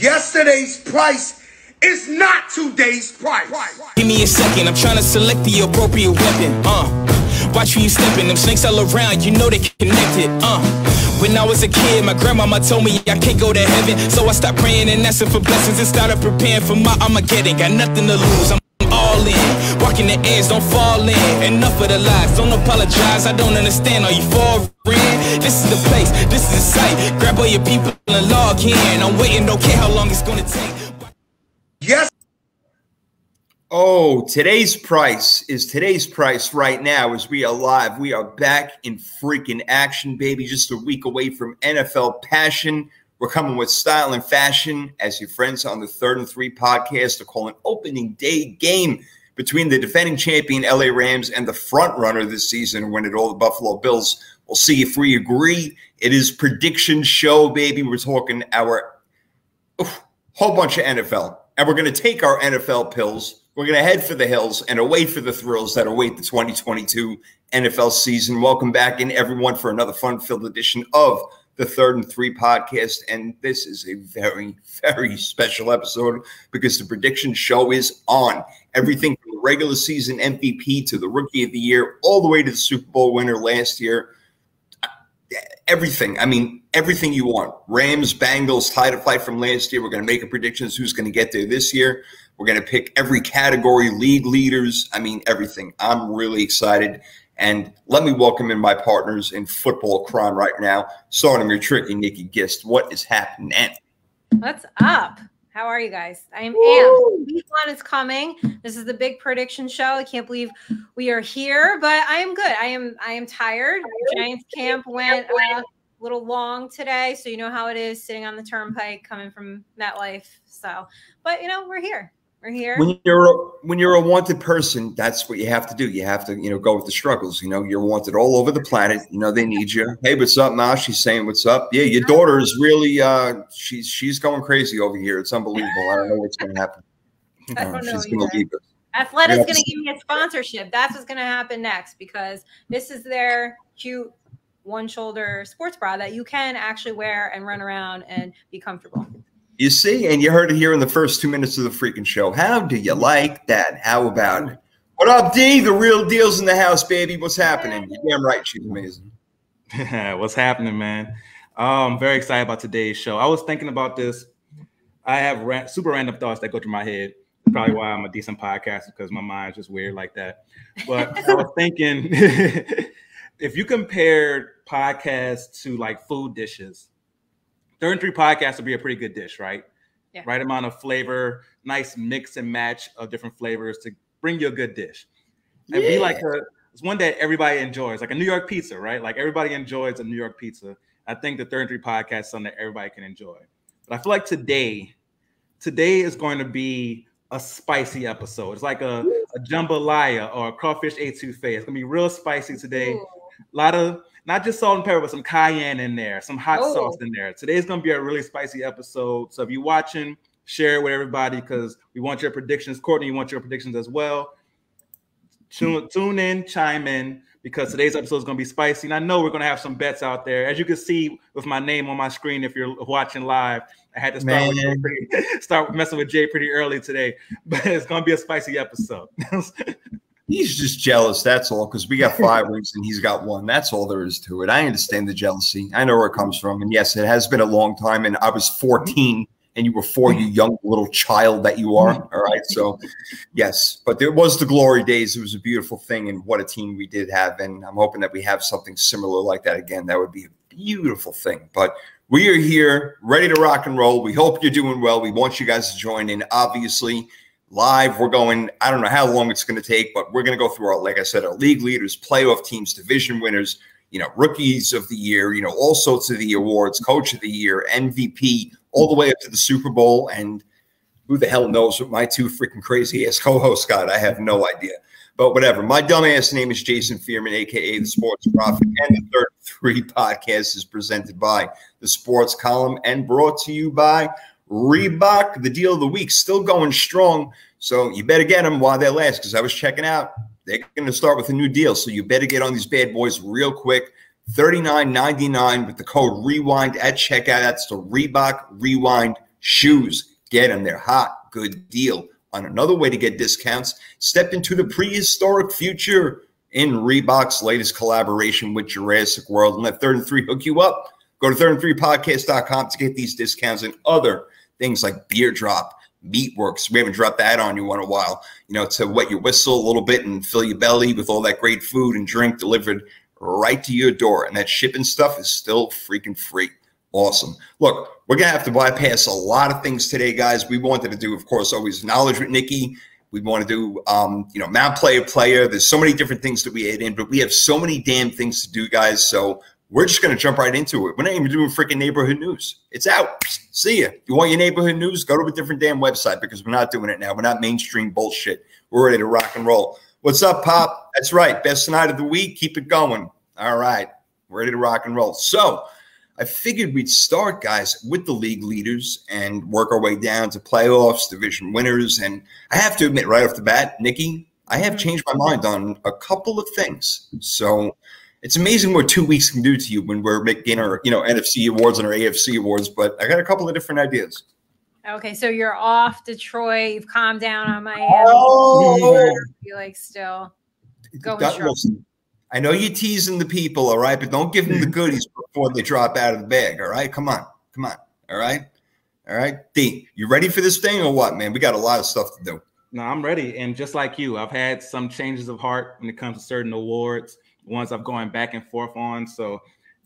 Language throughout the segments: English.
Yesterday's price is not today's price. Give me a second, I'm trying to select the appropriate weapon. Uh, watch who you stepping, them snakes all around, you know they connected. Uh, when I was a kid, my grandmama told me I can't go to heaven, so I stopped praying and asking for blessings and started preparing for my Armageddon. Got nothing to lose. I'm all in. Walking the edge, don't fall in. Enough of the lies, don't apologize. I don't understand. Are you foreign? This is the place, this is the site. Grab all your people and log in. I'm waiting, don't care how long it's gonna take. Yes. Oh, today's price is today's price right now as we are live. We are back in freaking action, baby. Just a week away from NFL Passion. We're coming with style and fashion as your friends on the Third and Three podcast to call an opening day game between the defending champion LA Rams and the front runner this season, when it all the Buffalo Bills. We'll see if we agree. It is prediction show, baby. We're talking our oof, whole bunch of NFL, and we're going to take our NFL pills we're going to head for the hills and away for the thrills that await the 2022 NFL season. Welcome back in, everyone, for another fun filled edition of the Third and Three podcast. And this is a very, very special episode because the prediction show is on. Everything from the regular season MVP to the rookie of the year, all the way to the Super Bowl winner last year. Everything. I mean, everything you want. Rams, Bengals, tie to fight from last year. We're going to make a predictions who's going to get there this year. We're going to pick every category, league leaders. I mean, everything. I'm really excited. And let me welcome in my partners in football crime right now. Your tricky Nikki Gist. What is happening? What's up? How are you guys? I am Am. Week one is coming. This is the big prediction show. I can't believe we are here, but I am good. I am I am tired. Giants camp went uh, a little long today, so you know how it is sitting on the turnpike coming from MetLife. So, but you know we're here. We're here. When you're a, when you're a wanted person, that's what you have to do. You have to, you know, go with the struggles. You know, you're wanted all over the planet. You know, they need you. Hey, what's up, Ma? She's saying what's up. Yeah, your daughter is really uh she's she's going crazy over here. It's unbelievable. I don't know what's gonna happen. I don't know. She's gonna leave us. Athleta's gonna give me a sponsorship. That's what's gonna happen next because this is their cute one shoulder sports bra that you can actually wear and run around and be comfortable. You see, and you heard it here in the first two minutes of the freaking show. How do you like that? How about it? What up, D? The real deal's in the house, baby. What's happening? You're damn right, she's amazing. What's happening, man? I'm um, very excited about today's show. I was thinking about this. I have ra- super random thoughts that go through my head. Probably why I'm a decent podcaster because my mind's just weird like that. But I was thinking if you compared podcasts to like food dishes, Third and three podcasts would be a pretty good dish, right? Yeah. Right amount of flavor, nice mix and match of different flavors to bring you a good dish. And yeah. be like a it's one that everybody enjoys, like a New York pizza, right? Like everybody enjoys a New York pizza. I think the third and three podcast is something that everybody can enjoy. But I feel like today, today is going to be a spicy episode. It's like a, a jambalaya or a crawfish etouffee. It's gonna be real spicy today. Ooh. A lot of not just salt and pepper, but some cayenne in there, some hot oh. sauce in there. Today's gonna be a really spicy episode. So if you're watching, share it with everybody because we want your predictions. Courtney, you want your predictions as well. Tune, tune in, chime in because today's episode is going to be spicy. And I know we're going to have some bets out there. As you can see with my name on my screen, if you're watching live, I had to start, with pretty, start messing with Jay pretty early today, but it's going to be a spicy episode. He's just jealous. That's all. Because we got five weeks and he's got one. That's all there is to it. I understand the jealousy. I know where it comes from. And yes, it has been a long time. And I was 14 and you were four, you young little child that you are. All right. So, yes, but there was the glory days. It was a beautiful thing. And what a team we did have. And I'm hoping that we have something similar like that again. That would be a beautiful thing. But we are here ready to rock and roll. We hope you're doing well. We want you guys to join in, obviously live. We're going, I don't know how long it's going to take, but we're going to go through our, like I said, our league leaders, playoff teams, division winners, you know, rookies of the year, you know, all sorts of the awards, coach of the year, MVP, all the way up to the Super Bowl. And who the hell knows what my two freaking crazy ass co hosts got? I have no idea. But whatever. My dumbass name is Jason Fearman, aka the Sports Prophet, and the Third Three podcast is presented by the Sports Column and brought to you by Reebok, the deal of the week, still going strong. So you better get them while they last because I was checking out. They're going to start with a new deal. So you better get on these bad boys real quick. $39.99 with the code rewind at checkout. That's the Reebok Rewind shoes. Get them. They're hot. Good deal. On another way to get discounts, step into the prehistoric future in Reebok's latest collaboration with Jurassic World and let Third and Three hook you up. Go to thirdand3podcast.com to get these discounts and other things like Beer Drop, Meatworks. We haven't dropped that on you in a while. You know, to wet your whistle a little bit and fill your belly with all that great food and drink delivered right to your door. And that shipping stuff is still freaking free. Awesome. Look, we're going to have to bypass a lot of things today, guys. We wanted to do, of course, always knowledge with Nikki. We want to do, um, you know, Mount Player Player. There's so many different things that we add in, but we have so many damn things to do, guys. So we're just going to jump right into it. We're not even doing freaking neighborhood news. It's out. See ya. You want your neighborhood news? Go to a different damn website because we're not doing it now. We're not mainstream bullshit. We're ready to rock and roll. What's up, Pop? That's right. Best night of the week. Keep it going. All right. We're ready to rock and roll. So I figured we'd start, guys, with the league leaders and work our way down to playoffs, division winners. And I have to admit right off the bat, Nikki, I have changed my mind on a couple of things. So it's amazing what two weeks can do to you when we're making our you know NFC awards and our AFC awards. But I got a couple of different ideas. Okay, so you're off Detroit. You've calmed down on Miami. Oh, you like still going strong. Listen, I know you're teasing the people, all right, but don't give them the mm. goodies before they drop out of the bag. All right, come on, come on. All right, all right. D, you ready for this thing or what, man? We got a lot of stuff to do. No, I'm ready. And just like you, I've had some changes of heart when it comes to certain awards ones I'm going back and forth on. So,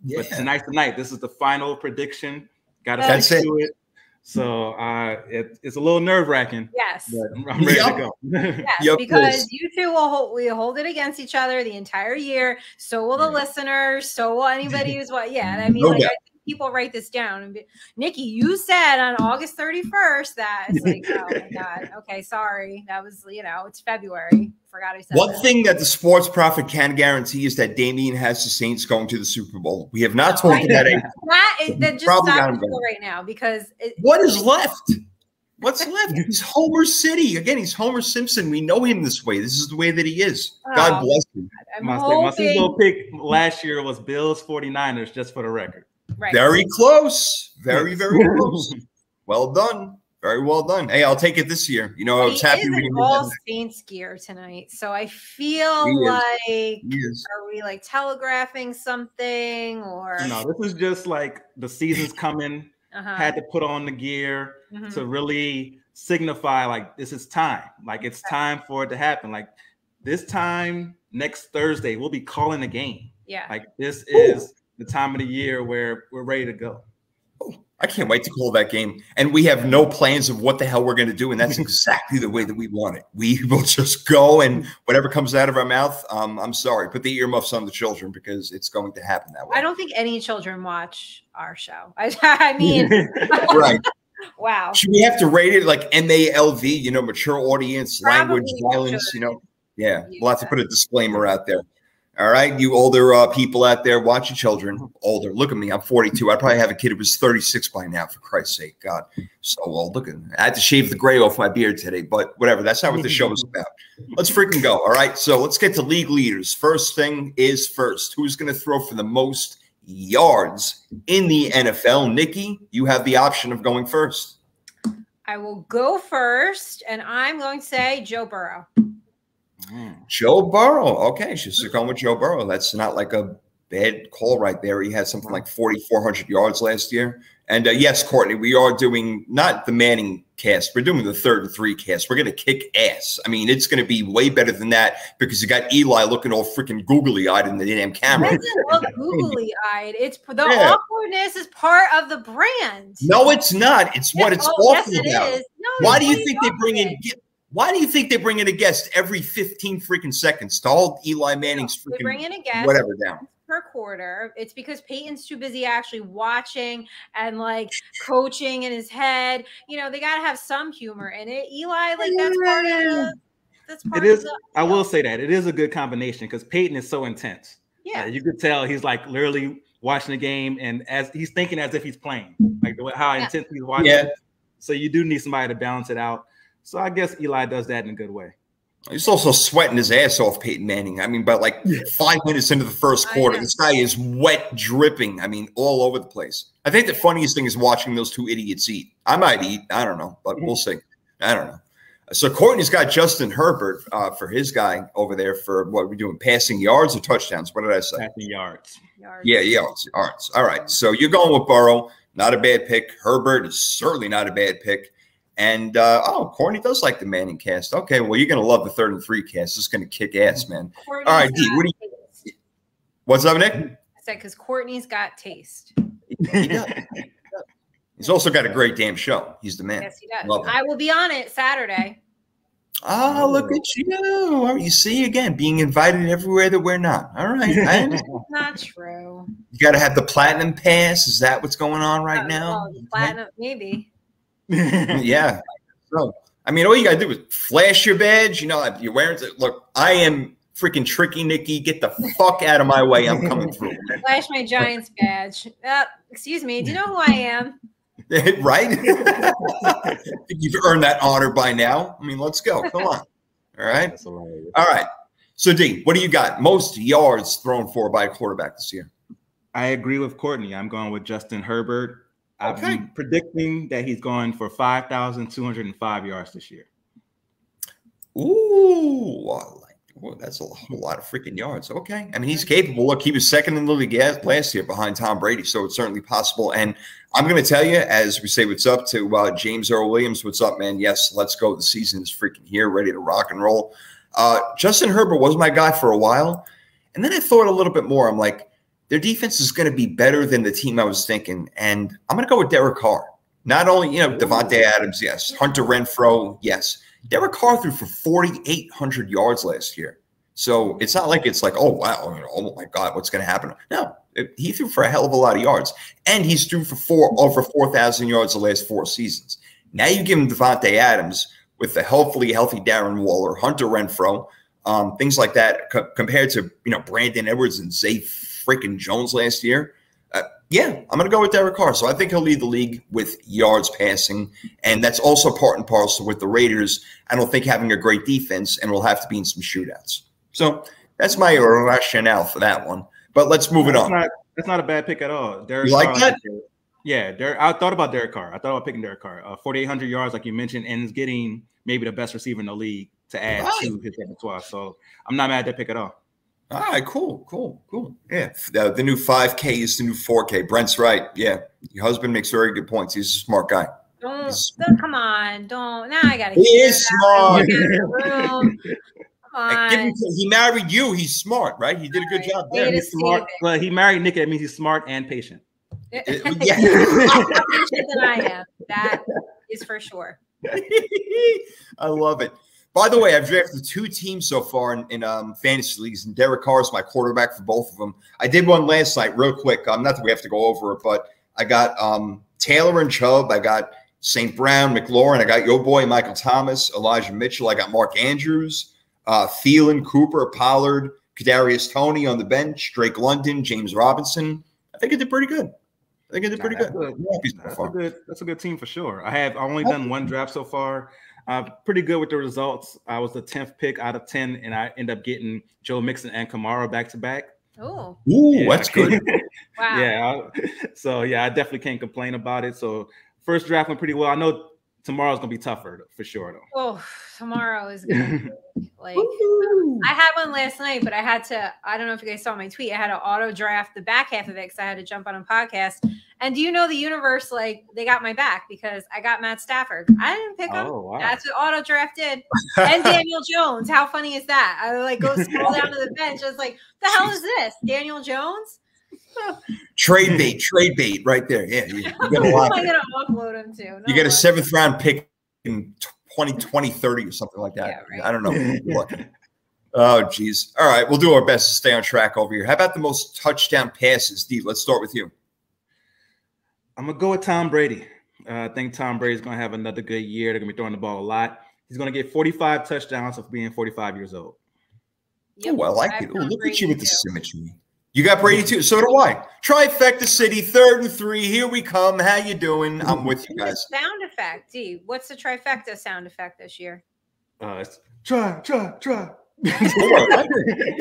yeah. but tonight's the night. This is the final prediction. Got to stick to it. So uh, it, it's a little nerve wracking. Yes, I'm, I'm ready yep. to go. yes, yep, because please. you two will hold, we hold it against each other the entire year. So will the yeah. listeners. So will anybody who's what? Yeah, and I mean, no like, I people write this down and be, Nikki, you said on August 31st that it's like, oh my God. Okay, sorry. That was, you know, it's February. Forgot I said One that. thing that the sports prophet can guarantee is that Damian has the Saints going to the Super Bowl. We have not talked about it. That, is, that just Probably stop right now because it, what is left? What's left? He's Homer City. Again, he's Homer Simpson. We know him this way. This is the way that he is. God oh, bless him. my, my Super Bowl pick last year was Bills 49ers, just for the record. Right. Very close. Very, very close. well done. Very well done. Hey, I'll take it this year. You know, I was he happy. Is all Saints gear tonight, so I feel he like are we like telegraphing something or no? This is just like the season's coming. Uh-huh. Had to put on the gear mm-hmm. to really signify like this is time. Like it's time for it to happen. Like this time next Thursday, we'll be calling the game. Yeah. Like this is the time of the year where we're ready to go. Oh, I can't wait to call that game. And we have no plans of what the hell we're going to do. And that's exactly the way that we want it. We will just go and whatever comes out of our mouth, um, I'm sorry, put the earmuffs on the children because it's going to happen that way. I don't think any children watch our show. I, I mean, right. Wow. Should we have to rate it like MALV, you know, mature audience, Probably language, violence, you know? Yeah, we'll have to put a disclaimer out there. All right, you older uh, people out there, watch your children. Older, look at me. I'm 42. I probably have a kid who was 36 by now. For Christ's sake, God, so old. Look at me. I had to shave the gray off my beard today, but whatever. That's not what the show is about. Let's freaking go. All right, so let's get to league leaders. First thing is first. Who's going to throw for the most yards in the NFL? Nikki, you have the option of going first. I will go first, and I'm going to say Joe Burrow. Joe Burrow. Okay, she's going with Joe Burrow. That's not like a bad call right there. He had something like 4,400 yards last year. And uh, yes, Courtney, we are doing not the Manning cast. We're doing the third and three cast. We're going to kick ass. I mean, it's going to be way better than that because you got Eli looking all freaking googly eyed in the damn camera. It look googly eyed. It's the yeah. awkwardness is part of the brand. No, it's not. It's what it's oh, awful yes, about. No, Why do you think they bring in? Why do you think they bring in a guest every 15 freaking seconds to all Eli Manning's freaking they bring in a guest whatever down? Per quarter, it's because Peyton's too busy actually watching and like coaching in his head. You know, they got to have some humor in it. Eli, like that's part of the. That's part it is. The, I will say that it is a good combination because Peyton is so intense. Yeah, uh, you could tell he's like literally watching the game and as he's thinking as if he's playing, like how yeah. intense he's watching. Yeah. So you do need somebody to balance it out. So I guess Eli does that in a good way. He's also sweating his ass off, Peyton Manning. I mean, but like five minutes into the first quarter, this guy is wet, dripping. I mean, all over the place. I think the funniest thing is watching those two idiots eat. I might eat. I don't know, but we'll see. I don't know. So Courtney's got Justin Herbert uh, for his guy over there for what we're we doing? Passing yards or touchdowns? What did I say? Passing yards. Yards. Yeah, yards, yards. All right. So you're going with Burrow. Not a bad pick. Herbert is certainly not a bad pick. And uh, oh, Courtney does like the Manning cast. Okay, well you're gonna love the third and three cast. It's gonna kick ass, man. Courtney's All right, D, what do taste. What's up, Nick? I said because Courtney's got taste. He's also got a great damn show. He's the man. Yes, he does. Love it. I will be on it Saturday. Oh, look at you. All right, you see again, being invited everywhere that we're not. All right. I. Not true. you got to have the platinum pass. Is that what's going on right Uh, now? well, platinum, maybe. yeah. So, I mean, all you got to do is flash your badge. You know, if you're wearing it. Look, I am freaking tricky Nikki. Get the fuck out of my way. I'm coming through. Flash my Giants badge. Uh, excuse me. Do you know who I am? right? You've earned that honor by now. I mean, let's go. Come on. All right. That's all right. So, D, what do you got? Most yards thrown for by a quarterback this year? I agree with Courtney. I'm going with Justin Herbert. Okay. I'm predicting that he's going for 5,205 yards this year. Ooh, like. Well, that's a whole lot of freaking yards. Okay. I mean, he's capable. Look, he was second in the league last year behind Tom Brady, so it's certainly possible. And I'm going to tell you, as we say, what's up to uh, James Earl Williams. What's up, man? Yes, let's go. The season is freaking here, ready to rock and roll. Uh, Justin Herbert was my guy for a while. And then I thought a little bit more. I'm like, their defense is going to be better than the team I was thinking. And I'm going to go with Derek Carr. Not only, you know, Davante Adams, yes. Hunter Renfrow, yes. Derek Carr threw for 4,800 yards last year. So it's not like it's like, oh, wow, oh my God, what's going to happen? No, it- he threw for a hell of a lot of yards. And he's threw for four over 4,000 yards the last four seasons. Now you give him Davante Adams with the healthily healthy Darren Waller, Hunter Renfrow, um, things like that, co- compared to, you know, Brandon Edwards and Zay freaking Jones last year. Uh, yeah, I'm going to go with Derek Carr. So I think he'll lead the league with yards passing. And that's also part and parcel with the Raiders. I don't think having a great defense, and we'll have to be in some shootouts. So that's my rationale for that one. But let's move it on. not, that's not a bad pick at all. Derek You like Carr, that? Yeah, Derek, I thought about Derek Carr. I thought about picking Derek Carr. Uh, 4,800 yards, like you mentioned, and is getting maybe the best receiver in the league to add Right. to his repertoire. So I'm not mad at that pick at all. All right, cool, cool, cool. Yeah, the, the new 5K is the new 4K. Brent's right. Yeah, your husband makes very good points. He's a smart guy. Don't, He's- don't come on. Don't. Now I gotta. He hear is that. smart. Get in the room. Come give him- on. he married you. He's smart, right? He did a good job there. He's smart. save. Well, he married Nick. That means he's smart and patient. Yeah. More patient than I am. That is for sure. I love it. By the way, I've drafted two teams so far in, in um, fantasy leagues, and Derek Carr is my quarterback for both of them. I did one last night, real quick. Um, not that we have to go over it, but I got um, Taylor and Chubb. I got St. Brown, McLaurin. I got your boy Michael Thomas, Elijah Mitchell. I got Mark Andrews, uh, Thielen, Cooper, Pollard, Kadarius Toney on the bench, Drake London, James Robinson. I think I did pretty good. I think I did pretty That's good. Happy so That's a good. That's a good team for sure. I have only done one draft so far. Uh, pretty good with the results. I was the tenth pick out of ten, and I end up getting Joe Mixon and Kamara back to back. Oh, Ooh, Yeah. that's good. wow. yeah. I- so yeah, I definitely can't complain about it. So first draft went pretty well. I know tomorrow's gonna be tougher for sure though. Oh, tomorrow is gonna be like I had one last night, but I had to. I don't know if you guys saw my tweet. I had to auto draft the back half of it because I had to jump on a podcast. And do you know the universe? Like they got my back because I got Matt Stafford. I didn't pick him. Oh wow. That's what auto draft did. And Daniel Jones. How funny is that? I like go scroll down to the bench. I was like, the hell is this? Daniel Jones? Trade bait, trade bait, right there. Yeah, yeah. You got a Who lot. am I gonna upload him to? No You got a seventh round pick in 20, 20, 30 or something like that. Yeah, right. I don't know. Look. Oh, geez. All right. We'll do our best to stay on track over here. How about the most touchdown passes? D, let's start with you. I'm gonna go with Tom Brady. Uh, I think Tom Brady's gonna have another good year. They're gonna be throwing the ball a lot. He's gonna get 45 touchdowns of being 45 years old. Yep, Oh, I like have it. Oh, Tom look at you with the symmetry. You got Brady too. So do I. Trifecta City, third and three. Here we come. How you doing? I'm with you guys. Sound effect. D. What's the trifecta sound effect this year? Uh, it's, try, try, try. I.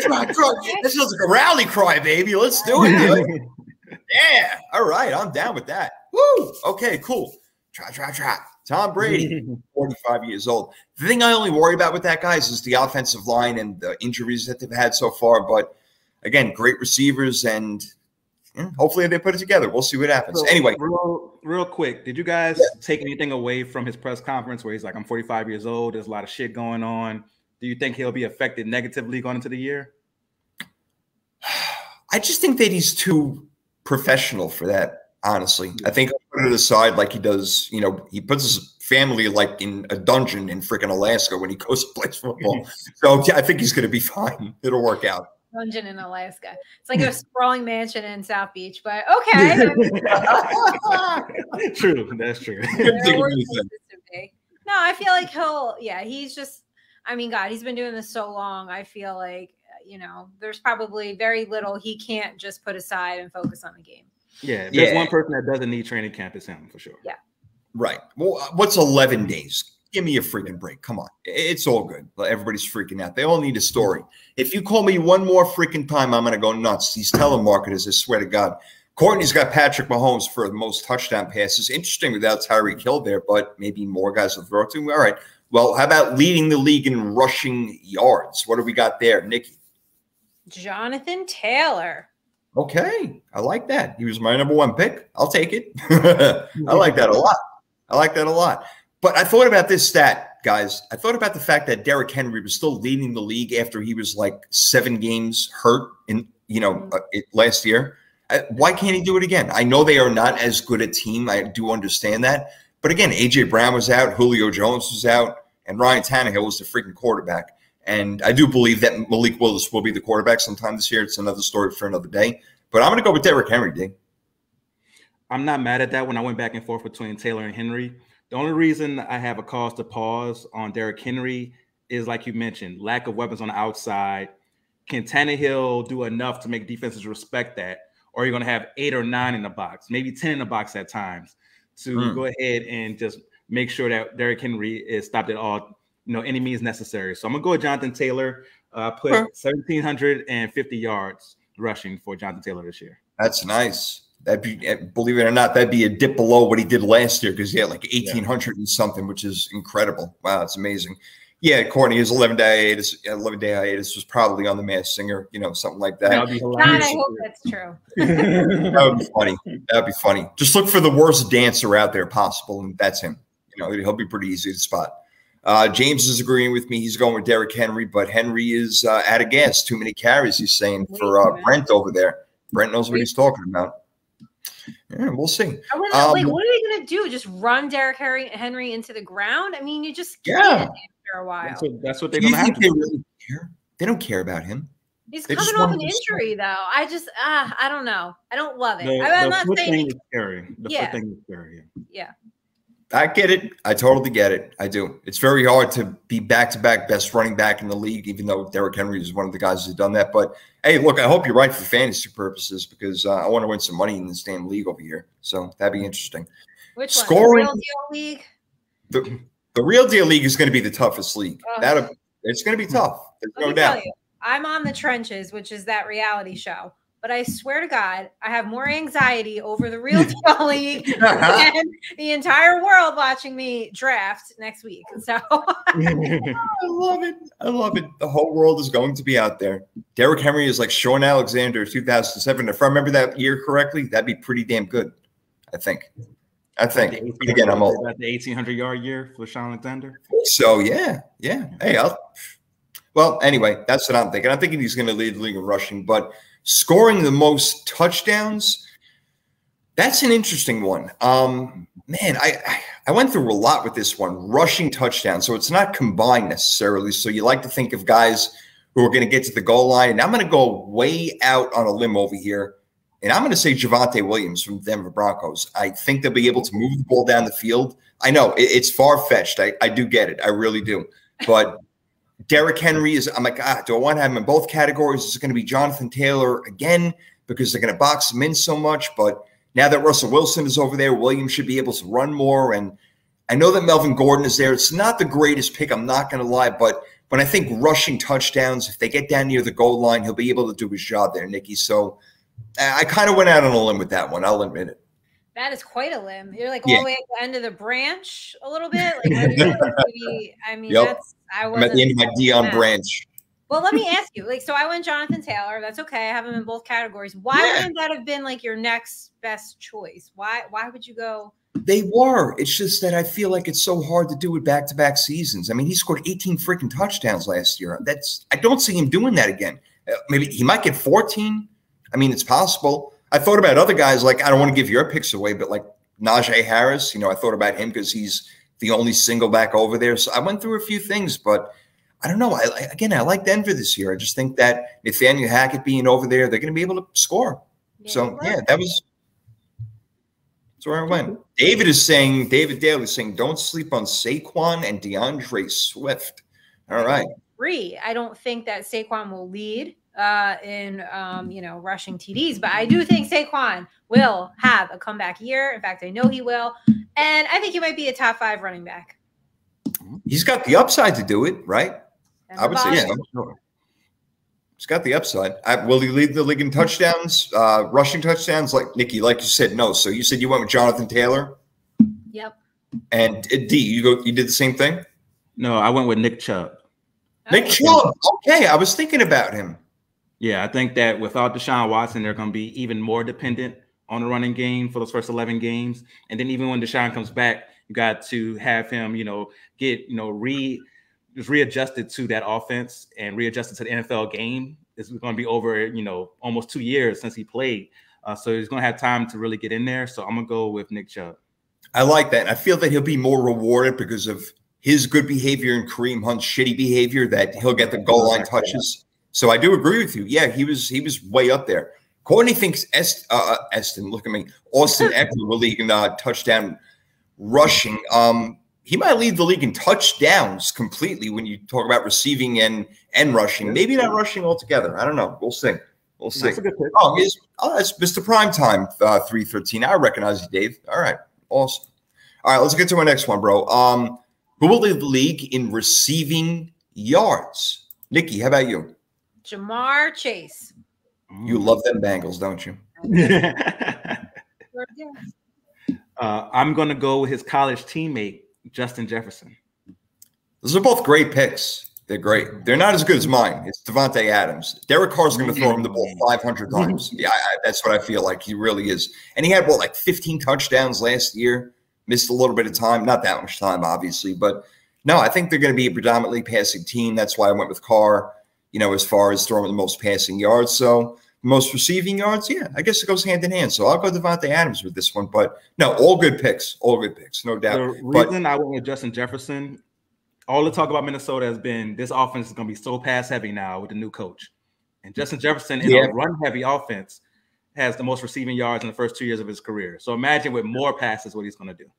Try, try. That sounds like a rally cry, baby. Let's do it. dude. yeah. All right. I'm down with that. Woo. Okay, cool. Try, try, try. Tom Brady, 45 years old. The thing I only worry about with that, guys, is the offensive line and the injuries that they've had so far. But again, great receivers, and yeah, hopefully they put it together. We'll see what happens. So, anyway, real, real quick, did you guys Yeah. take anything away from his press conference where he's like, I'm 45 years old, there's a lot of shit going on? Do you think he'll be affected negatively going into the year? I just think that he's too professional for that. Honestly, I think he'll put it aside like he does. You know, he puts his family like in a dungeon in freaking Alaska when he goes and plays football. so yeah, I think he's going to be fine. It'll work out. Dungeon in Alaska. It's like a sprawling mansion in South Beach, but okay. true, that's true. Couldn't think There of were anything. places to be. No, I feel like he'll. Yeah, he's just. I mean, God, he's been doing this so long. I feel like uh, you know, there's probably very little he can't just put aside and focus on the game. Yeah, there's Yeah. one person that doesn't need training camp, it's him for sure. Yeah. Right. Well, what's 11 days? Give me a freaking break. Come on. It's all good. Everybody's freaking out. They all need a story. If you call me one more freaking time, I'm going to go nuts. These telemarketers, I swear to God. Courtney's got Patrick Mahomes for the most touchdown passes. Interesting without Tyreek Hill there, but maybe more guys to throw to. All right. Well, how about leading the league in rushing yards? What do we got there, Nikki? Jonathan Taylor. Okay, I like that. He was my number one pick. I'll take it. I like that a lot. I like that a lot. But I thought about this stat, guys. I thought about the fact that Derrick Henry was still leading the league after he was like seven games hurt in you know uh, it, last year. Uh, why can't he do it again? I know they are not as good a team. I do understand that. But again, AJ Brown was out, Julio Jones was out, and Ryan Tannehill was the freaking quarterback. And I do believe that Malik Willis will be the quarterback sometime this year. It's another story for another day. But I'm going to go with Derrick Henry, D. I'm not mad at that when I went back and forth between Taylor and Henry. The only reason I have a cause to pause on Derrick Henry is, like you mentioned, lack of weapons on the outside. Can Tannehill do enough to make defenses respect that? Or you're you going to have eight or nine in the box, maybe 10 in the box at times to Hmm. go ahead and just make sure that Derrick Henry is stopped at all, you know, any means necessary. So I'm going to go with Jonathan Taylor. Uh, put Huh. 1,750 yards rushing for Jonathan Taylor this year. That's nice. That'd be, eh, believe it or not, that'd be a dip below what he did last year because he had like 1,800 and something, which is incredible. Wow, it's amazing. Yeah, Courtney, his 11 day hiatus, 11 day hiatus was probably on the Masked Singer, you know, something like that. That'll be God, hilarious. I hope that's true. That would be funny. That'd be funny. Just look for the worst dancer out there possible, and that's him. You know, he'll be pretty easy to spot. Uh, James is agreeing with me. He's going with Derrick Henry, but Henry is uh, out of gas. Too many carries, he's saying, for uh, Brent over there. Brent knows what he's talking about. Yeah, we'll see. I was Um, like, what are they gonna do? Just run Derrick Henry, Henry into the ground? I mean, you just Yeah. can't after a while. That's what, that's what they're going to have to they do. really care? They don't care about him. He's they coming off an him start. injury, though. I just, ah, I don't know. I don't love it. The, I, I'm the not foot saying, thing is scary. The Yeah. foot thing is scary. Yeah. yeah. I get it. I totally get it. I do. It's very hard to be back to back best running back in the league, even though Derrick Henry is one of the guys who's done that. But hey, look, I hope you're right for fantasy purposes because uh, I want to win some money in this damn league over here. So that'd be interesting. Which one? Scoring- The real deal league? The the real deal league is going to be the toughest league. Ugh. That it's going to be tough. There's Let no doubt. you, I'm on the trenches, which is that reality show. But I swear to God, I have more anxiety over the real deal league uh-huh. than the entire world watching me draft next week. So I love it. I love it. The whole world is going to be out there. Derrick Henry is like Shaun Alexander, 2007. If I remember that year correctly, that'd be pretty damn good. I think. I think. But again, I'm old. About the 1800 yard year for Shaun Alexander. So yeah, yeah. Hey, I'll. Well, anyway, that's what I'm thinking. I'm thinking he's going to lead the league in rushing, but scoring the most touchdowns. That's an interesting one. Um, man, I I- went through a lot with this one. Rushing touchdowns, so it's not combined necessarily. So you like to think of guys who are going to get to the goal line, and I'm going to go way out on a limb over here, and I'm going to say Javonte Williams from Denver Broncos. I think they'll be able to move the ball down the field. I know it- it's far fetched. I, I do get it. I really do. But Derrick Henry is, I'm like, ah, do I want to have him in both categories? Is it going to be Jonathan Taylor again because they're going to box him in so much? But now that Russell Wilson is over there, Williams should be able to run more. And I know that Melvin Gordon is there. It's not the greatest pick, I'm not going to lie. But when I think rushing touchdowns, if they get down near the goal line, he'll be able to do his job there, Nikki. So I kind of went out on a limb with that one. I'll admit it. That is quite a limb. You're like Yeah. all the way at the end of the branch a little bit. Like, what do you- maybe- I mean, Yep. that's I was at the end of my Dion branch. Well, let me ask you. Like, so I went Jonathan Taylor. That's okay. I have him in both categories. Why Yeah. wouldn't that have been like your next best choice? Why? Why would you go? They were. It's just that I feel like it's so hard to do it back to back seasons. I mean, he scored 18 freaking touchdowns last year. That's I don't see him doing that again. Uh, maybe he might get 14. I mean, it's possible. I thought about other guys like I don't want to give your picks away, but like Najee Harris. You know, I thought about him because he's the only single back over there. So I went through a few things, but I don't know. I, I again, I like Denver this year. I just think that Nathaniel Hackett being over there, they're going to be able to score. So yeah, that was that's where I went. Mm-hmm. David is saying, David Daly is saying, don't sleep on Saquon and D'Andre Swift. All right. Three. I don't think that Saquon will lead uh, in um, you know rushing TDs, but I do think Saquon will have a comeback year. In fact, I know he will, and I think he might be a top five running back. He's got the upside to do it, right? And I would say Boston- so. He's got the upside. I, will he lead the league in touchdowns, uh, rushing touchdowns? Like Nikki, like you said, no. So you said you went with Jonathan Taylor Yep. and uh, D. You go. You did the same thing. No, I went with Nick Chubb. Nick Okay. Chubb. Okay, I was thinking about him. Yeah, I think that without Deshaun Watson, they're going to be even more dependent on the running game for those first 11 games. And then even when Deshaun comes back, you got to have him, you know, get, you know, re just readjusted to that offense and readjusted to the NFL game. It's going to be over, you know, almost two years since he played. Uh, so he's going to have time to really get in there. So I'm going to go with Nick Chubb. I like that. I feel that he'll be more rewarded because of his good behavior and Kareem Hunt's shitty behavior. That he'll get the goal line touches. So I do agree with you. Yeah, he was he was way up there. Courtney thinks Est, uh, uh, Eston, look at me, Austin Ekeler will lead in uh, touchdown rushing. Um, he might lead the league in touchdowns completely when you talk about receiving and and rushing. Maybe not rushing altogether. I don't know. We'll see. We'll see. That's a good pick. Oh, he's, oh, that's Mr. Primetime, uh, 313. I recognize you, Dave. All right. Awesome. All right, let's get to our next one, bro. Um, who will lead the league in receiving yards? Nikki, how about you? Ja'Marr Chase. You love them Bengals, don't you? uh, I'm going to go with his college teammate, Justin Jefferson. Those are both great picks. They're great. They're not as good as mine. It's Davante Adams. Derek Carr's going to throw him the ball 500 times. Yeah, I, I, that's what I feel like. He really is. And he had, what, like 15 touchdowns last year? Missed a little bit of time. Not that much time, obviously. But no, I think they're going to be a predominantly passing team. That's why I went with Carr, you know, as far as throwing the most passing yards. So most receiving yards, yeah, I guess it goes hand in hand. So I'll go Davante Adams with this one. But no, all good picks. All good picks, no doubt. The But reason I went with Justin Jefferson, all the talk about Minnesota has been this offense is going to be so pass heavy now with the new coach. And Justin Jefferson in Yeah. a run heavy offense has the most receiving yards in the first two years of his career. So imagine with more passes what he's going to do.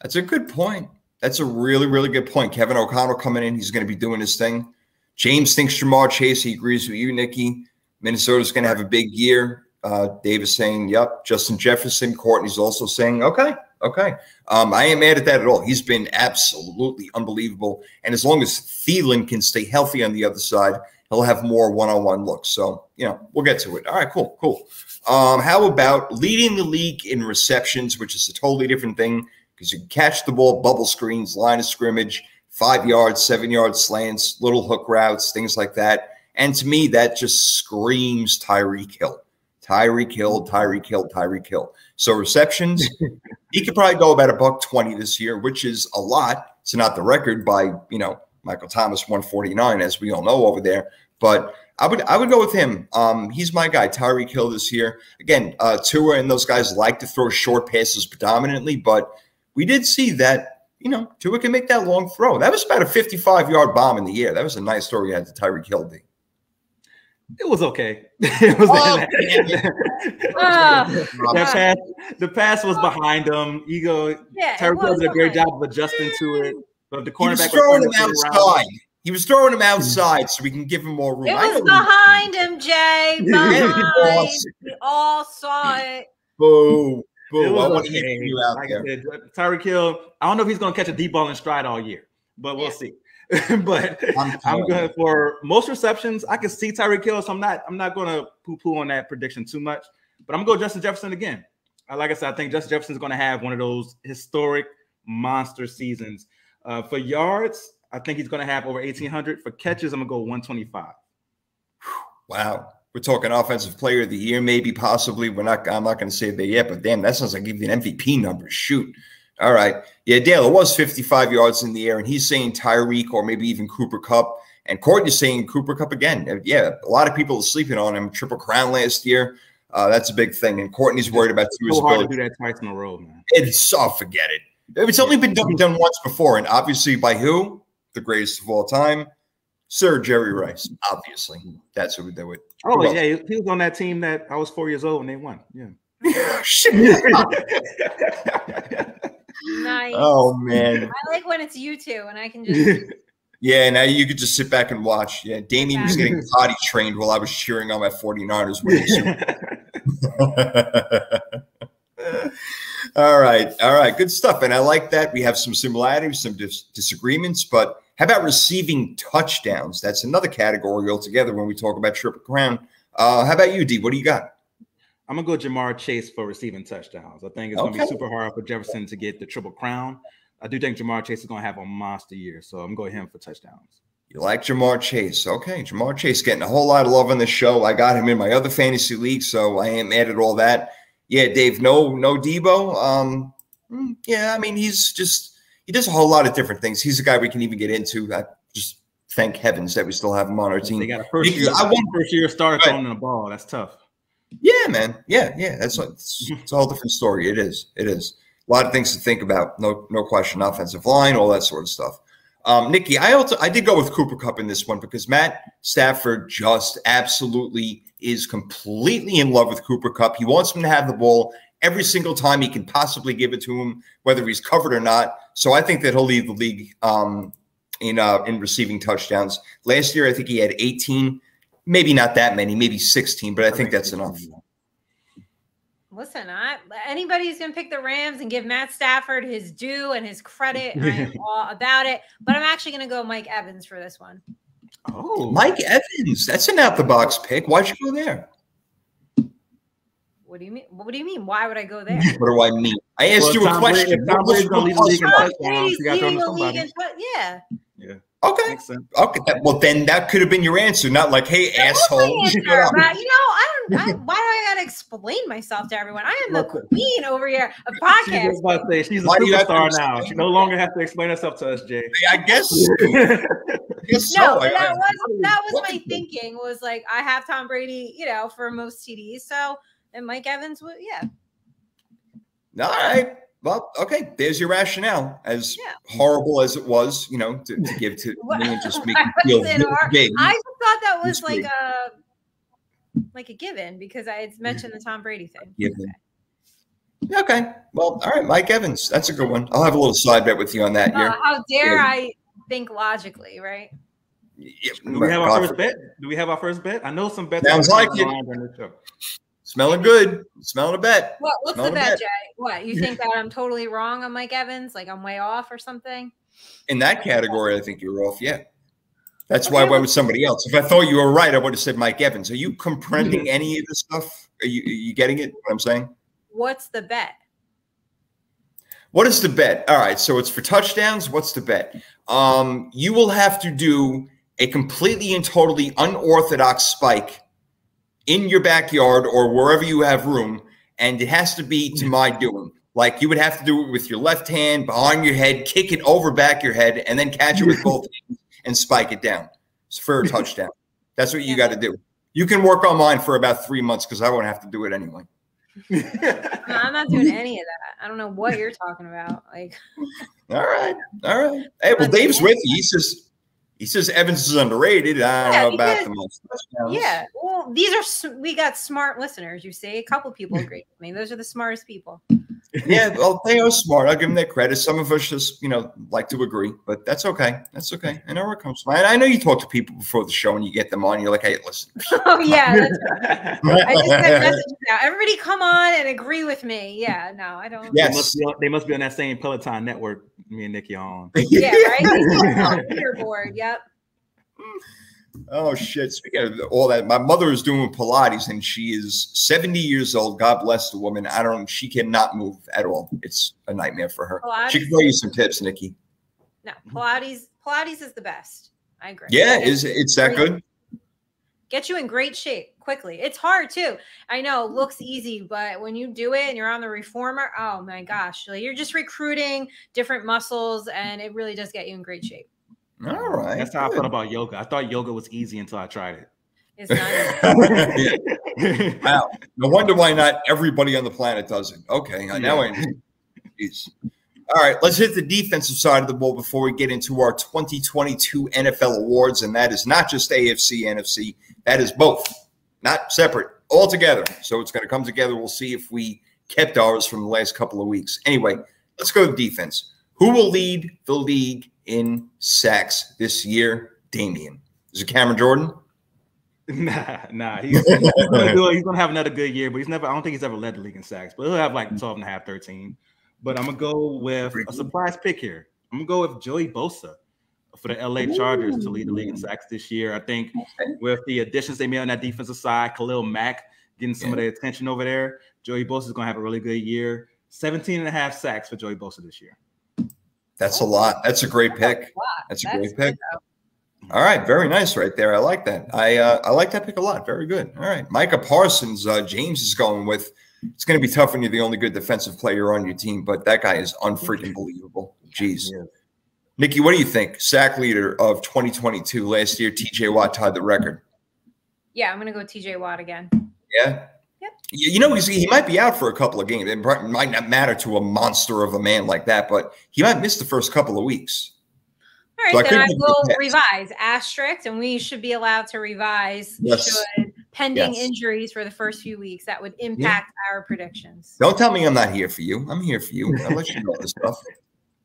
That's a good point. That's a really, really good point. Kevin O'Connell coming in, he's going to be doing his thing. James thinks Ja'Marr Chase. He agrees with you, Nikki. Minnesota's going to have a big year. Uh, Dave is saying, "Yep." Justin Jefferson. Courtney's also saying, "Okay, okay." Um, I ain't mad at that at all. He's been absolutely unbelievable, and as long as Thielen can stay healthy on the other side, he'll have more one-on-one looks. So, you know, we'll get to it. All right, cool, cool. Um, how about leading the league in receptions, which is a totally different thing because you catch the ball, bubble screens, line of scrimmage, five yards, seven yards slants, little hook routes, things like that. And to me, that just screams Tyreek Hill. Tyreek Hill, Tyreek Hill, Tyreek Hill. So receptions, he could probably go about a buck 20 this year, which is a lot. It's not the record by, you know, Michael Thomas 149, as we all know over there. But I would I would go with him. Um, he's my guy, Tyreek Hill this year. Again, uh, Tua and those guys like to throw short passes predominantly, but we did see that, you know, Tua can make that long throw. That was about a 55 yard bomb in the air. That was a nice story you had to Tyreek Hill. D. It was okay. it was Oh, Ah, that pass, the pass was behind him. Ego yeah, Tyreek Hill did a great job of adjusting to it. But the He was cornerback throwing him trying around. outside. He was throwing him outside so we can give him more room. It was behind him, Jay. Behind. We all saw it. Boo. Boo. It I want to hear you out Like there. Said, Tyreek Hill. I don't know if he's going to catch a deep ball in stride all year, but we'll Yeah. see. but I'm I'm going for most receptions. I can see Tyreek Hill, so I'm not. I'm not going to poo poo on that prediction too much. but I'm gonna go Justin Jefferson again. Uh, Like I said, I think Justin Jefferson's gonna have one of those historic monster seasons. Uh, for yards, I think he's gonna have over 1,800. For catches, I'm gonna go 125. Wow. We're talking offensive player of the year, maybe possibly. We're not, I'm not going to say that yet, but damn, that sounds like even an MVP number. Shoot. All right. Yeah, Dale, it was 55 yards in the air, and he's saying Tyreek or maybe even Cooper Kupp. And Courtney's saying Cooper Kupp again. Uh, Yeah, a lot of people are sleeping on him. Triple crown last year. Uh, that's a big thing. And Courtney's worried about two So hard to do that twice in a row, man. It's oh, forget it. It's only been done, done once before, and obviously by who? The greatest of all time, Sir Jerry Rice. Obviously, that's who would do it. Oh yeah, he- he was on that team that I was four years old and they won. Yeah. Shit. Nice. oh man. I like when it's you two and I can just Yeah, now you could just sit back and watch. Yeah, Damian was getting potty trained while I was cheering on my 49ers winning. all right, all right, good stuff. And I like that. We have some similarities, some dis- disagreements, but how about receiving touchdowns? That's another category altogether when we talk about Triple Crown. Uh, how about you, D? What do you got? I'm gonna go Ja'Marr Chase for receiving touchdowns. I think it's gonna be super hard for Jefferson to get the triple crown. I do think Ja'Marr Chase is gonna have a monster year, so I'm going him for touchdowns. You like Ja'Marr Chase. Okay. Ja'Marr Chase getting a whole lot of love on this show. I got him in my other fantasy league, so I am mad at all that. Yeah, Dave, no, no Deebo. Um, mm, yeah, I mean, he's just he does a whole lot of different things. He's a guy we can even get into. I just thank heavens that we still have him on our team. They got a first year, I want- first year starter throwing the ball. That's tough. Yeah, man. Yeah, yeah. That's it's, it's a whole different story. It is. It is. A lot of things to think about. No, no question. Offensive line, all that sort of stuff. Um, Nikki, I also I did go with Cooper Kupp in this one because Matt Stafford just absolutely is completely in love with Cooper Kupp. He wants him to have the ball every single time he can possibly give it to him, whether he's covered or not. So I think that he'll lead the league um, in uh, in receiving touchdowns. Last year, I think he had 18 maybe not that many, maybe 16, but I think that's enough. listen. I anybody who's gonna pick the Rams and give Matt Stafford his due and his credit, I am all about it. But I'm actually gonna go Mike Evans for this one. Oh, Mike Evans, that's an out the box pick. Why'd you go there? What do you mean? What do you mean? Why would I go there? What do I mean? I asked Well, you a Tom question. if Tom Brady's gonna lead the league in touchdowns, you gotta throw leading to the league somebody. yeah. Okay, okay. Well, then that could have been your answer, not like, "Hey, That was my asshole." answer, shut you know, I don't. I, why do I gotta explain myself to everyone? I am the queen over here of She's podcast. just about to say she's a Why do you have to superstar now. She no longer has to explain herself to us, Jay. I guess. I guess so. No, I- that was that was my thinking. Was like I have Tom Brady, you know, for most TDs. So and Mike Evans would, yeah, All right. Well, okay. There's your rationale. As Yeah. horrible as it was, you know, to, to give to me and just make me feel was really hor- big. I just thought that was like a like a given because I had mentioned the Tom Brady thing. Given. Okay. Well, all right. Mike Evans. That's a good one. I'll have a little side bet with you on that. Uh, Here. how dare Yeah. I think logically, right? Yeah, Do we have our first bet? Do we have our first bet? I know some bets. Sounds like it. The line during the show. Smelling good. Smelling a bet. What what's Not the bet, bet. Jay? What you think that I'm totally wrong on Mike Evans? Like I'm way off or something? In that category, I think you're off. Yeah. That's Okay, why I went with somebody else. If I thought you were right, I would have said Mike Evans. Are you comprehending any of this stuff? Are you, are you getting it? What I'm saying? What's the bet? What is the bet? All right, so it's for touchdowns. What's the bet? Um, you will have to do a completely and totally unorthodox spike in your backyard or wherever you have room, and it has to be to mm-hmm. my doing. Like you would have to do it with your left hand behind your head, kick it over back your head, and then catch it with both hands and spike it down for a touchdown. That's what you got to do. You can work on mine for about three months because I won't have to do it anyway. No, I'm not doing any of that. I don't know what you're talking about. Like All right, all right. Hey, well, Dave's with you. He says he says Evans is underrated. I don't Yeah, know about the most. touchdowns. Yeah, well, these are we got smart listeners. You see, a couple people agree with me. Those are the smartest people. Yeah. Well, they are smart. I'll give them that credit. Some of us just, you know, like to agree, but that's okay. That's okay. I know where it comes from. And I know you talk to people before the show and you get them on. You're like, hey, listen. oh yeah, that's right. I just sent messages out. Everybody, come on and agree with me. Yeah, no, I don't. Yeah. They must, be on, they must be on that same Peloton network. Me and Nikki on. Yeah, right. Leaderboard. Yep. Oh shit! Speaking of all that, my mother is doing Pilates, and she is seventy years old. God bless the woman. I don't. She cannot move at all. It's a nightmare for her. Pilates? She can tell you some tips, Nikki. No, Pilates. Pilates is the best. I agree. Yeah, is it's that good? Get you in great shape quickly. It's hard too. I know it looks easy, but when you do it and you're on the reformer, oh my gosh, like you're just recruiting different muscles, and it really does get you in great shape. All oh, right. That's how I felt about yoga. I thought yoga was easy until I tried It's not. It. Wow. No wonder why not everybody on the planet does it. Okay, now Yeah. I understand. Jeez. All right, let's hit the defensive side of the ball before we get into our 2022 NFL awards, and that is not just AFC, NFC. That is both, not separate, all together. So it's going to come together. We'll see if we kept ours from the last couple of weeks. Anyway, let's go to defense. Who will lead the league in sacks this year? Damian. Is it Cameron Jordan? Nah, nah. He's, he's gonna. He's gonna have another good year, but he's never. I don't think he's ever led the league in sacks, but he'll have like 12 and a half, 13. But I'm gonna go with a surprise pick here. I'm gonna go with Joey Bosa for the LA Chargers to lead the league in sacks this year. I think with the additions they made on that defensive side, Khalil Mack getting some of the attention over there, Joey Bosa is gonna have a really good year. 17 and a half sacks for Joey Bosa this year. That's a lot. That's a great pick. Wow, That's a that's great pick. though. All right, very nice right there. I like that. I uh, I like that pick a lot. Very good. All right, Micah Parsons. Uh, James is going with. It's going to be tough when you're the only good defensive player on your team, but that guy is unfreaking believable. Jeez. Yeah. Nikki, what do you think? Sack leader of 2022 last year, TJ Watt tied the record. Yeah, I'm gonna go TJ Watt again. Yeah. Yep. You know, he might be out for a couple of games. It might not matter to a monster of a man like that, but he might miss the first couple of weeks. All right, So then could I will revise asterisk, and we should be allowed to revise Yes. should pending Yes. injuries for the first few weeks that would impact our predictions. Don't tell me I'm not here for you. I'm here for you. I'll let you know this stuff.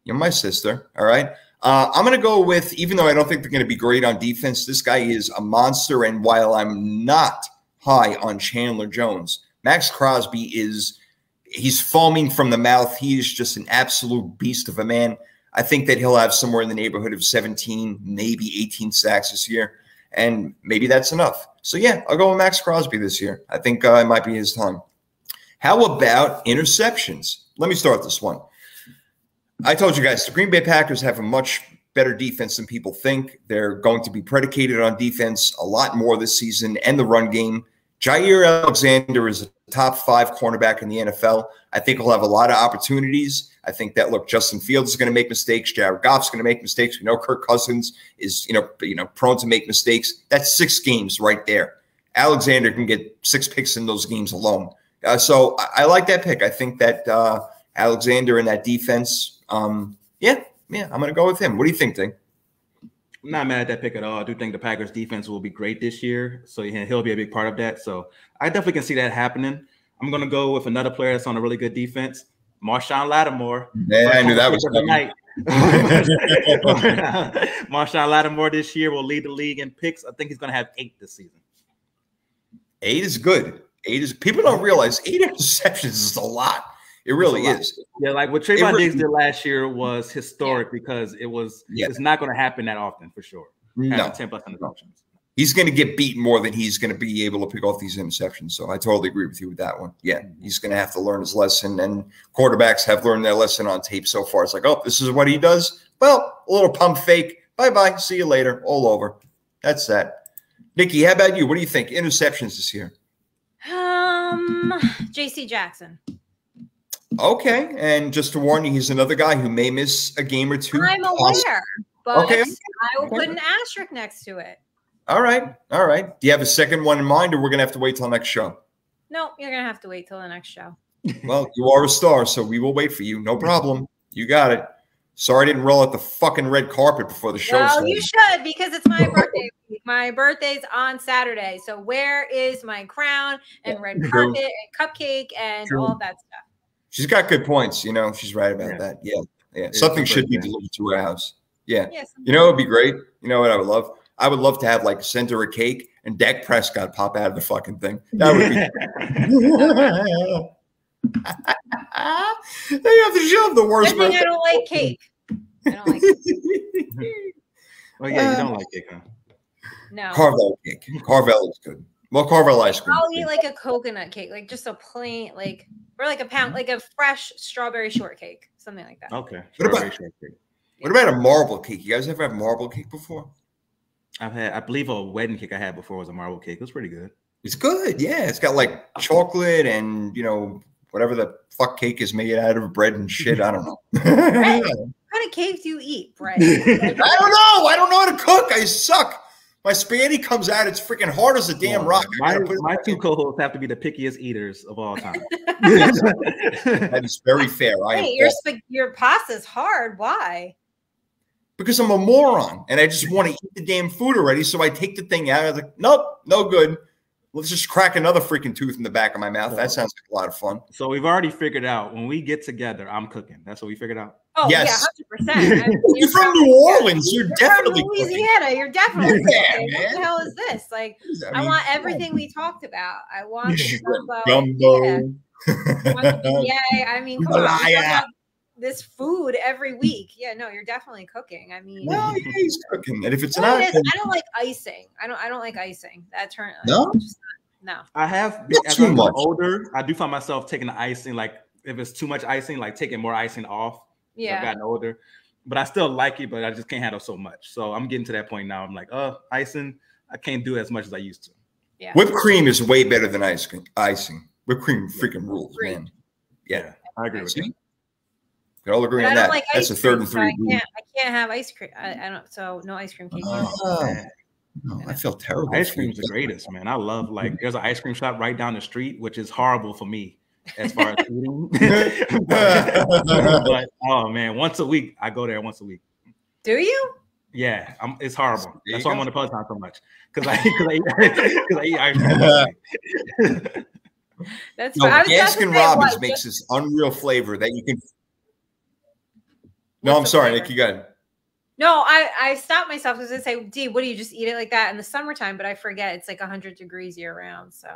You're my sister. All right. Uh, I'm going to go with, even though I don't think they're going to be great on defense, this guy is a monster. And while I'm not high on Chandler Jones, Maxx Crosby is, he's foaming from the mouth. He is just an absolute beast of a man. I think that he'll have somewhere in the neighborhood of 17, maybe 18 sacks this year. And maybe that's enough. So, yeah, I'll go with Maxx Crosby this year. I think uh, it might be his time. How about interceptions? Let me start this one. I told you guys the Green Bay Packers have a much better defense than people think. They're going to be predicated on defense a lot more this season and the run game. Jaire Alexander is a top five cornerback in the NFL. I think he'll have a lot of opportunities. I think that look, Justin Fields is going to make mistakes. Jared Goff's going to make mistakes. We know Kirk Cousins is you know you know prone to make mistakes. That's six games right there. Alexander can get six picks in those games alone. Uh, so I, I like that pick. I think that uh, Alexander in that defense. Um, yeah, yeah, I'm going to go with him. What do you think, Ding? I'm not mad at that pick at all. I do think the Packers defense will be great this year. So yeah, he'll be a big part of that. So I definitely can see that happening. I'm gonna go with another player that's on a really good defense, Marshon Lattimore. Yeah, I knew that was coming. Marshon Lattimore this year will lead the league in picks. I think he's gonna have eight this season. Eight is good. Eight is people don't realize eight interceptions is a lot. It really It's a lot. is. Yeah, like what It Trevon really- Diggs did last year was historic because it was Yeah. it's not gonna happen that often for sure. No, 10 plus interceptions. he's going to get beat more than he's going to be able to pick off these interceptions. So I totally agree with you with that one. Yeah, he's going to have to learn his lesson, and quarterbacks have learned their lesson on tape so far. It's like, oh, this is what he does. Well, a little pump fake. Bye bye. See you later. All over. That's that. Nikki, how about you? What do you think? Interceptions this year? Um, JC Jackson. Okay, and just to warn you, he's another guy who may miss a game or two. I'm aware, but Okay. I will put an asterisk next to it. All right, all right. Do you have a second one in mind, or we're gonna have to wait till next show? No, you're gonna have to wait till the next show. Well, you are a star, so we will wait for you. No problem. You got it. Sorry I didn't roll out the fucking red carpet before the show Well, started. you should because it's my birthday. My birthday's on Saturday. So where is my crown and red carpet and cupcake and True. all that stuff? She's got good points. You know, she's right about Yeah. that. Yeah, yeah. It's Something should be delivered to her house. Yeah. Yes. You know, it'd be great. You know what I would love? I would love to have like send her a cake and Dak Prescott pop out of the fucking thing. That would be. they have to show the worst. Good thing I don't like cake. I don't like cake. well, yeah, you um, don't like it, huh? No. Carvel cake. Carvel is good. Well, Carvel ice cream. I'll eat like a coconut cake, like just a plain, like or like a pound, mm-hmm. like a fresh strawberry shortcake, something like that. Okay. What about- shortcake. What about a marble cake? You guys ever have marble cake before? I've had, I believe, a wedding cake I had before was a marble cake. It was pretty good. It's good. Yeah, it's got like chocolate and you know whatever the fuck cake is made out of bread and shit. I don't know. What kind of cake do you eat, Brett? I don't know. I don't know how to cook. I suck. My spaghetti comes out. It's freaking hard as a damn rock. My, gotta put it my two co-hosts have to be the pickiest eaters of all time. That is very fair. I am Wait, your awful. spag- your pasta's hard. Why? because I'm a moron and I just want to eat the damn food already. So I take the thing out. I was like, nope, no good. Let's just crack another freaking tooth in the back of my mouth. That sounds like a lot of fun. so we've already figured out when we get together, I'm cooking. That's what we figured out. Oh Yes. yeah, hundred percent. You're from New Orleans. You're You're definitely from cooking. Louisiana. You're definitely Yeah, cooking. What the hell is this? Like, I, mean, want everything we talked about. I want Shrimp gumbo. Yeah. I yeah, I mean, come on. we talk Jambalaya. about This food every week. Yeah, no, you're definitely cooking. I mean, well, yeah, he's cooking. And if it's not, it is, I don't like icing. I don't. I don't like icing. That turn. No? just no. I have Not as too I'm much. older, I do find myself taking the icing, like if it's too much icing, like taking more icing off. As I've Yeah. gotten older. But I still like it, but I just can't handle so much. So I'm getting to that point now. I'm like, oh, icing, I can't do as much as I used to. Yeah. whipped cream is way better than ice cream. Icing. Whipped cream freaking rules, Agreed. man. Yeah. I agree with you. We all agree But on that. like That's ice a third cream, and so three. I can't. I can't have ice cream. I, I don't. So no ice cream cake. either. Oh, no, I feel terrible. Ice for you. cream's the greatest, man. I love like there's an ice cream shop right down the street, which is horrible for me as far as eating. but, but, oh man, once a week I go there once a week. Do you? Yeah, I'm, it's horrible. There That's why I'm go. on the Peloton so much because I because I, eat- 'cause I eat ice cream. once. That's. No, fine. I was about to Baskin Robbins makes this unreal flavor that you can. No, I'm sorry, flavor? Nick. You got it. No, I I stopped myself because I say, "D, what do you just eat it like that in the summertime?" But I forget it's like hundred degrees year round. So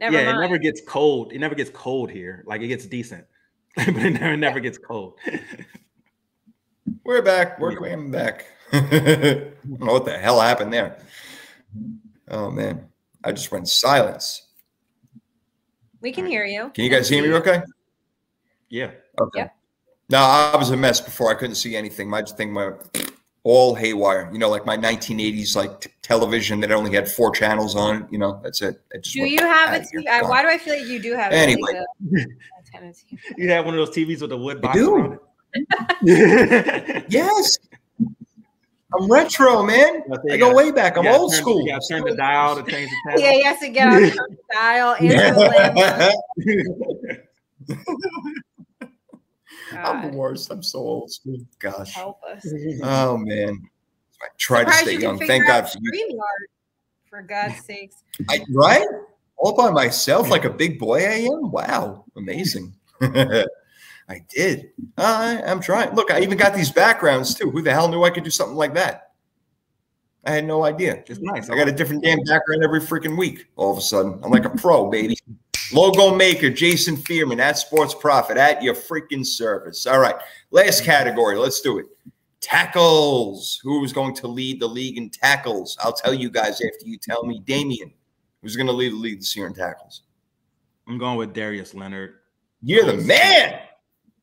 never yeah, mind. it never gets cold. It never gets cold here. Like it gets decent, but it never, never gets cold. We're back. We're I'm back. I don't know what the hell happened there. Oh man, I just went silence. we can hear you. Can you guys hear me? Okay. Yeah. Okay. Yep. No, I was a mess before. I couldn't see anything. My thing went all haywire. You know, like my 1980s like t- television that only had four channels on it. You know, that's it. it just Do you have outta a. TV? I- Why do I feel like you do have Anyway. a, a? You have one of those TVs with the wood I box do. around it. Yes. I'm retro, man. Well, there I you go go. way back. I'm old turn- school. You got to turn the dial to change the channel. Yeah, he has to get on the dial. Answer the lamp. I'm the worst. I'm so old school. Gosh. help us. Oh man. I try to stay you young. Thank God for you. For God's sakes. I, right? All by myself, like a big boy I am. Wow, amazing. I did. I, I'm trying. Look, I even got these backgrounds too. Who the hell knew I could do something like that? I had no idea. It's nice. I got a different damn background every freaking week. All of a sudden, I'm like a pro, baby. Logo maker, Jason Fearman at Sports Profit at your freaking service. All right, last category. Let's do it. Tackles. Who is going to lead the league in tackles? I'll tell you guys after you tell me. Damian, who's going to lead the league this year in tackles? I'm going with Darius Leonard. You're the man.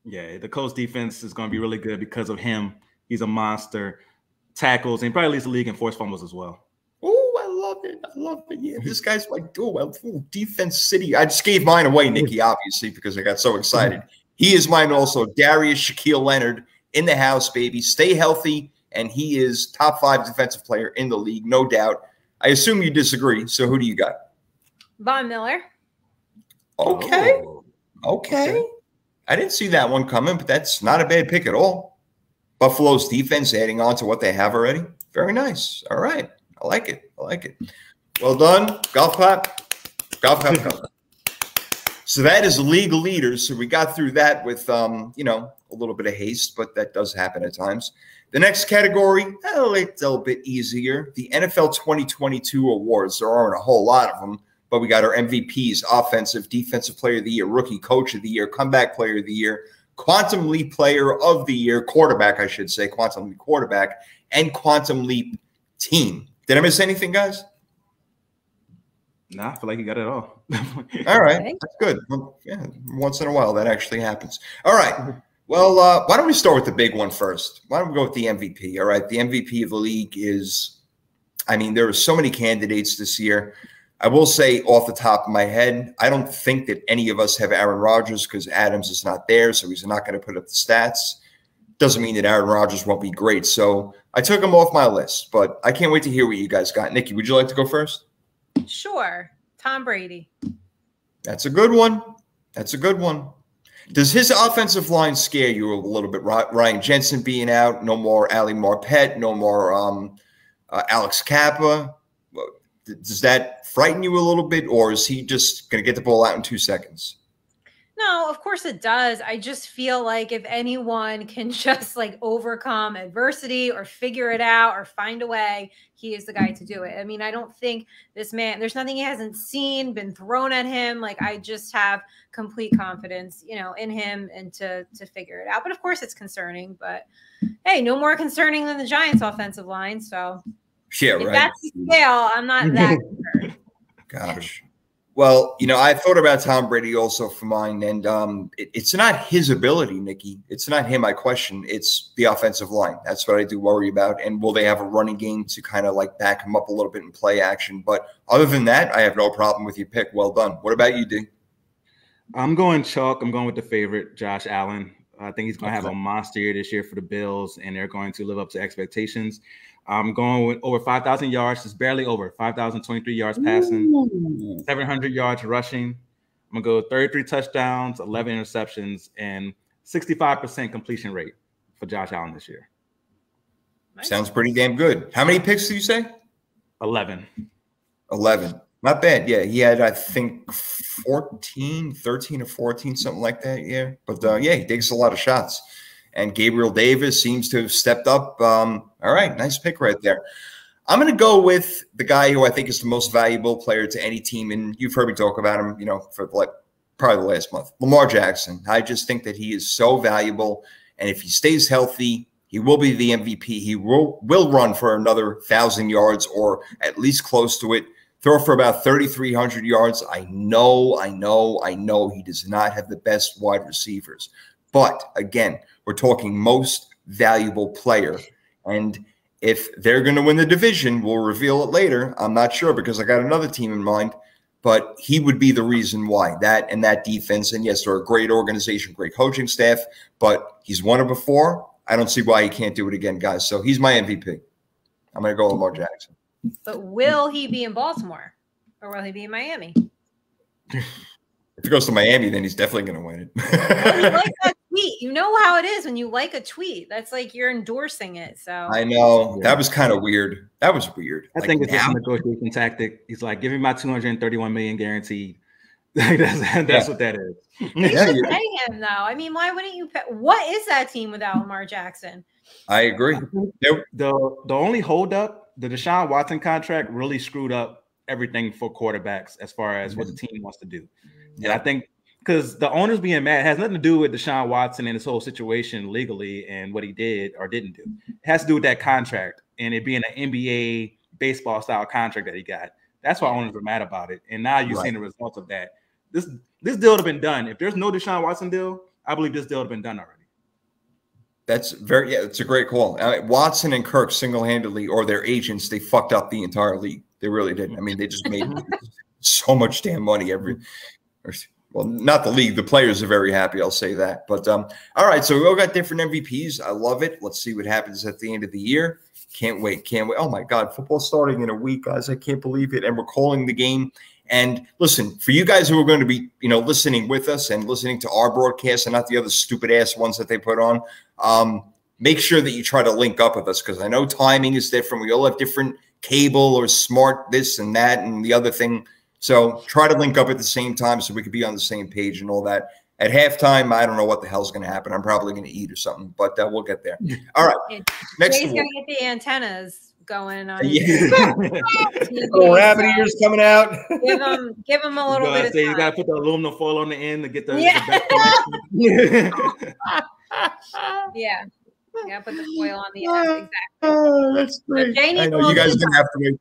Yeah, the Colts defense is going to be really good because of him. He's a monster. Tackles and probably leads the league in forced fumbles as well. I love it. I love it. Yeah, this guy's like, oh, well, ooh, defense city. I just gave mine away, Nikki, obviously, because I got so excited. He is mine also. Darius Shaquille Leonard in the house, baby. Stay healthy, and he is top five defensive player in the league, no doubt. I assume you disagree. So who do you got? Von Miller. Okay. Oh. Okay. Okay. I didn't see that one coming, but that's not a bad pick at all. Buffalo's defense adding on to what they have already. Very nice. All right. I like it. I like it. Well done. Golf clap. Golf clap. golf. So that is league leaders. So we got through that with um, you know, a little bit of haste, but that does happen at times. The next category, a little bit easier. The NFL 2022 awards. There aren't a whole lot of them, but we got our MVPs, offensive, defensive player of the year, rookie coach of the year, comeback player of the year, quantum leap player of the year, quarterback, I should say, quantum leap quarterback, and quantum leap team. Did I miss anything, guys? Nah, I feel like you got it all. All right, Okay. that's good. Well, yeah, once in a while that actually happens. All right. Well, uh, why don't we start with the big one first? Why don't we go with the MVP? All right, the MVP of the league is, I mean, there are so many candidates this year. I will say off the top of my head, I don't think that any of us have Aaron Rodgers because Adams is not there, so he's not going to put up the stats. Doesn't mean that Aaron Rodgers won't be great. So I took him off my list, but I can't wait to hear what you guys got. Nikki, would you like to go first? Sure. Tom Brady. That's a good one. That's a good one. Does his offensive line scare you a little bit? Ry- Ryan Jensen being out, no more Ali Marpet, no more um, uh, Alex Cappa. Does that frighten you a little bit, or is he just going to get the ball out in two seconds? No, of course it does. I just feel like if anyone can just like overcome adversity or figure it out or find a way, he is the guy to do it. I mean, I don't think this man, there's nothing he hasn't seen, been thrown at him. Like I just have complete confidence, you know, in him and to to figure it out. But of course it's concerning, but hey, no more concerning than the Giants offensive line. So Yeah, if right. that's the scale, I'm not that concerned. Gosh. Well, you know, I thought about Tom Brady also for mine, and um, it- it's not his ability, Nikki. It's not him. I question. It's the offensive line. That's what I do worry about. And will they have a running game to kind of like back him up a little bit in play action? But other than that, I have no problem with your pick. Well done. What about you, D? I'm going chalk. I'm going with the favorite, Josh Allen. I think he's going to have a monster year this year for the Bills, and they're going to live up to expectations. I'm going with over 5,000 yards. It's barely over 5,023 yards passing, 700 yards rushing. I'm going to go 33 touchdowns, 11 interceptions, and 65% completion rate for Josh Allen this year. Nice. Sounds pretty damn good. How many picks do you say? 11. 11. Not bad. Yeah, he had, I think, 14, 13 or 14, something like that. Yeah. But uh, yeah, he takes a lot of shots. And Gabriel Davis seems to have stepped up. Um, all right, nice pick right there. I'm going to go with the guy who I think is the most valuable player to any team. And you've heard me talk about him, you know, for like probably the last month. Lamar Jackson. I just think that he is so valuable. And if he stays healthy, he will be the MVP. He will, will run for another thousand yards or at least close to it. Throw for about 3,300 yards. I know, I know, I know he does not have the best wide receivers. But again, we're talking most valuable player. And if they're going to win the division, we'll reveal it later. I'm not sure because I got another team in mind, but he would be the reason why that and that defense. And yes, they're a great organization, great coaching staff, but he's won it before. I don't see why he can't do it again, guys. So he's my MVP. I'm going to go Lamar Jackson. But will he be in Baltimore or will he be in Miami? If he goes to Miami, then he's definitely going to win Well, it. that tweet. You know how it is when you like a tweet. That's like you're endorsing it. So I know that was kind of weird. That was weird. I Like, think it's now- a negotiation tactic. He's like, give me my 231 million guaranteed. That's that's Yeah. what that is. they Yeah, should pay him though. I mean, why wouldn't you pay? What is that team without Lamar Jackson? I agree. The the only holdup, the Deshaun Watson contract really screwed up everything for quarterbacks as far as what the mm-hmm. team wants to do. And I think because the owners being mad has nothing to do with Deshaun Watson and his whole situation legally and what he did or didn't do. It has to do with that contract and it being an NBA baseball style contract that he got. That's why owners were mad about it. And now you're Right. seeing the results of that. This this deal would have been done. If there's no Deshaun Watson deal, I believe this deal would have been done already. That's very yeah. It's a great call. I mean, Watson and Kirk single handedly, or their agents, they fucked up the entire league. They really didn't. I mean, they just made so much damn money every. Well, not the league. The players are very happy. I'll say that. But um, all right. So we all got different MVPs. I love it. Let's see what happens at the end of the year. Can't wait. Can't wait. Oh my God, football starting in a week, guys. I can't believe it. And we're calling the game. And listen, for you guys who are going to be, you know, listening with us and listening to our broadcast and not the other stupid ass ones that they put on, um, make sure that you try to link up with us because I know timing is different. We all have different cable or smart this and that and the other thing. So try to link up at the same time so we could be on the same page and all that. At halftime, I don't know what the hell's going to happen. I'm probably going to eat or something, but uh, we'll get there. All right. And Next Jay's award. gonna get the antennas going on. Yeah. TV, Little rabbit ears coming out. Give him, give him a little gotta, bit say, of you gotta put the aluminum foil on the end to get the, Yeah. the. Yeah. Yeah, put the foil on the end. Exactly. Oh, that's great. Jay needs I a know you guys are gonna have to wait.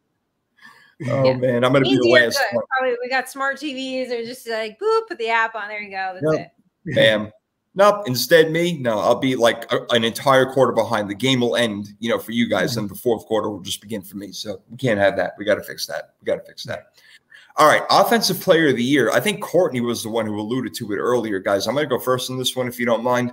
Oh Yeah. man, I'm gonna be the last Probably we got smart TVs. They're just like boop, put the app on. There you go. That's Yep. it. Bam. Nope. Instead, me. No, I'll be like a- an entire quarter behind. The game will end, you know, for you guys, mm-hmm. and the fourth quarter will just begin for me. So we can't have that. We got to fix that. We got to fix that. All right, offensive player of the year. I think Courtney was the one who alluded to it earlier, guys. I'm going to go first on this one, if you don't mind.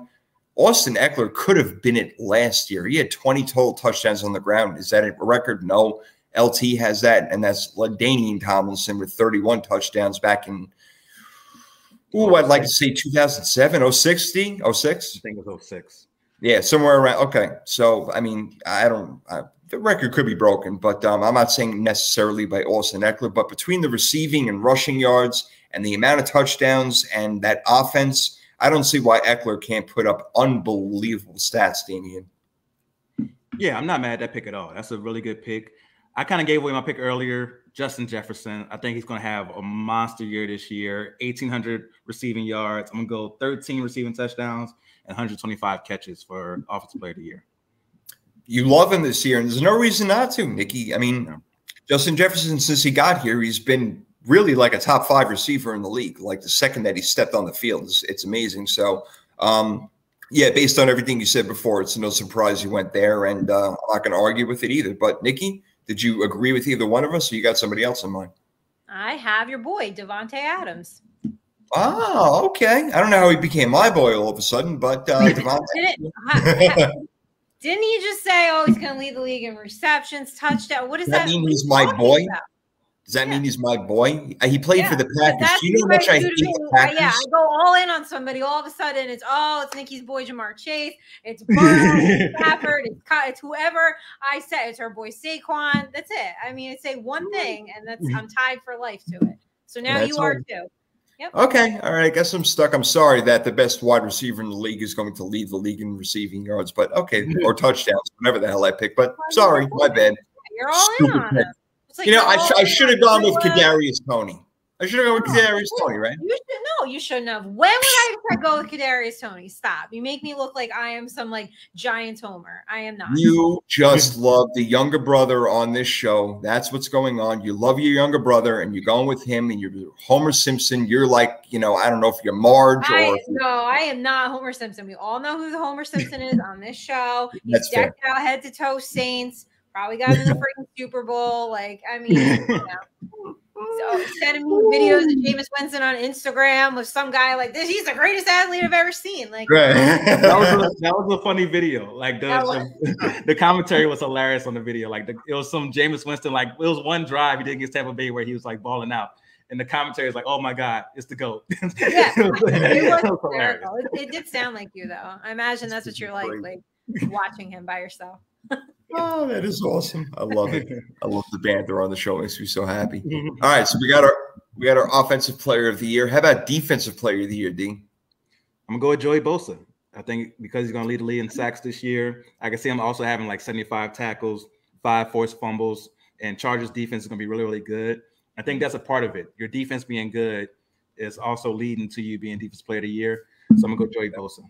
Austin Ekeler could have been it last year. He had 20 total touchdowns on the ground. Is that a record? No. LT has that, and that's LaDainian Tomlinson with 31 touchdowns back in. oh, I'd like to say 2007, 06, D? 06? I think it was 06. Yeah, somewhere around. Okay, so I mean, I don't. I, the record could be broken, but um, I'm not saying necessarily by Austin Ekeler. But between the receiving and rushing yards and the amount of touchdowns and that offense, I don't see why Ekeler can't put up unbelievable stats, Damian. Yeah, I'm not mad at that pick at all. That's a really good pick. I kind of gave away my pick earlier. Justin Jefferson. I think he's going to have a monster year this year. 1,800 receiving yards. I'm going to go 13 receiving touchdowns and 125 catches for Offensive Player of the Year. You love him this year, and there's no reason not to, Nikki. I mean. Justin Jefferson, since he got here, he's been really like a top five receiver in the league. Like the second that he stepped on the field, it's, it's amazing. So, um, yeah, based on everything you said before, it's no surprise you went there, and uh, I'm not going to argue with it either. But Nikki, did you agree with either one of us, or you got somebody else in mind? I have your boy Davante Adams. Oh, okay. I don't know how he became my boy all of a sudden, but uh, Davante. Didn't, didn't he just say, "Oh, he's going to lead the league in receptions, touchdown"? What does that that, mean he's my boy? about? Does that Yeah. mean he's my boy? Uh, He played Yeah, for the Packers. Do you know how much I hate the Packers? Yeah, I go all in on somebody. All of a sudden, it's oh, it's Nikki's boy Ja'Marr Chase. It's Burrow, it's Stafford. It's, it's whoever I say. It's her boy Saquon. That's it. I mean, I say one thing, and that's I'm tied for life to it. So now That's you are too. Yep. Okay, all right. I guess I'm stuck. I'm sorry that the best wide receiver in the league is going to lead the league in receiving yards, but okay, or touchdowns, whatever the hell I pick. But sorry, my bad. You're all Stupid in on pick. Like You know, I, sh- I should have gone with Kadarius Toney. I should have gone with Kadarius Toney, right? You should no, you shouldn't have. When would I go with Kadarius Toney? Stop. You make me look like I am some like giant homer. I am not. You just love the younger brother on this show. That's what's going on. You love your younger brother, and you're going with him, and you're Homer Simpson. You're like, you know, I don't know if you're Marge or I, no, I am not Homer Simpson. We all know who the Homer Simpson is on this show. He's That's fair. decked out head to toe Saints. Probably got in the freaking Super Bowl. Like, I mean, you know. So sending me videos of Jameis Winston on Instagram with some guy like this. He's the greatest athlete I've ever seen. Like, That was a, that was a funny video. Like the That the, the commentary was hilarious on the video. Like the, it was some Jameis Winston. Like it was one drive he did against Tampa Bay where he was like balling out, and the commentary is like, "Oh my God, it's the goat." Yeah, It was- it it was was hilarious. hysterical. It, it did sound like you, though. I imagine that's what you're like, like watching him by yourself. Oh, that is awesome. I love it. I love the banter on the show. It Makes me so happy. Mm-hmm. All right, so we got our we got our offensive player of the year. How about defensive player of the year, D? I'm gonna go with Joey Bosa. I think because he's gonna lead the league in sacks this year. I can see him also having like 75 tackles, five forced fumbles, and Chargers defense is gonna be really, really good. I think that's a part of it. Your defense being good is also leading to you being defense player of the year. So I'm gonna go Joey Bosa.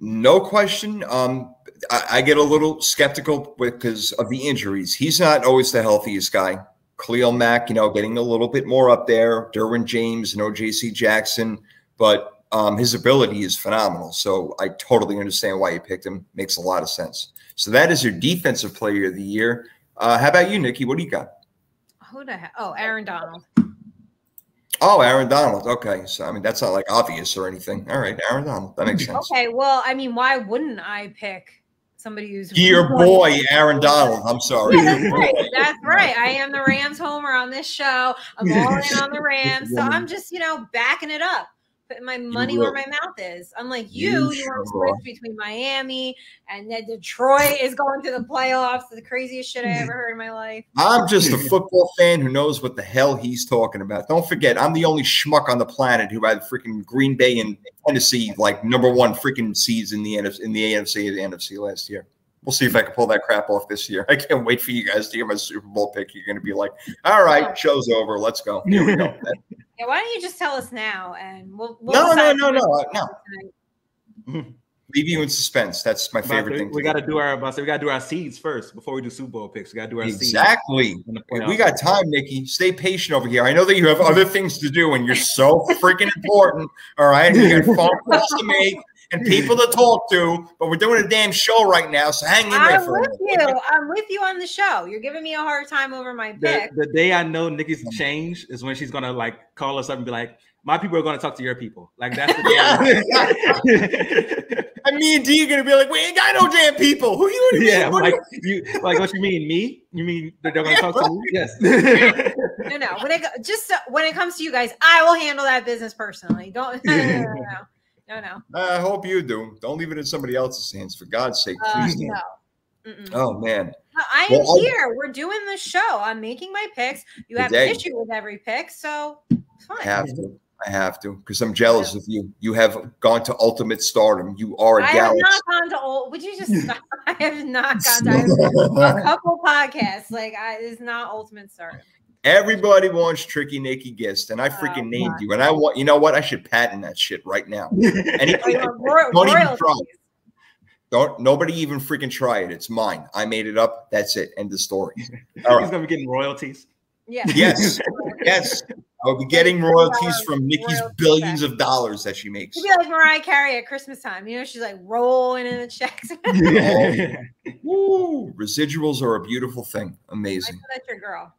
No question. Um, I, I get a little skeptical because of the injuries. He's not always the healthiest guy. Khalil Mack, you know, getting a little bit more up there. Derwin James, no J.C. Jackson, but um, his ability is phenomenal. So I totally understand why you picked him. Makes a lot of sense. So that is your defensive player of the year. Uh, how about you, Nikki? What do you got? Who the hell? Oh, Aaron Donald. Oh, Aaron Donald. Okay, so I mean that's not like obvious or anything. All right, Aaron Donald. That makes sense. Okay, well, I mean, why wouldn't I pick somebody who's Your boy, Aaron Donald. I'm sorry. Yeah, that's right. That's right. I am the Rams homer on this show. I'm all in on the Rams. So I'm just, you know, backing it up, putting my money where my mouth is. Unlike you, You you, want to switch between Miami and then Detroit is going to the playoffs. The craziest shit I hmm. ever heard in my life. I'm just a hmm. football fan who knows what the hell he's talking about. Don't forget, I'm the only schmuck on the planet who had freaking Green Bay and Tennessee like number one freaking seeds in the NFC in the AFC and the NFC last year. We'll see if I can pull that crap off this year. I can't wait for you guys to get my Super Bowl pick. You're going to be like, "All right, show's over. Let's go." Here we go. Yeah, why don't you just tell us now and we'll, we'll No, no, decide no, no, tonight. no. leave you in suspense. That's my About favorite to- thing. we got to do. do our. about to We got to do our seeds first before we do Super Bowl picks. We got to do our seeds. Exactly. in We got time, Nikki. Stay patient over here. I know that you have other things to do and you're so freaking important. All right. You got phone calls to make and people to talk to, but we're doing a damn show right now. So hang in there I'm for a with minute. you. I'm with you on the show. You're giving me a hard time over my The, pick. the day I know Nikki's change is when she's gonna like call us up and be like, "My people are gonna talk to your people." Like that's the day. And me and D are going to be like, we ain't got no damn people. Who you want to yeah, be? What like you, like what you mean? Me? You mean they're gonna Yeah, talk to me? Yes. No, no. When it just uh, when it comes to you guys, I will handle that business personally. Don't no no no no no. I hope you do. Don't leave it in somebody else's hands, for God's sake. Uh, Please don't. no. Oh, man. I am Well, I- here. We're doing the show. I'm making my picks. You have an issue with every pick, so fine. I have to. I have to because I'm jealous of you. You have gone to ultimate stardom. You are a I have not gone to old. Would you just? stop? I have not gone to a couple podcasts. Like, I it's not ultimate stardom. Everybody wants Tricky Nikki Gist, and I oh, freaking Oh, named God. you. And I want, you know what? I should patent that shit right now. Oh, Anything, you don't even royalties. try. Don't nobody even freaking try it. It's mine. I made it up. That's it. End of story. All He's gonna be getting royalties. Yeah. Yes. Yes. I'll be getting royalties from Nikki's Royalty billions check. of dollars that she makes. She'd be like Mariah Carey at Christmas time. You know, she's like rolling in the checks. Woo! Residuals are a beautiful thing. I Amazing. that's your girl.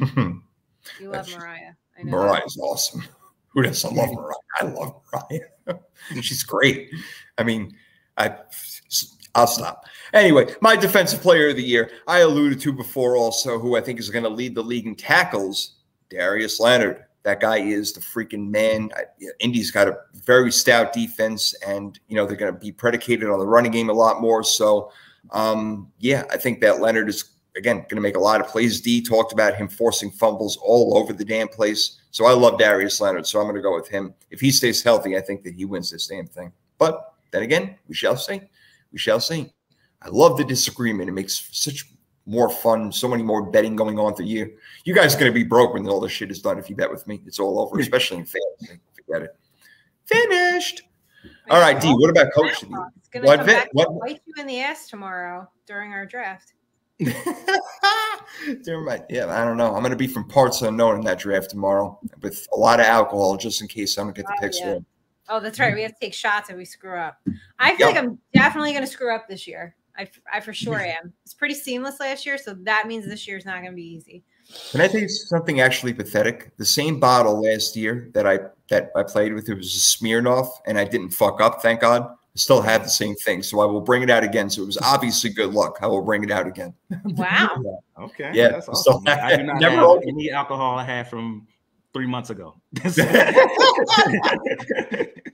You love Mariah. I know. Mariah's awesome. Who doesn't love Mariah? I love Mariah. She's great. I mean, I I'll stop. Anyway, my defensive player of the year, I alluded to before also, who I think is going to lead the league in tackles, Darius Leonard. That guy is the freaking man. Indy's got a very stout defense, and you know they're going to be predicated on the running game a lot more. So, um, yeah, I think that Leonard is again going to make a lot of plays. D talked about him forcing fumbles all over the damn place. So I love Darius Leonard. So I'm going to go with him. If he stays healthy, I think that he wins this damn thing. But then again, we shall see. We shall see. I love the disagreement. It makes such more fun. So many more betting going on for you. You guys are going to be broke when all this shit is done. If you bet with me, it's all over. Hmm. Especially in fantasy. Forget it. Finished. All right, D. Oh, what about coach? of the year? It's gonna What come back what- bite you in the ass tomorrow during our draft. Never mind. Yeah, I don't know. I'm going to be from parts unknown in that draft tomorrow with a lot of alcohol just in case I don't get the Oh, picks yeah. Oh, that's right. We have to take shots if we screw up. I feel Yeah. like I'm definitely going to screw up this year. I, I for sure am. It's pretty seamless last year, so that means this year's not going to be easy. Can I tell you something actually pathetic? The same bottle last year that I that I played with, it was a Smirnoff, and I didn't fuck up, thank God. I still have the same thing, so I will bring it out again. So it was obviously good luck. I will bring it out again. Wow. Okay. Yeah, That's so awesome. I do not never have any alcohol I had from three months ago.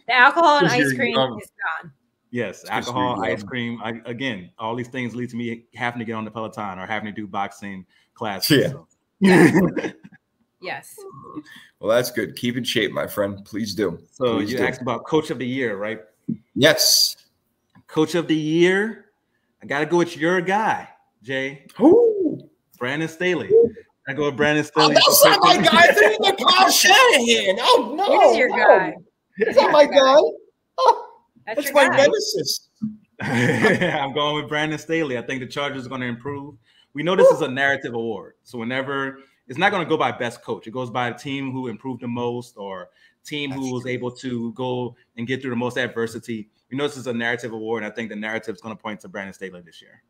The alcohol and ice cream young. is gone. yes, alcohol, ice cream. I, again, all these things lead to me having to get on the Peloton or having to do boxing classes. Yeah. so. Yes. Well, that's good. Keep in shape, my friend. Please do. So Please you do. asked about coach of the year, right? Yes. Coach of the year, I got to go with your guy, Jay Ooh. Brandon Staley. I go with Brandon Oh, Staley. that's not my guy. I think it's Kyle Shanahan. Oh no. He's your no. guy. That's not my guy. Oh, That's, that's your my guy. nemesis. I'm going with Brandon Staley. I think the Chargers are going to improve. We know this is a narrative award, so whenever it's not going to go by best coach, it goes by a team who improved the most or team who was true. able to go and get through the most adversity. We know this is a narrative award, and I think the narrative is going to point to Brandon Staley this year.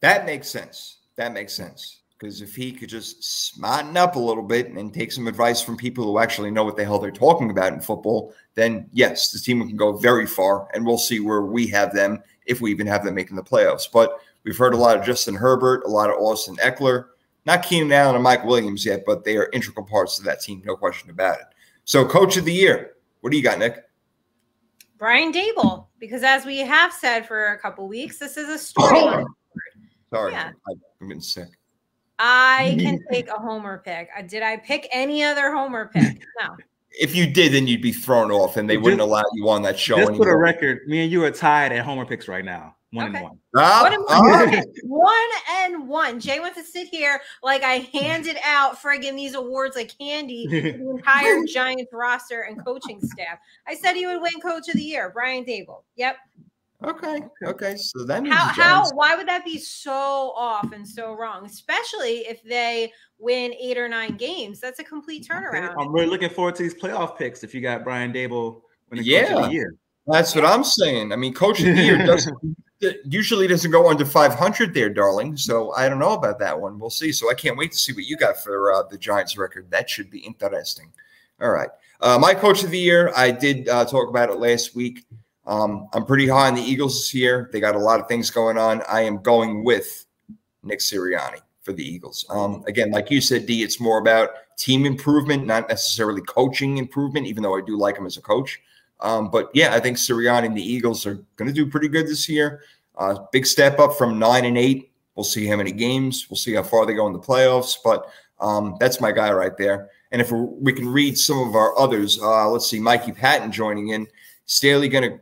That makes sense. That makes sense. Because if he could just smarten up a little bit and take some advice from people who actually know what the hell they're talking about in football, then yes, the team can go very far. And we'll see where we have them if we even have them making the playoffs. But we've heard a lot of Justin Herbert, a lot of Austin Ekeler, not Keenan Allen and Mike Williams yet, but they are integral parts of that team, no question about it. So, coach of the year, what do you got, Nick? Brian Daboll, because as we have said for a couple weeks, this is a story. Sorry, Yeah. I've been sick. I can take a homer pick. Uh, Did I pick any other homer pick? No. If you did, then you'd be thrown off, and they Just- wouldn't allow you on that show Just for the anymore. record, me and you are tied at homer picks right now. One Okay. and one. Ah, One and one. Okay, one and one. Jay wants to sit here like I handed out friggin' these awards like candy to the entire Giants roster and coaching staff. I said he would win Coach of the Year, Brian Daboll. Yep. Okay, okay. So that means How how why would that be so off and so wrong? Especially if they win eight or nine games. That's a complete turnaround. I'm really looking forward to these playoff picks. If you got Brian Daboll winning coach Yeah. of the year, That's what I'm saying. I mean, coach of the year doesn't usually doesn't go under 500 there, darling. So I don't know about that one. We'll see. So I can't wait to see what you got for uh, the Giants record. That should be interesting. All right. Uh, my coach of the year, I did uh, talk about it last week. Um, I'm pretty high on the Eagles this year. They got a lot of things going on. I am going with Nick Sirianni for the Eagles. Um, again, like you said, D, it's more about team improvement, not necessarily coaching improvement, even though I do like him as a coach. Um, but yeah, I think Sirianni and the Eagles are going to do pretty good this year. Uh, big step up from nine and eight. We'll see how many games. We'll see how far they go in the playoffs. But um, that's my guy right there. And if we're, can read some of our others, uh, let's see, Mikey Patton joining in. Staley going to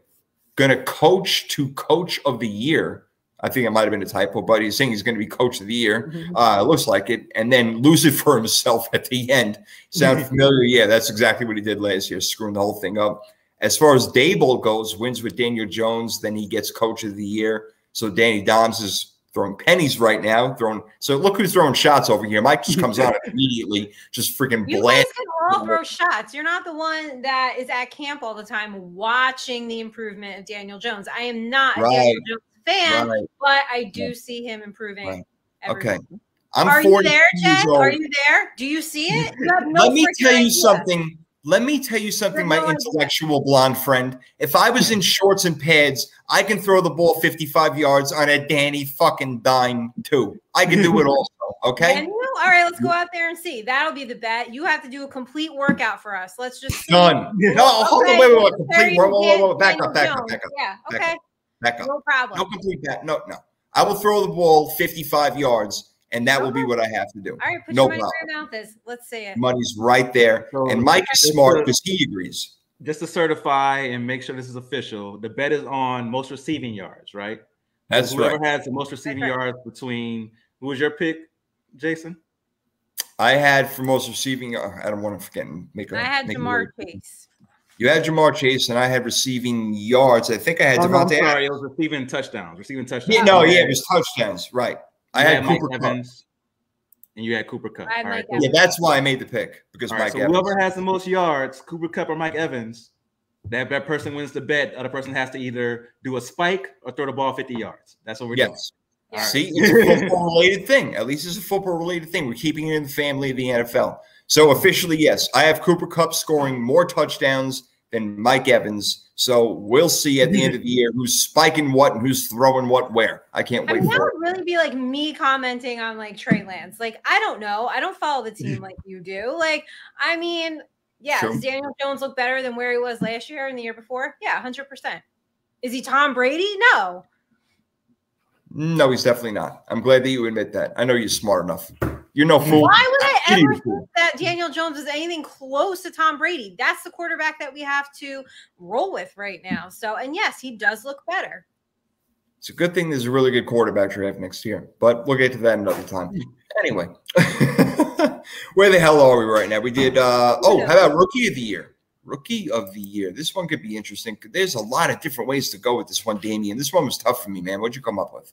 going to coach to coach of the year. I think it might have been a typo, but he's saying he's going to be coach of the year. Uh, it looks like it, and then lose it for himself at the end. Sound familiar? Yeah, that's exactly what he did last year, screwing the whole thing up. As far as Daboll goes, wins with Daniel Jones, then he gets coach of the year. So Danny Dimes is throwing pennies right now. Throwing so look who's throwing shots over here. Mike just comes out immediately, just freaking You bland. guys can all throw shots. You're not the one that is at camp all the time watching the improvement of Daniel Jones. I am not a Daniel Jones fan, Right. but I do see him improving. Right. Okay. I'm Are you there, Jen? Are you there? Do you see it? You no Let me tell you idea. something. Let me tell you something, my intellectual blonde friend. If I was in shorts and pads, I can throw the ball 55 yards on a Danny fucking dime too. I can do it also. Okay. Can you? All right, let's go out there and see. That'll be the bet. You have to do a complete workout for us. Let's just see. Done. No, hold on. Okay. Wait, wait, wait. Complete. you Whoa, whoa, whoa. Back up, back up, back up, Yeah. back Okay. back up. No problem. No complete that. No, no. I will throw the ball 55 yards, and that will be what I have to do. All right, put No your money problem. where your mouth is. Let's see it. Money's right there. So- And Mike is smart because he agrees. just to certify and make sure this is official, the bet is on most receiving yards, right? That's Whoever right. has the most receiving right. yards between who was your pick, Jason? I had for most receiving. uh, I don't want to forget and make a. I had make a Ja'Marr Chase. You had Ja'Marr Chase, and I had receiving yards. I think I had Oh, no, I'm Davante. sorry, it was receiving touchdowns. Receiving touchdowns. Yeah, no, yeah, had- it was touchdowns. Right. I you had Mike Cooper Kupp. Evans, and you had Cooper Kupp. Had All right, Mike cool. Evans. Yeah, that's why I made the pick because All right, Mike so Evans. whoever has the most yards, Cooper Kupp or Mike Evans, that, that person wins the bet. Other person has to either do a spike or throw the ball 50 yards. That's what we're doing. Yes. Yeah. See, it's a football related thing. At least it's a football related thing. We're keeping it in the family of the NFL. So officially, yes, I have Cooper Kupp scoring more touchdowns than Mike Evans. So we'll see at the end of the year who's spiking what and who's throwing what where. I can't wait mean, that would really be like me commenting on like Trey Lance. Like, I don't know. I don't follow the team like you do. Like, I mean, yeah, True. does Daniel Jones look better than where he was last year and the year before? Yeah, 100%. Is he Tom Brady? No. No, he's definitely not. I'm glad that you admit that. I know you're smart enough. You're no fool. Why would I ever you. think that Daniel Jones is anything close to Tom Brady? That's the quarterback that we have to roll with right now. So, and yes, he does look better. It's a good thing there's a really good quarterback draft next year, but we'll get to that another time. Anyway, where the hell are we right now? We did, uh, oh, how about rookie of the year? Rookie of the year. This one could be interesting. There's a lot of different ways to go with this one, Damian. This one was tough for me, man. What'd you come up with?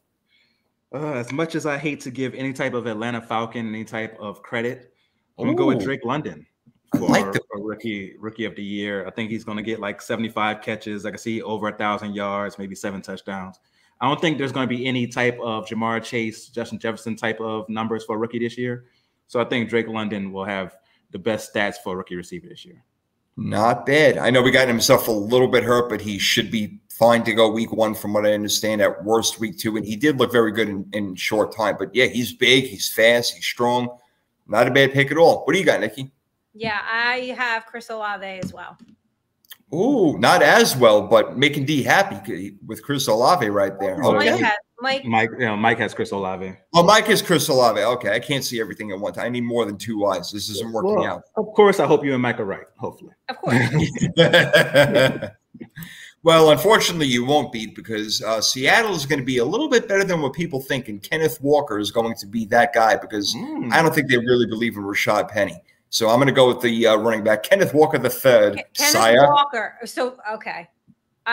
Uh, as much as I hate to give any type of Atlanta Falcon any type of credit, I'm gonna go with Drake London I for like the- rookie rookie of the year. I think he's gonna get like 75 catches. I can see over a thousand yards, maybe seven touchdowns. I don't think there's gonna be any type of Ja'Marr Chase, Justin Jefferson type of numbers for a rookie this year. So I think Drake London will have the best stats for a rookie receiver this year. Not bad. I know we got himself a little bit hurt, but he should be fine to go week one, from what I understand. At worst, week two, and he did look very good in, in short time. But yeah, he's big, he's fast, he's strong. Not a bad pick at all. What do you got, Nikki? Yeah, I have Chris Olave as well. Ooh, not as well, but making D happy with Chris Olave right there. Oh, Mike, has, Mike Mike, you know, Mike has Chris Olave. Oh, Mike is Chris Olave. Okay, I can't see everything at one time. I need more than two eyes. This isn't working Well, out. Of course, I hope you and Mike are right. Hopefully. of course. Well, unfortunately, you won't beat because uh, Seattle is going to be a little bit better than what people think, and Kenneth Walker is going to be that guy because Mm. I don't think they really believe in Rashad Penny. So I'm going to go with the uh, running back, Kenneth Walker the third. Kenneth Sire. Walker. So okay.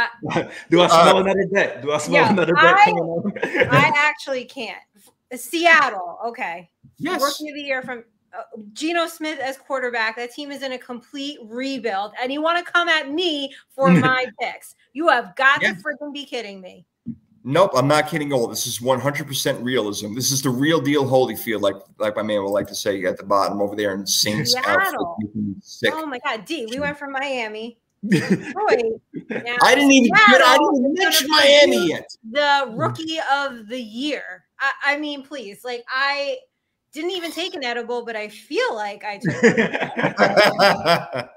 Do I smell Uh, another bet? Do I smell yeah, another bet I- I actually can't. Seattle. Okay. Yes. Rookie of the year from uh, Uh, Geno Smith as quarterback. That team is in a complete rebuild, and you want to come at me for my picks? You have got Yeah. to freaking be kidding me. Nope, I'm not kidding. All this is 100% realism. This is the real deal, Holyfield, like like my man would like to say at the bottom over there in Saints. Seattle. making me Sick. Oh my God, D. We went from Miami. Now I didn't even I didn't mention Miami yet. The rookie of the year. I, I mean, please, like I didn't even take an edible, but I feel like I took.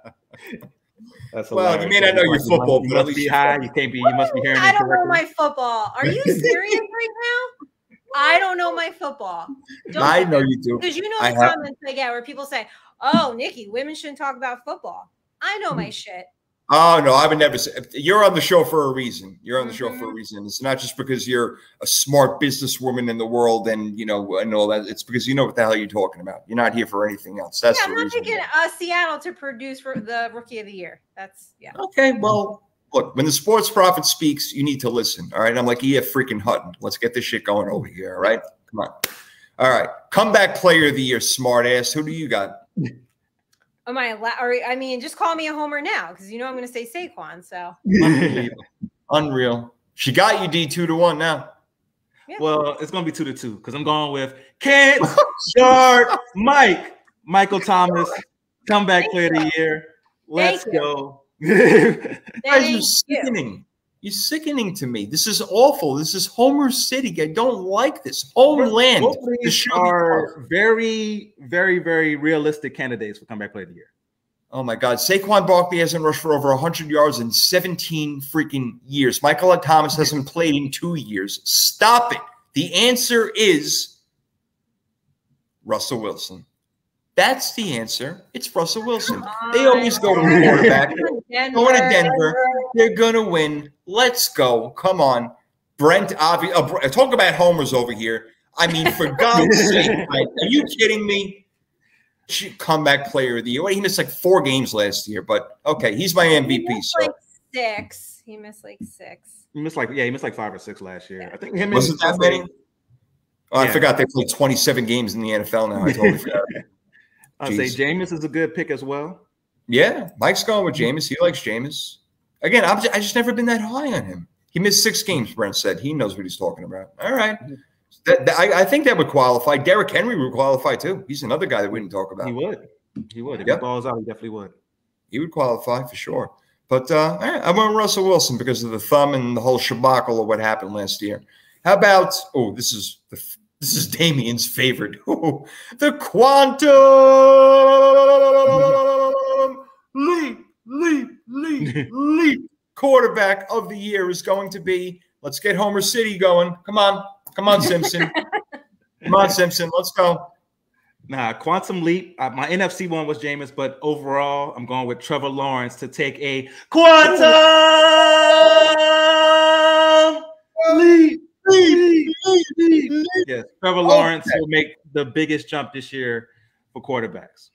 That's Well, you may not know your must- football, You but at least you high. You can't be. You must be hearing I don't know my football. Are you serious right now? I don't know my football. I know you do. because you know I the have- comments I get where people say, "Oh, Nikki, women shouldn't talk about football." I know Hmm. my shit. Oh no, I would never say. You're on the show for a reason. You're on the show for Mm-hmm. a reason. It's not just because you're a smart businesswoman in the world and you know and all that. It's because you know what the hell you're talking about. You're not here for anything else. That's yeah, the I'm not reason. picking uh, Seattle to produce for the rookie of the year. That's yeah. Okay, well, look, when the sports prophet speaks, you need to listen. All right. I'm like E.F. freaking Hutton. Let's get this shit going over here. All right. Come on. All right. Comeback player of the year, smart ass. Who do you got? Am I? allowed? or I mean, just call me a homer now because you know I'm going to say Saquon. So Unbelievable. Unreal. She got you D two to one now. well, it's gonna be two to two because I'm going with can't Mike Michael Thomas comeback Thank player of the year. Let's Thank go. Guys, Thank you're you. You're sickening to me. This is awful. This is Homer City. I don't like this. Homeland. Both of This these are very, very, very realistic candidates for comeback player of the year. Oh my God. Saquon Barkley hasn't rushed for over 100 yards in 17 freaking years. Michael Thomas hasn't played in two years. Stop it. The answer is Russell Wilson. That's the answer. It's Russell Wilson. They always go to the quarterback. Denver. Going to Denver. They're going to win. Let's go. Come on. Brent, obvi- uh, talk about homers over here. I mean, for God's sake, Mike, are you kidding me? Comeback player of the year. Well, he missed like four games last year, but okay, he's my He MVP. missed So like six. He missed like six. He missed like yeah, he missed like five or six last year. I think him was and it that many? Oh, I forgot they played 27 games in the NFL now. I totally forgot. I'd say Jeez. Jameis is a good pick as well. Yeah, Mike's going with Jameis. He likes Jameis. Again, I'm just, I just never been that high on him. He missed six games. Brent said he knows what he's talking about. All right, that, that- I, I think that would qualify. Derrick Henry would qualify too. He's another guy that we didn't talk about. He would. He would. If Yep. he balls out, he definitely would. He would qualify for sure. But uh, right, I went Russell Wilson because of the thumb and the whole shabacle of what happened last year. How about? Oh, this is the this is Damien's favorite. Oh, the quantum leap, leap, leap, leap. Quarterback of the year is going to be. Let's get Homer City going. Come on, come on, Simpson. come on, Simpson. Let's go. Nah, Quantum Leap. Uh, my NFC one was Jameis, but overall, I'm going with Trevor Lawrence to take a Quantum Leap. leap, leap, leap. Yes, Trevor Lawrence will make the biggest jump this year for quarterbacks.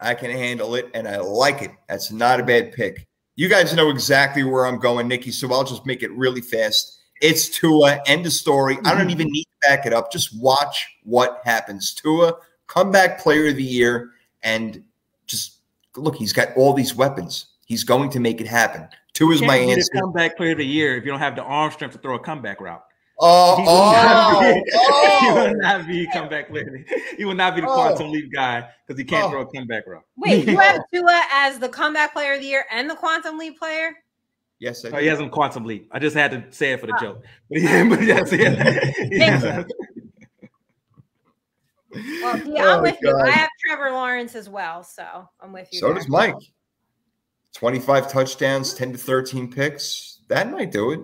I can handle it, and I like it. That's not a bad pick. You guys know exactly where I'm going, Nikki, so I'll just make it really fast. It's Tua. End of story. I don't mm-hmm. even need to back it up. Just watch what happens. Tua, comeback player of the year, and just look, he's got all these weapons. He's going to make it happen. Tua's is my answer. comeback player of the year if you don't have the arm strength to throw a comeback route. Oh, He will oh, not oh, be- he oh. will not be comeback player. He will not be the Oh. quantum leap guy because he can't Oh. throw a comeback route. Wait, you have Tua as the comeback player of the year and the quantum leap player? Yes, I Oh, he hasn't quantum leap. I just had to say it for the Oh. joke. But, yeah, but yes, he has- Thank Well, yeah, Oh, I'm with you. I have Trevor Lawrence as well, so I'm with you. So there. does Mike. 25 touchdowns, 10 to 13 picks. That might do it.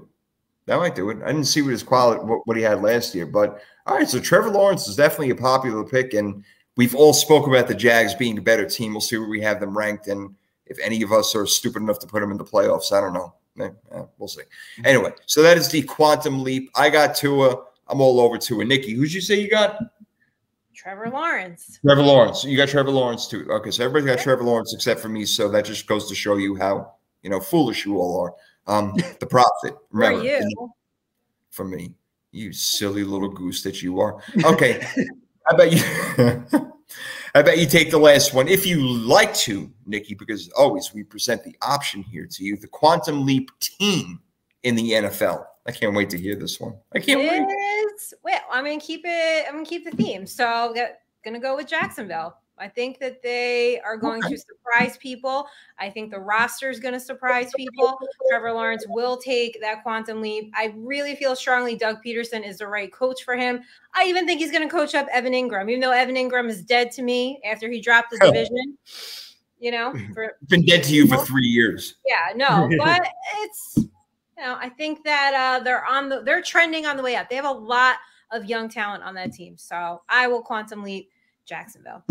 That might do it. I didn't see what his quality, what, what he had last year. But all right, so Trevor Lawrence is definitely a popular pick. And we've all spoke about the Jags being a better team. We'll see where we have them ranked. And if any of us are stupid enough to put them in the playoffs, I don't know. Eh, eh, we'll see. Anyway, so that is the quantum leap. I got Tua. I'm all over Tua. Nikki, who'd you say you got? Trevor Lawrence. Trevor Lawrence. You got Trevor Lawrence too. Okay, so everybody's got Trevor Lawrence except for me. So that just goes to show you how you know foolish you all are. Um, the prophet. Remember, For you. for me, you silly little goose that you are. Okay, I bet you. I bet you take the last one if you like to, Nikki, because always we present the option here to you: the quantum leap team in the NFL. I can't wait to hear this one. I can't wait. It's well, I'm gonna keep it. I'm gonna keep the theme. So gonna go with Jacksonville. I think that they are going Okay. to surprise people. I think the roster is going to surprise people. Trevor Lawrence will take that quantum leap. I really feel strongly Doug Pederson is the right coach for him. I even think he's going to coach up Evan Engram, even though Evan Engram is dead to me after he dropped the division. You know, for been dead to you for three years. yeah, no, but it's you know, I think that uh they're on the they're trending on the way up. They have a lot of young talent on that team. So I will quantum leap Jacksonville.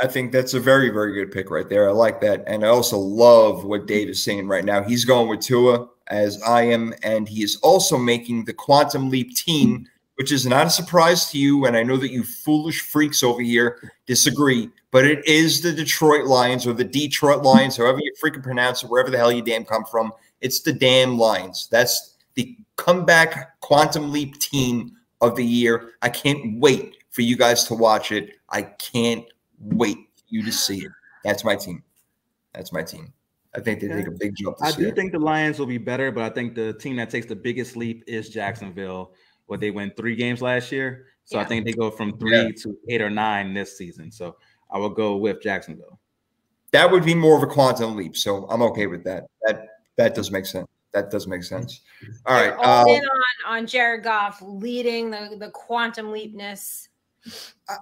I think that's a very, very good pick right there. I like that. And I also love what Dave is saying right now. He's going with Tua as I am, and he is also making the quantum leap team, which is not a surprise to you. And I know that you foolish freaks over here disagree, but it is the Detroit Lions or the Detroit Lions, however you freaking pronounce it, wherever the hell you damn come from. It's the damn Lions. That's the comeback quantum leap team of the year. I can't wait for you guys to watch it. I can't wait for you to see it. That's my team. That's my team. I think they take a big jump I do year. think the Lions will be better, but I think the team that takes the biggest leap is Jacksonville. Where they win three games last year, so I think they go from three Yeah. to eight or nine this season. So I will go with Jacksonville. that would be more of a quantum leap. So I'm okay with that. That that does make sense. That does make sense. All right. All uh, in on, on Jared Goff leading the, the quantum leapness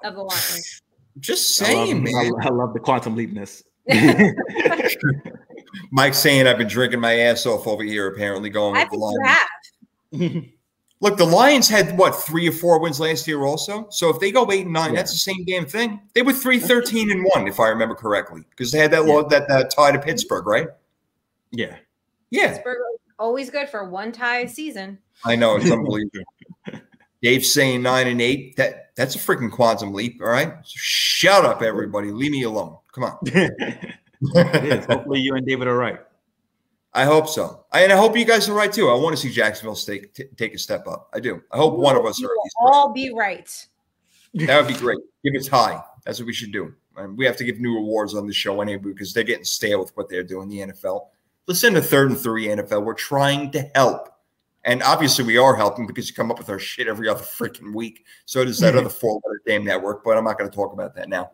of the Lions. Just I love, saying, man. I, I love the quantum leapness. Mike saying I've been drinking my ass off over here, apparently going I with the Lions. have. Look, the Lions had what three or four wins last year, also. So if they go eight and nine, Yeah. that's the same damn thing. They were three thirteen and one, if I remember correctly, because they had that law that that tie to Pittsburgh, right? yeah. Yeah, Pittsburgh always good for one tie a season. I know it's unbelievable. Dave's saying nine and eight. That that's a freaking quantum leap. All right, so shut up, everybody. Leave me alone. Come on. it is. Hopefully, you and David are right. I hope so, I, and I hope you guys are right too. I want to see Jacksonville take t- take a step up. I do. I hope one of us are. will at least right. all be right. That would be great. Give it high. That's what we should do. And we have to give new awards on the show anyway because they're getting stale with what they're doing the NFL. Listen to third and three NFL. We're trying to help. And obviously we are helping because you come up with our shit every other freaking week. So does that other four letter damn network, but I'm not going to talk about that now.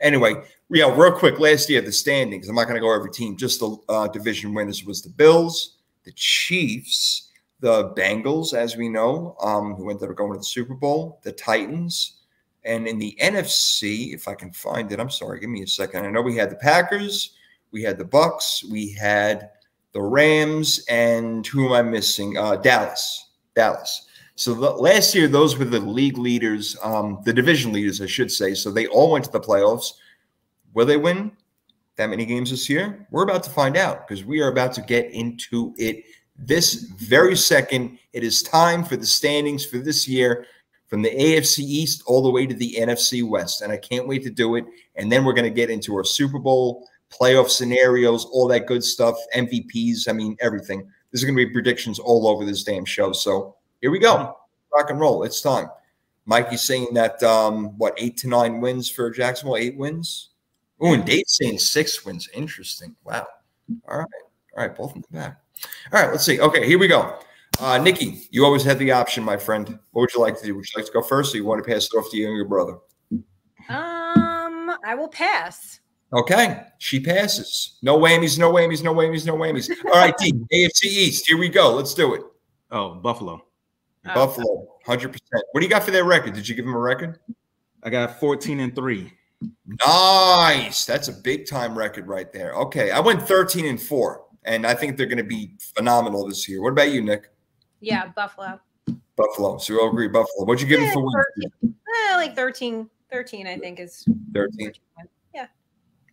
Anyway, yeah, real quick. Last year, the standings. I'm not going to go every team. Just the uh, division winners was the Bills, the Chiefs, the Bengals, as we know, um, who ended up going to the Super Bowl, the Titans, and in the NFC, if I can find it, I'm sorry, give me a second. I know we had the Packers, we had the Bucs, we had the Rams, and who am I missing? Uh, Dallas. Dallas. So the, last year, those were the league leaders, um, the division leaders, I should say. So they all went to the playoffs. Will they win that many games this year? We're about to find out because we are about to get into it this very second. It is time for the standings for this year from the AFC East all the way to the NFC West. And I can't wait to do it. And then we're going to get into our Super Bowl playoff scenarios, all that good stuff, MVPs. I mean, everything. There's going to be predictions all over this damn show. So here we go. Rock and roll. It's time. Mikey's saying that, um, what, eight to nine wins for Jacksonville, eight wins? Oh, and Dave's saying six wins. Interesting. Wow. All right. All right. Both in the back. All right. Let's see. Okay. Here we go. Uh, Nikki, you always had the option, my friend. What would you like to do? Would you like to go first, or you want to pass it off to you and your brother? Um, I will pass. Okay, she passes. No whammies, no whammies, no whammies, no whammies. All right, D, AFC East. Here we go. Let's do it. Oh, Buffalo. Oh. Buffalo, hundred percent. What do you got for their record? Did you give them a record? I got 14 and three. Nice. That's a big time record right there. Okay, I went thirteen and four, and I think they're going to be phenomenal this year. What about you, Nick? Yeah, Buffalo. Buffalo. So we all agree, Buffalo. What'd you give them for wins? 13. Eh, like 13, 13, I think is 13. Yeah.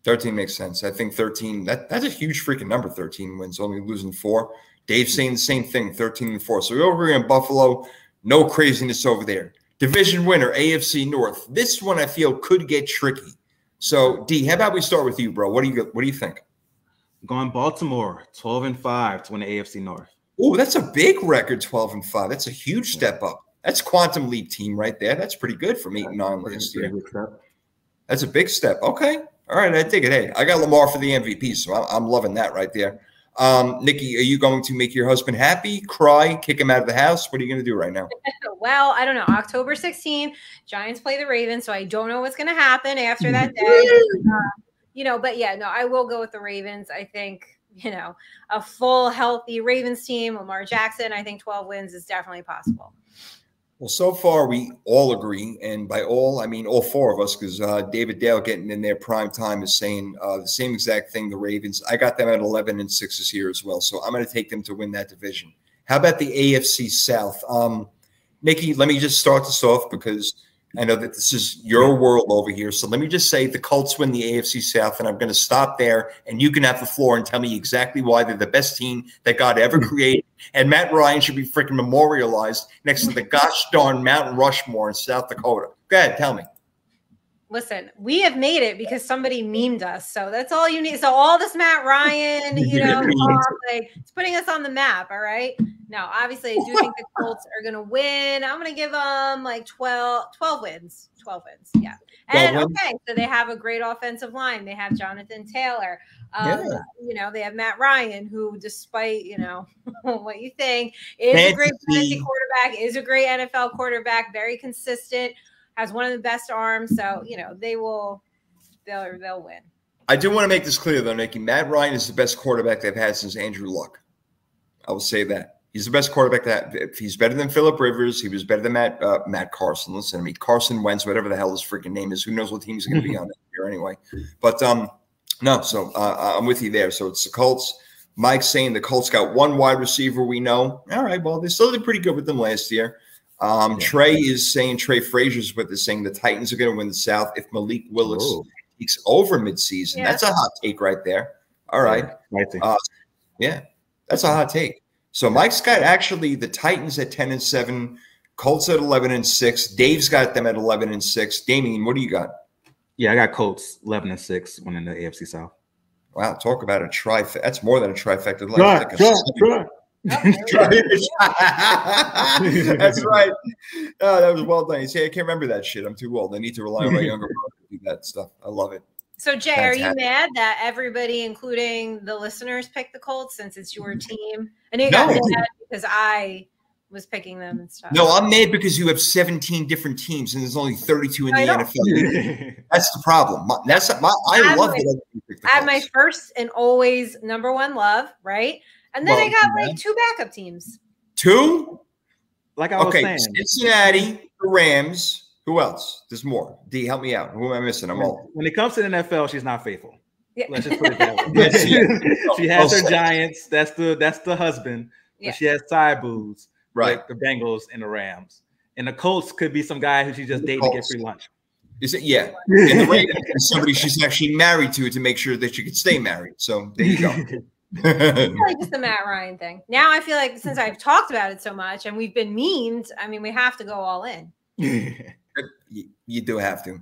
13 makes sense. I think 13, that, that's a huge freaking number, 13 wins, only losing four. Dave saying the same thing, 13 and 4. So we're over here in Buffalo, no craziness over there. Division winner, AFC North. This one I feel could get tricky. So D, how about we start with you, bro? What do you what do you think? Going Baltimore, 12 and 5 to win the AFC North. Oh, that's a big record, 12 and 5. That's a huge step up. That's quantum leap team right there. That's pretty good from eight and nine last year. That's a big step. Okay. All right. I dig it. Hey, I got Lamar for the MVP, so I'm, I'm loving that right there. Um, Nikki, are you going to make your husband happy, cry, kick him out of the house? What are you going to do right now? well, I don't know. October 16th, Giants play the Ravens, so I don't know what's going to happen after that day. Uh, you know, but yeah, no, I will go with the Ravens. I think, you know, a full, healthy Ravens team, Lamar Jackson, I think 12 wins is definitely possible. Well, so far we all agree, and by all I mean all four of us, because uh, David Dale getting in their prime time is saying uh, the same exact thing. The Ravens, I got them at eleven and six this year as well, so I'm going to take them to win that division. How about the AFC South? Um, Nikki, let me just start this off because I know that this is your world over here. So let me just say the Colts win the AFC South, and I'm going to stop there, and you can have the floor and tell me exactly why they're the best team that God ever hmm. created. And Matt Ryan should be freaking memorialized next to the gosh darn Mountain Rushmore in South Dakota. Go ahead, tell me. Listen, we have made it because somebody memed us. So that's all you need. So all this Matt Ryan, you know, like it's putting us on the map. All right. Now, obviously, I do think the Colts are going to win. I'm going to give them like 12, 12 wins. 12 wins. Yeah. And okay, so they have a great offensive line. They have Jonathan Taylor. Um, yeah. You know, they have Matt Ryan, who, despite, you know, what you think, is a great fantasy quarterback, is a great NFL quarterback, very consistent, has one of the best arms. So, you know, they will, they'll, they'll win. I do want to make this clear, though, Nikki. Matt Ryan is the best quarterback they've had since Andrew Luck. I will say that. He's the best quarterback that if he's better than Philip Rivers. He was better than Matt uh, Matt Carson. Listen to me, Carson Wentz, whatever the hell his freaking name is. Who knows what team's going to be on here anyway? But um, no. So uh, I'm with you there. So it's the Colts. Mike's saying the Colts got one wide receiver. We know. All right. Well, they still did pretty good with them last year. Um, yeah. Trey is saying Trey Frazier's with this saying the Titans are going to win the South if Malik Willis Whoa. takes over midseason. Yeah. That's a hot take right there. All right. Yeah, uh, yeah that's a hot take. So Mike's got actually the Titans at 10 and 7, Colts at 11 and 6. Dave's got them at 11 and 6. Damien, what do you got? Yeah, I got Colts 11 and 6 winning the AFC South. Wow, talk about a trifecta. That's more than a trifecta. Like, try, That's right. Oh, that was well done. You say I can't remember that shit. I'm too old. I need to rely on my younger brother to do that stuff. I love it. So Jay, are you mad that everybody, including the listeners, picked the Colts since it's your mm-hmm. team? And you got no. mad because I was picking them and stuff. No, I'm mad because you have 17 different teams and there's only 32 in the NFL. that's the problem. My, that's my. I, I love my, it. I have my first and always number one love, right? And then well, I got like two backup teams. Two? Like I was okay, saying, Cincinnati, the Rams, who else? There's more. D, help me out. Who am I missing? I'm all. When it comes to the NFL, she's not faithful. Yeah. Let's just put it that way. she has her Giants. That's the that's the husband. Yeah. She has side boos, right? Like the Bengals and the Rams. And the Colts could be some guy who she just dated to get free lunch. Is it? Yeah. And the Ravens somebody she's actually married to to make sure that she could stay married. So there you go. it's like just the Matt Ryan thing. Now I feel like since I've talked about it so much and we've been memed, I mean, we have to go all in you, you do have to.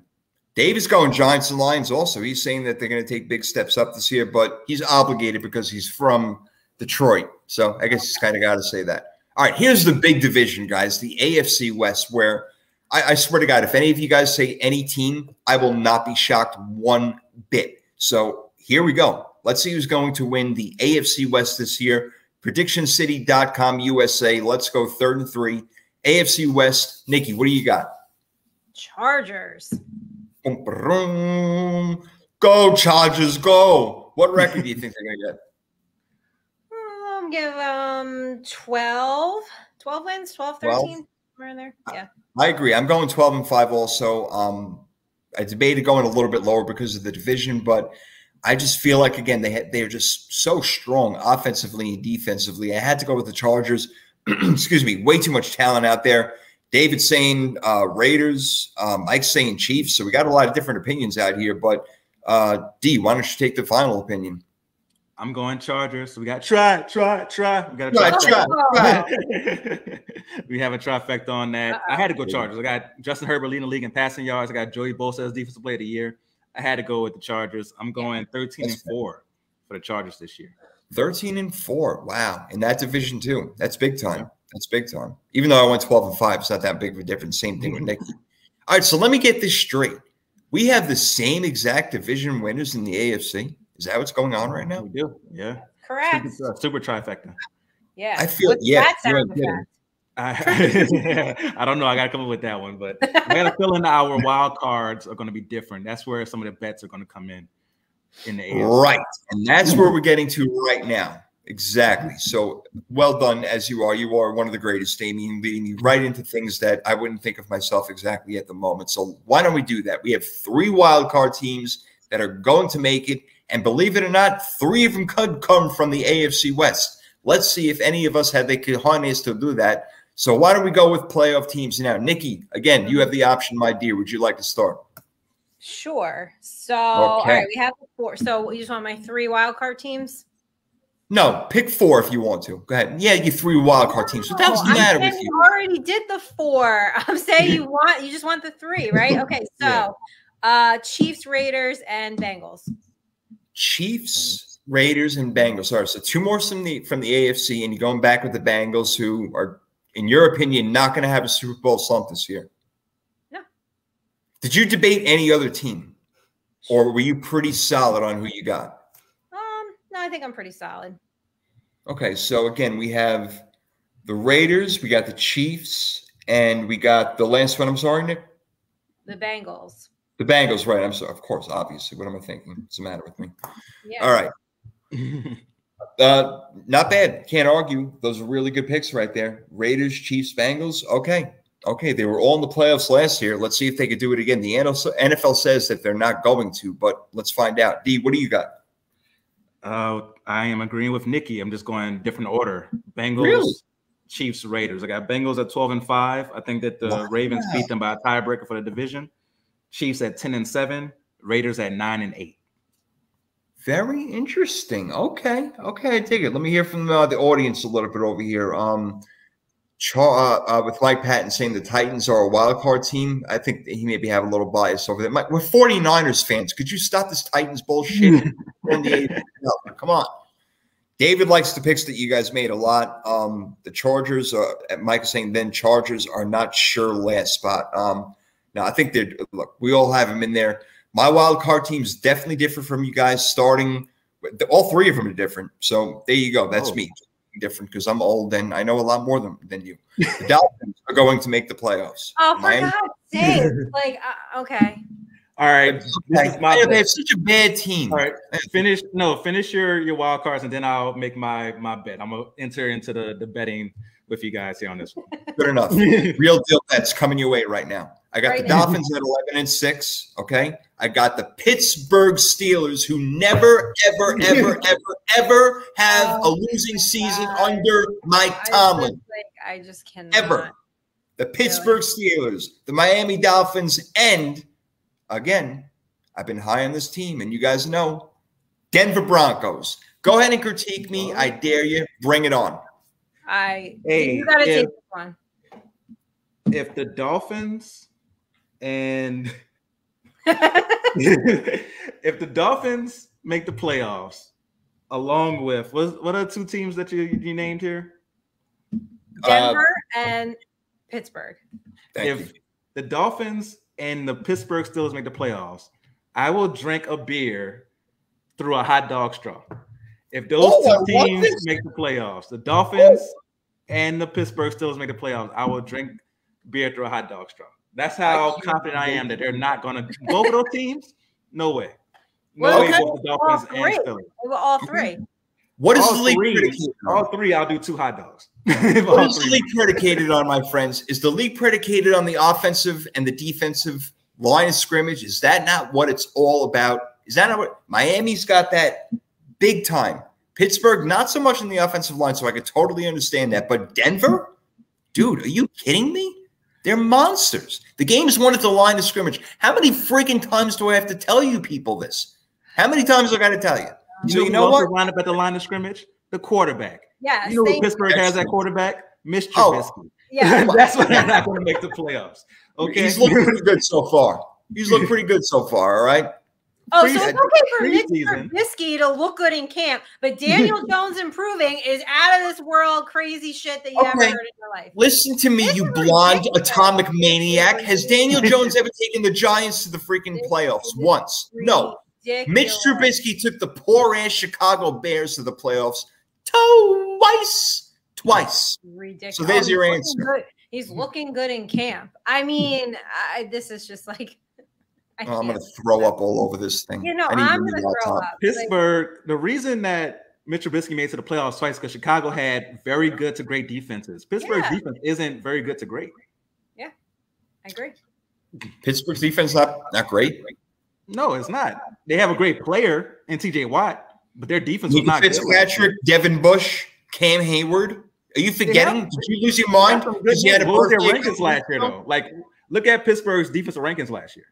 Dave is going Giants and Lions also. He's saying that they're going to take big steps up this year, but he's obligated because he's from Detroit. So I guess he's kind of got to say that. All right, here's the big division, guys the AFC West, where I, I, swear to God, if any of you guys say any team, I will not be shocked one bit. So here we go. Let's see who's going to win the AFC West this year. PredictionCity.com USA. Let's go third and three. AFC West. Nikki, what do you got? Chargers. Go Chargers, go! What record do you think they're gonna get? Um, give them 12, 12 wins, 12, 13, 12? somewhere in there. Yeah. I agree. I'm going 12 and 5 also. Um, I debated going a little bit lower because of the division, but I just feel like again they had, they're just so strong offensively and defensively. I had to go with the Chargers. Excuse me, way too much talent out there. David saying uh, Raiders, um, Mike saying Chiefs. So we got a lot of different opinions out here. But uh, D, why don't you take the final opinion? I'm going Chargers. So we got try, try, try. We got Try, a try, we have a trifecta on that. I had to go Chargers. I got Justin Herbert leading the league in passing yards. I got Joey Bosa as defensive player of the year. I had to go with the Chargers. I'm going 13 and four for the Chargers this year. 13 and 4. Wow. In that division too. That's big time. That's big time. Even though I went 12 and 5, it's not that big of a difference. Same thing with mm-hmm. Nick. All right, so let me get this straight. We have the same exact division winners in the AFC. Is that what's going on right now? We do. Yeah. Correct. Super, super trifecta. Yeah. I feel- What's yeah, that you're sound right there. I, I don't know. I got to come up with that one, but I got a feeling our wild cards are going to be different. That's where some of the bets are going to come in in the AFC. Right. And that's where we're getting to right now. Exactly. So well done as you are. You are one of the greatest, Damien, leading me right into things that I wouldn't think of myself exactly at the moment. So why don't we do that? We have three wild card teams that are going to make it. And believe it or not, three of them could come from the AFC West. Let's see if any of us had the cojones to do that. So why don't we go with playoff teams now? Nikki, again, you have the option, my dear. Would you like to start? Sure. So, all Okay. right, we have the four. So, you just want my three wild card teams? No, pick four if you want to. Go ahead. Yeah, you three wild card teams. What the hell's the Oh, matter with you you? already did the four. I'm saying you want you just want the three, right? Okay, so Yeah. uh Chiefs, Raiders, and Bengals. Chiefs, Raiders, and Bengals. Sorry, so two more from the from the AFC, and you're going back with the Bengals, who are, in your opinion, not going to have a Super Bowl slump this year. No. Did you debate any other team, or were you pretty solid on who you got? Um, no, I think I'm pretty solid. Okay, so again, we have the Raiders, we got the Chiefs, and we got the last one. I'm sorry, Nick. The Bengals. The Bengals, right? I'm sorry. Of course, obviously. What am I thinking? What's the matter with me? Yeah. All right. Uh, not bad. Can't argue. Those are really good picks right there. Raiders, Chiefs, Bengals. Okay. Okay. They were all in the playoffs last year. Let's see if they could do it again. The NFL says that they're not going to, but let's find out. D, what do you got? Uh, I am agreeing with Nikki. I'm just going different order. Bengals, Really? Chiefs, Raiders. I got Bengals at 12 and 5. I think that the Wow. Ravens beat them by a tiebreaker for the division. Chiefs at 10 and 7, Raiders at 9 and 8. Very interesting. Okay. Okay. I dig it. Let me hear from uh, the audience a little bit over here. Um, Char, uh, uh, with Mike Patton saying the Titans are a wild card team, I think he maybe have a little bias over there. Mike, we're 49ers fans. Could you stop this Titans bullshit? in the AFC? No, come on. David likes the picks that you guys made a lot. Um, the Chargers, uh, Mike is saying then Chargers are not sure last spot. Um, now I think they're look. We all have them in there. My wild card team is definitely different from you guys. Starting, all three of them are different. So there you go. That's Oh. me. Different because I'm old and I know a lot more than, than you. The Dolphins are going to make the playoffs. Oh, for Miami- God's sake! Like, uh, okay. All right. This is my They have- they bet. have such a bad team. All right, finish. No, finish your your wild cards, and then I'll make my my bet. I'm gonna enter into the the betting with you guys here on this one. Good enough. Real deal bets coming your way right now. I got Right the now. Dolphins at 11 and 6. Okay. I got the Pittsburgh Steelers, who never, ever, ever, ever, ever have oh a Oh, losing season God. under Mike I Tomlin. just, like, I just cannot. Ever. The Pittsburgh Steelers, the Miami Dolphins, and again, I've been high on this team, and you guys know Denver Broncos. Go ahead and critique me. I dare you. Bring it on. I. Hey, you gotta if- take this one. if the Dolphins and if the Dolphins make the playoffs, along with what what are two teams that you you named here? Uh, Denver and Pittsburgh. Thank if you. the Dolphins and the Pittsburgh Steelers make the playoffs, I will drink a beer through a hot dog straw. If those Oh, I two teams this. make the playoffs, the Dolphins and the Pittsburgh Steelers make the playoffs, I will drink beer through a hot dog straw. That's how can't confident I am that they're not going to both of those teams. No way. No Well, way okay. both the Dolphins Well, great. and Steelers. Well, all three. What is all the league three, predicated on? all three, I'll do two hot dogs. If What all is the three- league predicated on, my friends? Is the league predicated on the offensive and the defensive line of scrimmage? Is that not what it's all about? Is that not what Miami's got that big time? Pittsburgh, not so much in the offensive line, so I could totally understand that. But Denver, dude, are you kidding me? They're monsters. The game's won at the line of scrimmage. How many freaking times do I have to tell you people this? How many times do I got to tell you? You So know, you know what? line up at the line of scrimmage? The quarterback. Yeah, You know who Pittsburgh has that quarterback? Mr. Oh. Trubisky. yeah. That's why they're not going to make the playoffs. Okay. He's looking pretty good so far. He's looked pretty good so far. All right. Oh, so it's uh, okay for Mitch preseason. Trubisky to look good in camp, but Daniel Jones improving is out of this world crazy shit that you ever Okay. heard in your life. Listen to me, This you blonde atomic maniac. Has Daniel Jones ever taken the Giants to the freaking playoffs once? No. Mitch Ridiculous. Trubisky took the poor ass Chicago Bears to the playoffs twice. Twice. Ridiculous. So there's your he's answer. looking good. He's looking good in camp. I mean, I, this is just like. I Oh, I'm gonna throw up all over this thing. You know, I need I'm gonna throw on top. up. Like, Pittsburgh, the reason that Mitch Trubisky made it to the playoffs twice because Chicago had very good to great defenses. Pittsburgh's Yeah. defense isn't very good to great. Yeah, I agree. Pittsburgh's defense not not great. No, it's not. They have a great player in TJ Watt, but their defense was Nick not good. Fitzpatrick, Devin Bush, Cam Heyward. Are you forgetting? Did you lose your mind good because you had a. What was their rankings last year, though? Like, look at Pittsburgh's defensive rankings last year.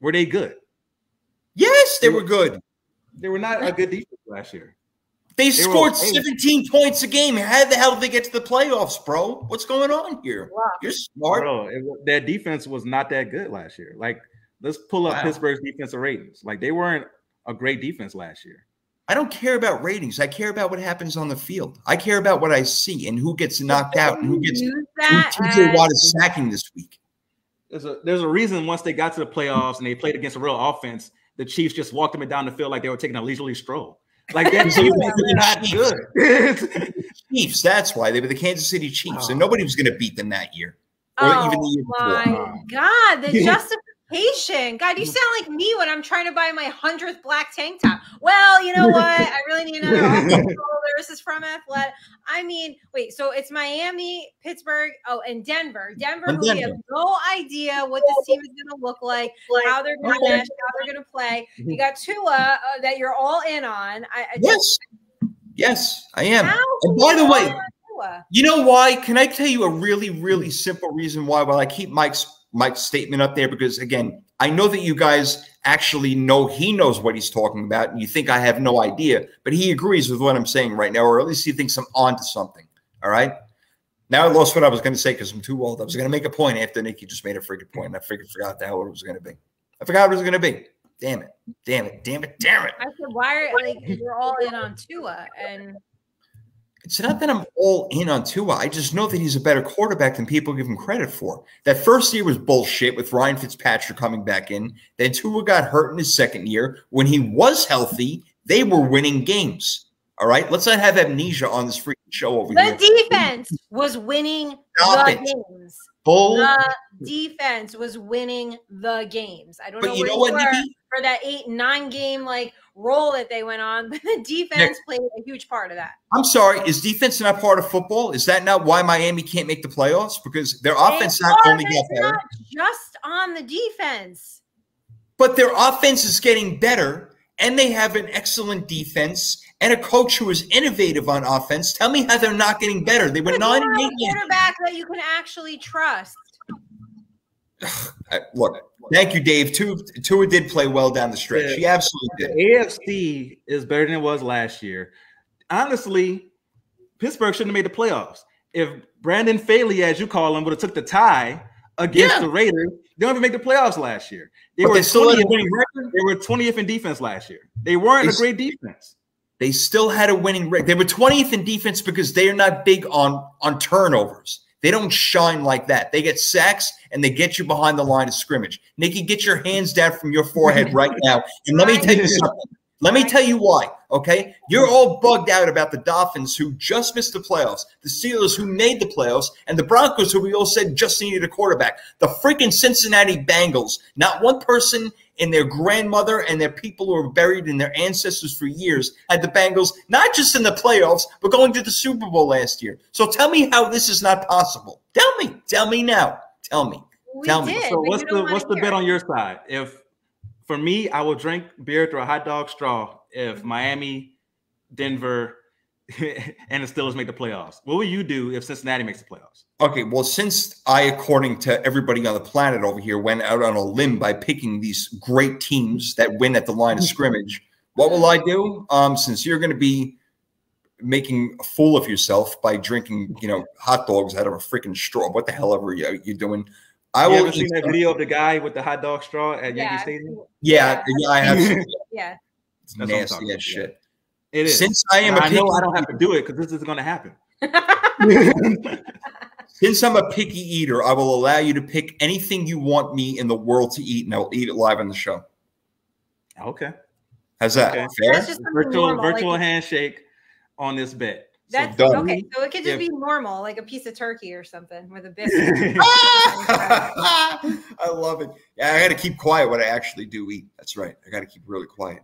Were they good? Yes, they were good. They were not a good defense last year. They were scored 17 points a game. How the hell did they get to the playoffs, bro? What's going on here? Wow. You're smart. Bro, it, wa- their defense was not that good last year. Like, let's pull up Wow. Pittsburgh's defensive ratings. Like, they weren't a great defense last year. I don't care about ratings. I care about what happens on the field. I care about what I see and who gets knocked out and who gets who Use that TJ Watt is sacking this week. There's a there's a reason once they got to the playoffs and they played against a real offense, the Chiefs just walked them down the field like they were taking a leisurely stroll. Like that So you is not good. Chiefs. That's why they were the Kansas City Chiefs, and Oh. nobody was going to beat them that year, or Oh even the year my before. god, the justification. God, you sound like me when I'm trying to buy my hundredth black tank top. Well, you know what? I really need another shoulder. This is from Athletic. I mean, wait, so it's Miami, Pittsburgh, oh, and Denver. Denver, And who we have no idea what this team is gonna look like, how they're gonna mesh, how they're gonna play. You got Tua uh, that you're all in on. I, I Yes, yes, I am. And by the way, in on Tua? You know why? Can I tell you a really, really simple reason why? Well, I keep Mike's Mike's statement up there because again, I know that you guys actually know he knows what he's talking about, and you think I have no idea, but he agrees with what I'm saying right now, or at least he thinks I'm onto something. All right. Now I lost what I was going to say because I'm too old. I was going to make a point after Nikki just made a freaking point, and I figured forgot hell what it was going to be. I forgot what it was going to be. Damn it! Damn it! Damn it! Damn it! I said, why are like you're all in on Tua and It's not that I'm all in on Tua. I just know that he's a better quarterback than people give him credit for. That first year was bullshit with Ryan Fitzpatrick coming back in. Then Tua got hurt in his second year. When he was healthy, they were winning games. All right, let's not have amnesia on this freaking show over the here. defense was winning Stop the it. games. Bull. The defense was winning the games. I don't know you where know you what, were Nikki? for that eight nine game like roll that they went on, but the defense played a huge part of that. I'm sorry. Is defense not part of football? Is that not why Miami can't make the playoffs? Because their offense not only got better, not just on the defense. but their offense is getting better, and they have an excellent defense and a coach who is innovative on offense. Tell me how they're not getting better. They were But nine you and eight. a quarterback that you can actually trust. Look, thank you, Dave. Tua, Tua did play well down the stretch. Yeah. He absolutely did. AFC is better than it was last year. Honestly, Pittsburgh shouldn't have made the playoffs. If Brandon Faley, as you call him, would have took the tie against Yeah. the Raiders, they don't even make the playoffs last year. They But were they still 20th, they were 20th in defense last year. They weren't They a great defense. They still had a winning record. They were 20th in defense because they are not big on on turnovers. They don't shine like that. They get sacks and they get you behind the line of scrimmage. Nikki, get your hands down from your forehead right now. And let me tell you something. Let me tell you why. Okay. You're all bugged out about the Dolphins who just missed the playoffs, the Steelers who made the playoffs, and the Broncos who we all said just needed a quarterback. The freaking Cincinnati Bengals, not one person in their grandmother and their people who are buried in their ancestors for years had the Bengals not just in the playoffs, but going to the Super Bowl last year. So tell me how this is not possible. Tell me. Tell me now. Tell me. We Tell me. So what's the what's the bet hear on your side? If for me, I will drink beer through a hot dog straw if Mm-hmm. Miami, Denver, and the Steelers make the playoffs. What will you do if Cincinnati makes the playoffs? Okay, well, since I, according to everybody on the planet over here, went out on a limb by picking these great teams that win at the line of scrimmage, What will I do? Um, since you're going to be making a fool of yourself by drinking, you know, hot dogs out of a freaking straw. What the hell ever you, you doing? I You will. ever seen that video of the guy with the hot dog straw at Yankee Stadium? Yeah, yeah, I have. seen. Yeah. It's That's what I'm nasty as about, shit. It is. Since I am a I know I don't have to do it because this is going to happen. Since I'm a picky eater, I will allow you to pick anything you want me in the world to eat, and I'll eat it live on the show. Okay. How's that? Okay. Fair? That's just Virtual like- virtual handshake on this bet. So That's done. okay. So it could just Yeah. be normal, like a piece of turkey or something with a biscuit. I love it. Yeah, I got to keep quiet what I actually do eat. That's right. I got to keep really quiet.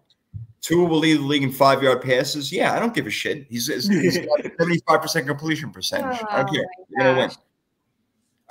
Tua will lead the league in five yard passes. Yeah, I don't give a shit. He's, he's got a 75% completion percentage. I don't Oh care. You're gonna win.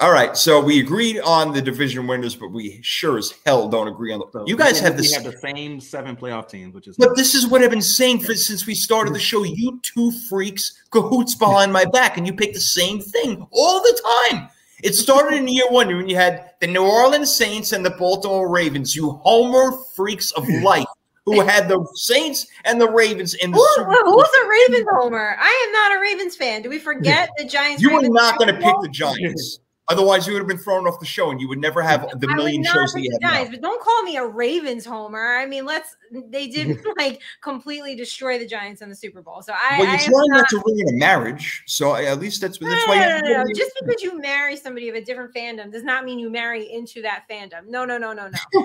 Gosh. All right, so we agreed on the division winners, but we sure as hell don't agree on the. So you guys we have we have the same seven playoff teams, which is But this is what I've been saying for since we started the show. You two freaks cahoots behind my back, and you pick the same thing all the time. It started in year one when you had the New Orleans Saints and the Baltimore Ravens. You homer freaks of life who had the Saints and the Ravens in the Who, Super Bowl. who's a Ravens homer? I am not a Ravens fan. Do we forget the Giants? You were Ravens not going to pick the Giants. Otherwise, you would have been thrown off the show, and you would never have the I million shows that you have now. Giants, but don't call me a Ravens homer. I mean, let's. They did like completely destroy the Giants in the Super Bowl. So I. Well, you're am trying not, not to ruin a marriage, so I- at least that's that's no, why. no, no, no, no. Just because you marry somebody of a different fandom does not mean you marry into that fandom. No, no, no, no, no.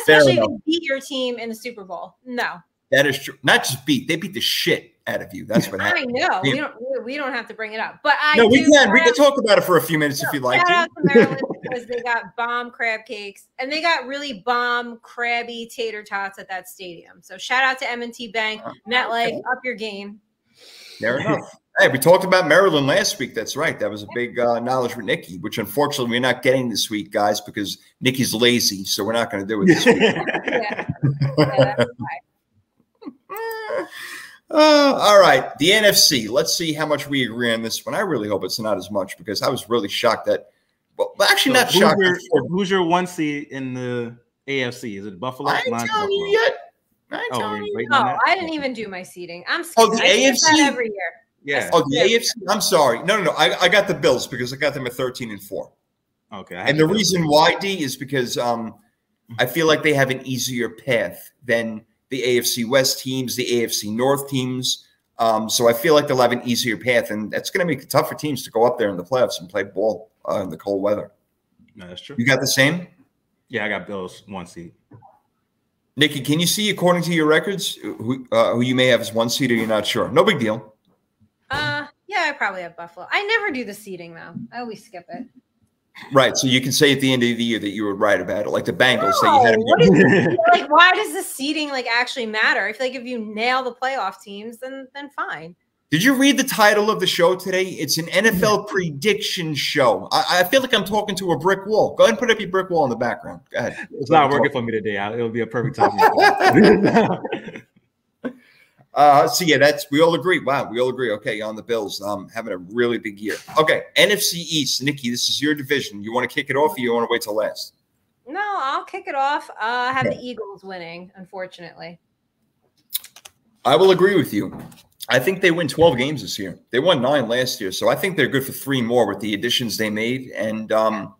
Especially if you beat your team in the Super Bowl. No, That is true. Not just beat; they beat the shit out of you. That's what I happened. know we don't. we- don't have to bring it up, but I No, we can. We can talk about it for a few minutes if you'd like shout out to Maryland because they got bomb crab cakes and they got really bomb crabby tater tots at that stadium. So shout out to M&T Bank, Uh, MetLife, up your game. Fair enough. Hey, we talked about Maryland last week. That's right. That was a big uh, knowledge with Nikki, which unfortunately we're not getting this week, guys, because Nikki's lazy. So we're not going to do it this week. Yeah. Yeah, Uh, all right, the NFC. Let's see how much we agree on this one. I really hope it's not as much because I was really shocked that. Well, actually, not who's, shocked. your, who's your one seed in the AFC? Is it Buffalo? I ain't Mine's telling you Buffalo. yet. I ain't Oh, telling you. waiting No. I didn't even do my seating. I'm Oh, the I AFC? every year. Yeah. Oh, the Yeah. AFC. I'm sorry. No, no, no. I, I got the Bills because I got them at 13 and four. Okay. And the reason why D is because um, I feel like they have an easier path than the AFC West teams, the AFC North teams. Um, so I feel like they'll have an easier path, and that's going to make it tough for teams to go up there in the playoffs and play ball uh, in the cold weather. No, that's true. You got the same, Yeah, I got Bills one seed. Nikki? Can you see according to your records who uh, who you may have as one seed or you're not sure? No big deal. Uh, yeah, I probably have Buffalo. I never do the seating though. I always skip it. Right. So you can say at the end of the year that you were right about it, like the Bengals that you had. No, them what is- like, why does the seating like actually matter? I feel like if you nail the playoff teams, then then fine. Did you read the title of the show today? It's an mm-hmm. NFL prediction show. I, I feel like I'm talking to a brick wall. Go ahead and put up your brick wall in the background. Go ahead. It's not working for me today. It'll be a perfect time. Uh, so yeah, that's we all agree. Wow, we all agree. Okay, on the Bills, um, having a really big year. Okay, NFC East, Nikki, this is your division. You want to kick it off, or you want to wait till last? No, I'll kick it off. Uh, I have the Eagles winning, unfortunately. I will agree with you. I think they win 12 games this year. They won nine last year, so I think they're good for three more with the additions they made and um,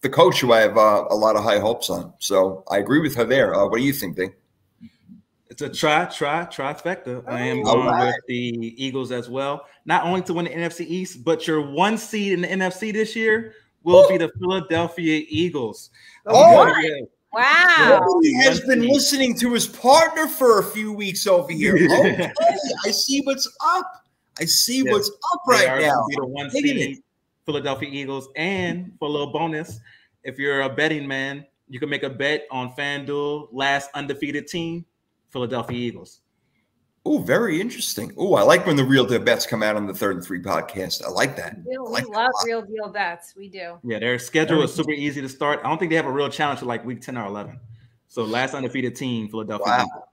the coach, who I have uh, a lot of high hopes on. So I agree with her there. Uh, what do you think, Dave? It's a try, try, trifecta. I am All going right. with the Eagles as well. Not only to win the NFC East, but your one seed in the NFC this year will be the Philadelphia Eagles. Oh, yeah. Wow. Nobody has been seed. listening to his partner for a few weeks over here. Okay, I see what's up. I see Yes. what's up They right now. be the one seed Philadelphia Eagles. And for a little bonus, if you're a betting man, you can make a bet on FanDuel last undefeated team, Philadelphia Eagles. Oh, very interesting. Oh, I like when the real deal bets come out on the third and three podcast. I like that. We, I we like that love real deal bets. We do. Yeah, their schedule is super easy to start. I don't think they have a real challenge for like week 10 or 11. So last undefeated team, Philadelphia. Wow. Eagles.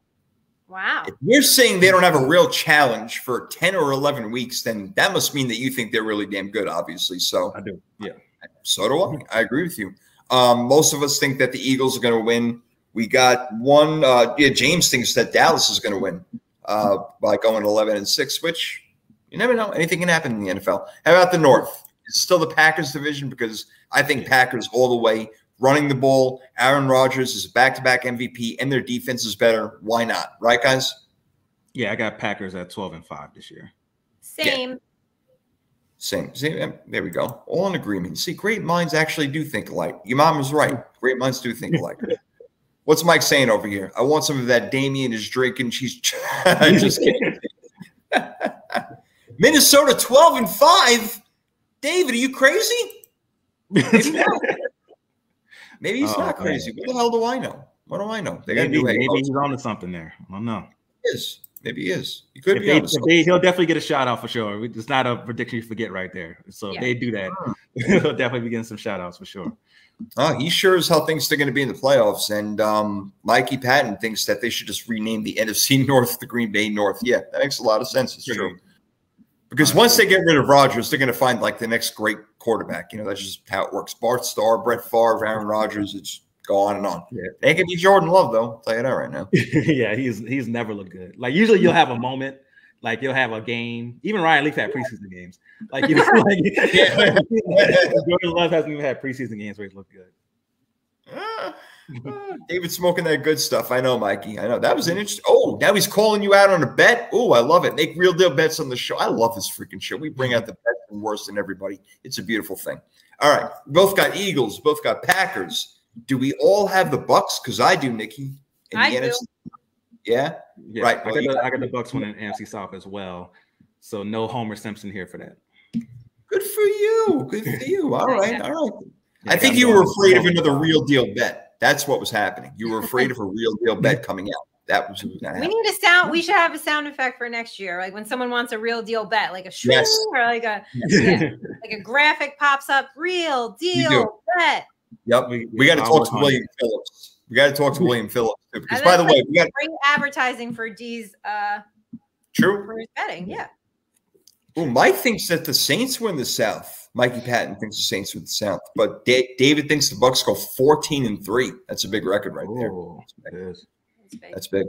Wow. If you're saying they don't have a real challenge for 10 or 11 weeks, then that must mean that you think they're really damn good, obviously. So, I do. Yeah. so do I. I agree with you. Um, most of us think that the Eagles are going to win We got one. Uh, yeah, James thinks that Dallas is going to win uh, by going 11 and six, which you never know. Anything can happen in the NFL. How about the North? It's still the Packers division because I think Packers all the way running the ball. Aaron Rodgers is back-to-back MVP, and their defense is better. Why not? Right, guys? Yeah, I got Packers at 12 and 5 this year. Same. Same. See, um, there we go. All in agreement. See, great minds actually do think alike. Your mom was right. Great minds do think alike. What's Mike saying over here? I want some of that Damien is drinking. She's just kidding. Minnesota 12 and 5. David, are you crazy? Maybe not. Maybe he's Oh, not crazy. What the hell do I know? What do I know? They got Maybe, new head maybe coach. he's on to something there. I don't know. He is. Maybe he is. He could If be they, on they- he'll definitely get a shout out for sure. It's not a prediction you forget right there. So Yeah. if they do that, he'll definitely be getting some shout outs for sure. Oh, he sure as hell thinks they're going to be in the playoffs. And um, Mikey Patton thinks that they should just rename the NFC North the Green Bay North. Yeah, that makes a lot of sense. It's true. Because once they get rid of Rodgers, they're going to find like the next great quarterback. You know, that's just how it works. Bart Starr, Brett Favre, Aaron Rodgers. It's go on and on. Yeah. They can be Jordan Love though. I'll tell you that right now. yeah, he's he's never looked good. Like usually you'll have a moment, like you'll have a game. Even Ryan Leaf had preseason games. Like you know, like Jordan Love hasn't even had preseason games where he's looked good. Ah, ah, David smoking that good stuff. I know, Mikey. I know. That was an interesting. Oh, now he's calling you out on a bet. Oh, I love it. Make real deal bets on the show. I love this freaking show. We bring out the best and worst in everybody. It's a beautiful thing. All right. Both got Eagles, both got Packers. Do we all have the Bucs? Because I do, Nikki. in I the do. NFC. Yeah. Yeah, Right, I got, the, got- I got the Bucs winning NFC South as well. So no Homer Simpson here for that. Good for you. Good for you. All right. All right. Yeah, I think got you were afraid of another real deal bet. That's what was happening. You were afraid of a real deal bet coming out. That was what was going to We need a sound. We should have a sound effect for next year, like when someone wants a real deal bet, like a shring Yes. or like a yeah, like a graphic pops up, real deal bet. Yep. We- We got to talk to William Phillips. We got to talk to William Phillips too. Because by the that's way, we got Great advertising for D's uh true. for his betting. Yeah. Oh, Mike thinks that the Saints win the South. Mikey Patton thinks the Saints win the South, but Da- David thinks the Bucs go fourteen and three. That's a big record right there. It is. That's big. That's big.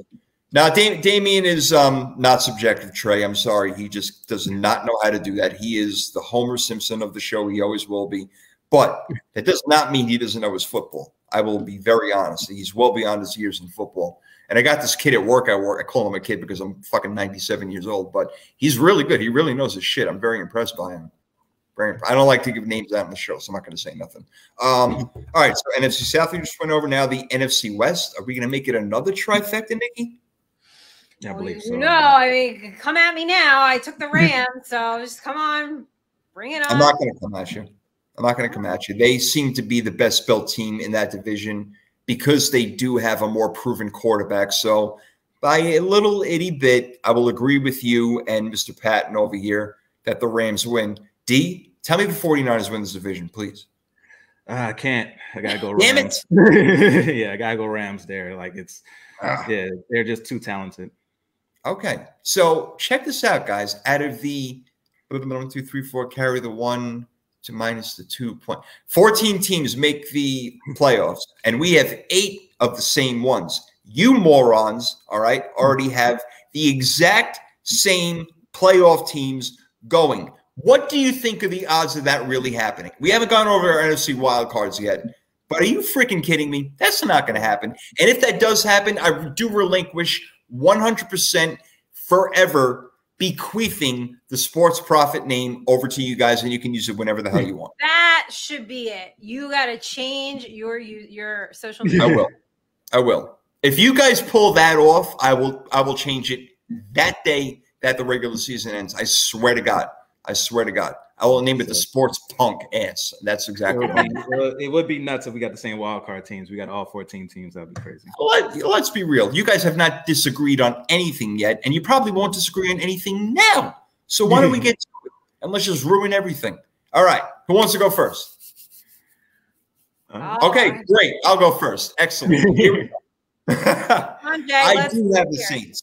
Now, Dam- Damian is um, not subjective, Trey. I'm sorry. He just does not know how to do that. He is the Homer Simpson of the show. He always will be. But that does not mean he doesn't know his football. I will be very honest. He's well beyond his years in football. And I got this kid at work. I work. I call him a kid because I'm fucking 97 years old. But he's really good. He really knows his shit. I'm very impressed by him. Very. imp- I don't like to give names out on the show, so I'm not going to say nothing. Um, all right. So NFC South, we just went over. Now the NFC West. Are we going to make it another trifecta, Nikki? I Well, believe you so. know, I mean, come at me now. I took the Rams, so just come on, bring it on. I'm not going to come at you. I'm not going to come at you. They seem to be the best built team in that division because they do have a more proven quarterback. So, by a little itty bit, I will agree with you and Mr. Patton over here that the Rams win. D, tell me the 49ers win this division, please. Ah, I can't. I gotta go Damn Rams. yeah, I gotta go Rams there. Like it's Ah. yeah, they're just too talented. Okay. So, check this out, guys. Out of the one, two, three, four, carry the one to minus the two point. 14 teams make the playoffs, and we have eight of the same ones. You morons, all right, already have the exact same playoff teams going. What do you think of the odds of that really happening? We haven't gone over our NFC wild cards yet, but are you freaking kidding me? That's not going to happen. And if that does happen, I do relinquish 100% forever bequeathing the sports profit name over to you guys, and you can use it whenever the hell you want. That should be it. You got to change your your social media. I will. I will. If you guys pull that off, I will. I will change it that day that the regular season ends. I swear to God. I swear to God. I will name it the Sports Punk Ass. That's It exactly would, what. be, it would be nuts if we got the same wild card teams. We got all 14 teams. That'd be crazy. Let, let's be real. You guys have not disagreed on anything yet, and you probably won't disagree on anything now. So why don't we get to it? And let's just ruin everything. All right. Who wants to go first? Uh, Okay, I- great. I'll go first. Excellent. Here we go. Come on, Jay, I let's do have the hear. Saints.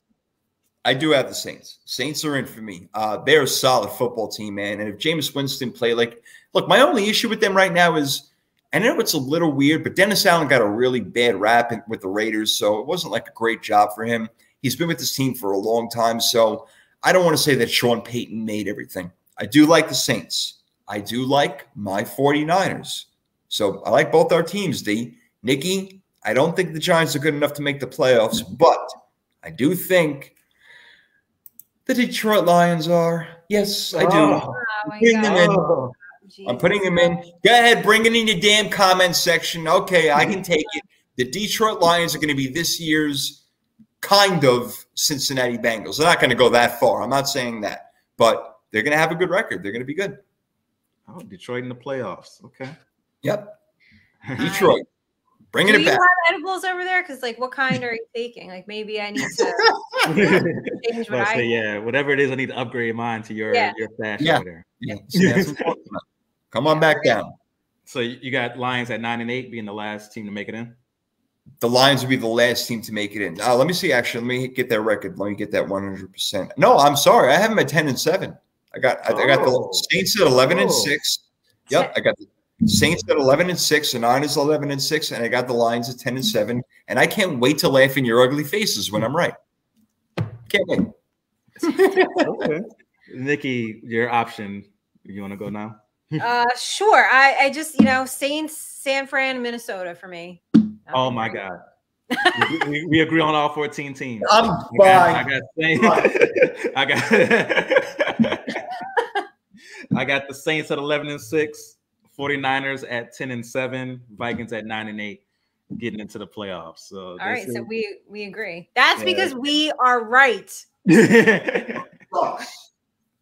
I do have the Saints. Saints are in for me. Uh, they're a solid football team, man. And if Jameis Winston play like, look, my only issue with them right now is, I know it's a little weird, but Dennis Allen got a really bad rap with the Raiders, so it wasn't like a great job for him. He's been with this team for a long time, so I don't want to say that Sean Payton made everything. I do like the Saints. I do like my 49ers. So I like both our teams, D. Nikki, I don't think the Giants are good enough to make the playoffs, but I do think the Detroit Lions are. Yes, I do. Oh. Oh my Bring them in. Oh. I'm putting them in. Go ahead, bring it in your damn comment section. Okay, I can take it. The Detroit Lions are going to be this year's kind of Cincinnati Bengals. They're not going to go that far. I'm not saying that, but they're going to have a good record. They're going to be good. Oh, Detroit in the playoffs. Okay. Yep. Detroit. Bringing Do it you back. have edibles over there? Because like, what kind are you taking? Like, maybe I need to change what I. say, yeah, whatever it is, I need to upgrade mine to your Yeah. your stash Yeah. over there. Yeah, see, that's important. Come on back down. So you you got Lions at nine and eight being the last team to make it in. The Lions will be the last team to make it in. Uh, let me see. Actually, let me get that record. Let me get that 100. percent No, I'm sorry. I have them at 10 and seven. I got I, I got Oh. the Saints at 11 and Oh. six. Yep, I got the Saints at 11 and six, and the Niners 11 and six, and I got the Lions at 10 and seven. And I can't wait to laugh in your ugly faces when I'm right. Can't wait. Okay. Nikki, your option. You want to go now? Uh, sure. I, I just, you know, Saints, San Fran, Minnesota for me. Oh my God. we, we- we agree on all 14 teams. I'm I got, I got, Saints- I got, I got the Saints at 11 and 6, 49ers at 10 and 7, Vikings at 9 and 8, getting into the playoffs. So All right, this so we we agree. That's Yeah. because we are right.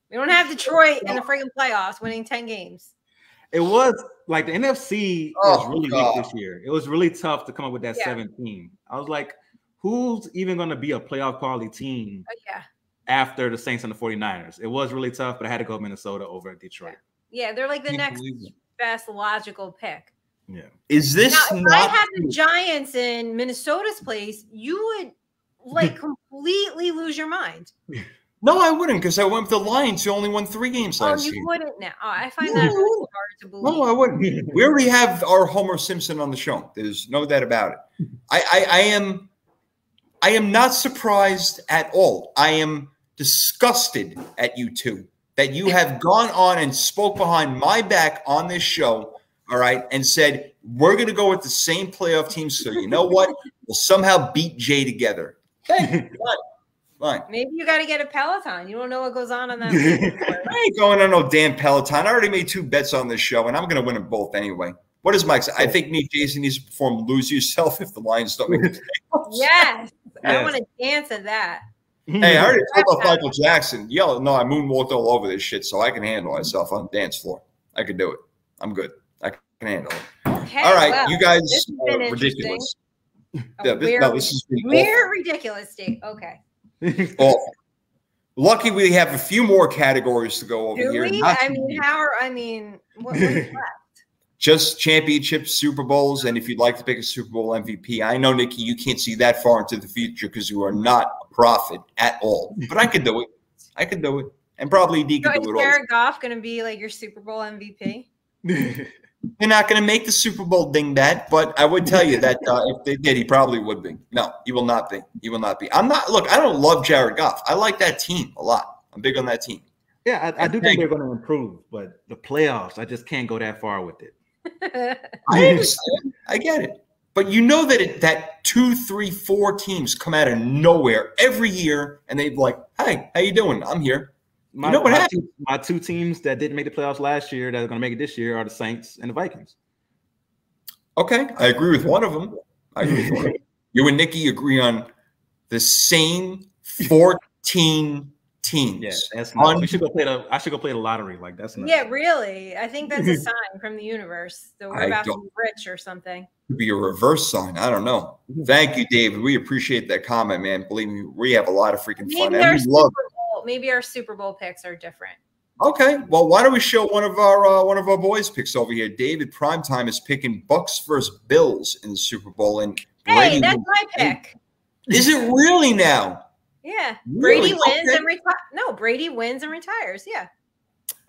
We don't have Detroit in the freaking playoffs winning 10 games. it was like the NFC Oh, was really God. weak this year. It was really tough to come up with that Yeah. 17. I was like, who's even going to be a playoff quality team Oh, yeah. after the Saints and the 49ers? It was really tough, but I had to go Minnesota over Detroit. Yeah, they're like the next believe it. Best logical pick. Yeah. Is this Now, if I had the Giants in Minnesota's place, you would like completely lose your mind. No, I wouldn't because I went with the Lions who only won three games oh, last. Oh, you year. wouldn't now. Oh, I find No, that really hard to believe. No, I wouldn't. We already have our Homer Simpson on the show. There's no doubt about it. I, I, I am, I am not surprised at all. I am disgusted at you two that you have gone on and spoke behind my back on this show. All right, and said we're going to go with the same playoff team. So you know what? We'll somehow beat Jay together. Okay, fine, fine. Maybe you got to get a Peloton. You don't know what goes on on that. I ain't going on no damn Peloton. I already made two bets on this show, and I'm going to win them both anyway. What does Mike say? I think me, Jason needs to perform "Lose Yourself" if the Lions don't make the playoffs. yes, I want to dance at that. Hey, I already told off Michael Jackson. Yo, no, I moonwalked all over this shit, so I can handle myself on the dance floor. I can do it. I'm good. I can handle it. Okay, all right, well, you guys are ridiculous. A Yeah, this, no, this is weird, ridiculous state. Okay. awful. Lucky we have a few more categories to go over Do here. I mean, many. how are I mean, what, what's left? just championships, Super Bowls, and if you'd like to pick a Super Bowl MVP, I know Nikki, you can't see that far into the future because you are not a prophet at all. But I could do it. I could do it, and probably D So could is do it. Also. Jared Goff going to be like your Super Bowl MVP? They're not going to make the Super Bowl dingbat, but I would tell you that uh, if they did, he probably would be. No, he will not be. He will not be. I'm not. Look, I don't love Jared Goff. I like that team a lot. I'm big on that team. yeah, I, I do think they're going to improve, but the playoffs, I just can't go that far with it. I understand. I get it. But you know that it, that two, three, four teams come out of nowhere every year, and they're like, "Hey, how you doing? I'm here." My, know what my, happened? two, my two teams that didn't make the playoffs last year that are going to make it this year are the Saints and the Vikings. Okay, I agree with one of them. I agree with one of them. You and Nikki agree on the same 14 teams. Yeah, that's nuts. We should go play the. I should go play the lottery. Like that's nuts. yeah, really. I think that's a sign from the universe that we're I about to be rich or something. Could be a reverse sign. I don't know. Thank you, David. We appreciate that comment, man. Believe me, we have a lot of freaking fun. Maybe And our we Super love Bowl, maybe our Super Bowl picks are different. Okay, well, why don't we show one of our uh, one of our boys picks over here? David Primetime is picking Bucs versus Bills in the Super Bowl, and Hey, Brady that's wins. my pick. Is it really now? Yeah, Really? Brady wins Okay. and retires. No, Brady wins and retires. Yeah,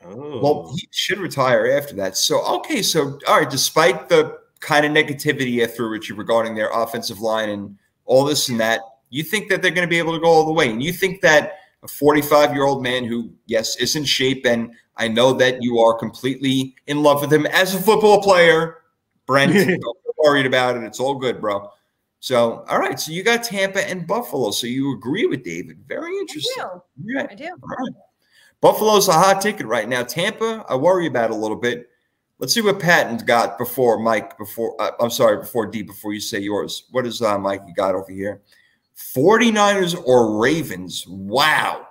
Oh. Well, he should retire after that. So, okay, so all right, despite the kind of negativity I threw at you regarding their offensive line and all this and that, you think that they're going to be able to go all the way. And you think that a 45 year old man who, yes, is in shape, and I know that you are completely in love with him as a football player, Brent, don't be worried about it. It's all good, bro. So, all right. So you got Tampa and Buffalo. So you agree with David. Very interesting. I do. Yeah. I do. All right. Buffalo's a hot ticket right now. Tampa, I worry about a little bit. Let's see what Patton's got before Mike. Before uh, I'm sorry, before D. Before you say yours, what is uh, Mike you got over here? 49ers or Ravens? Wow.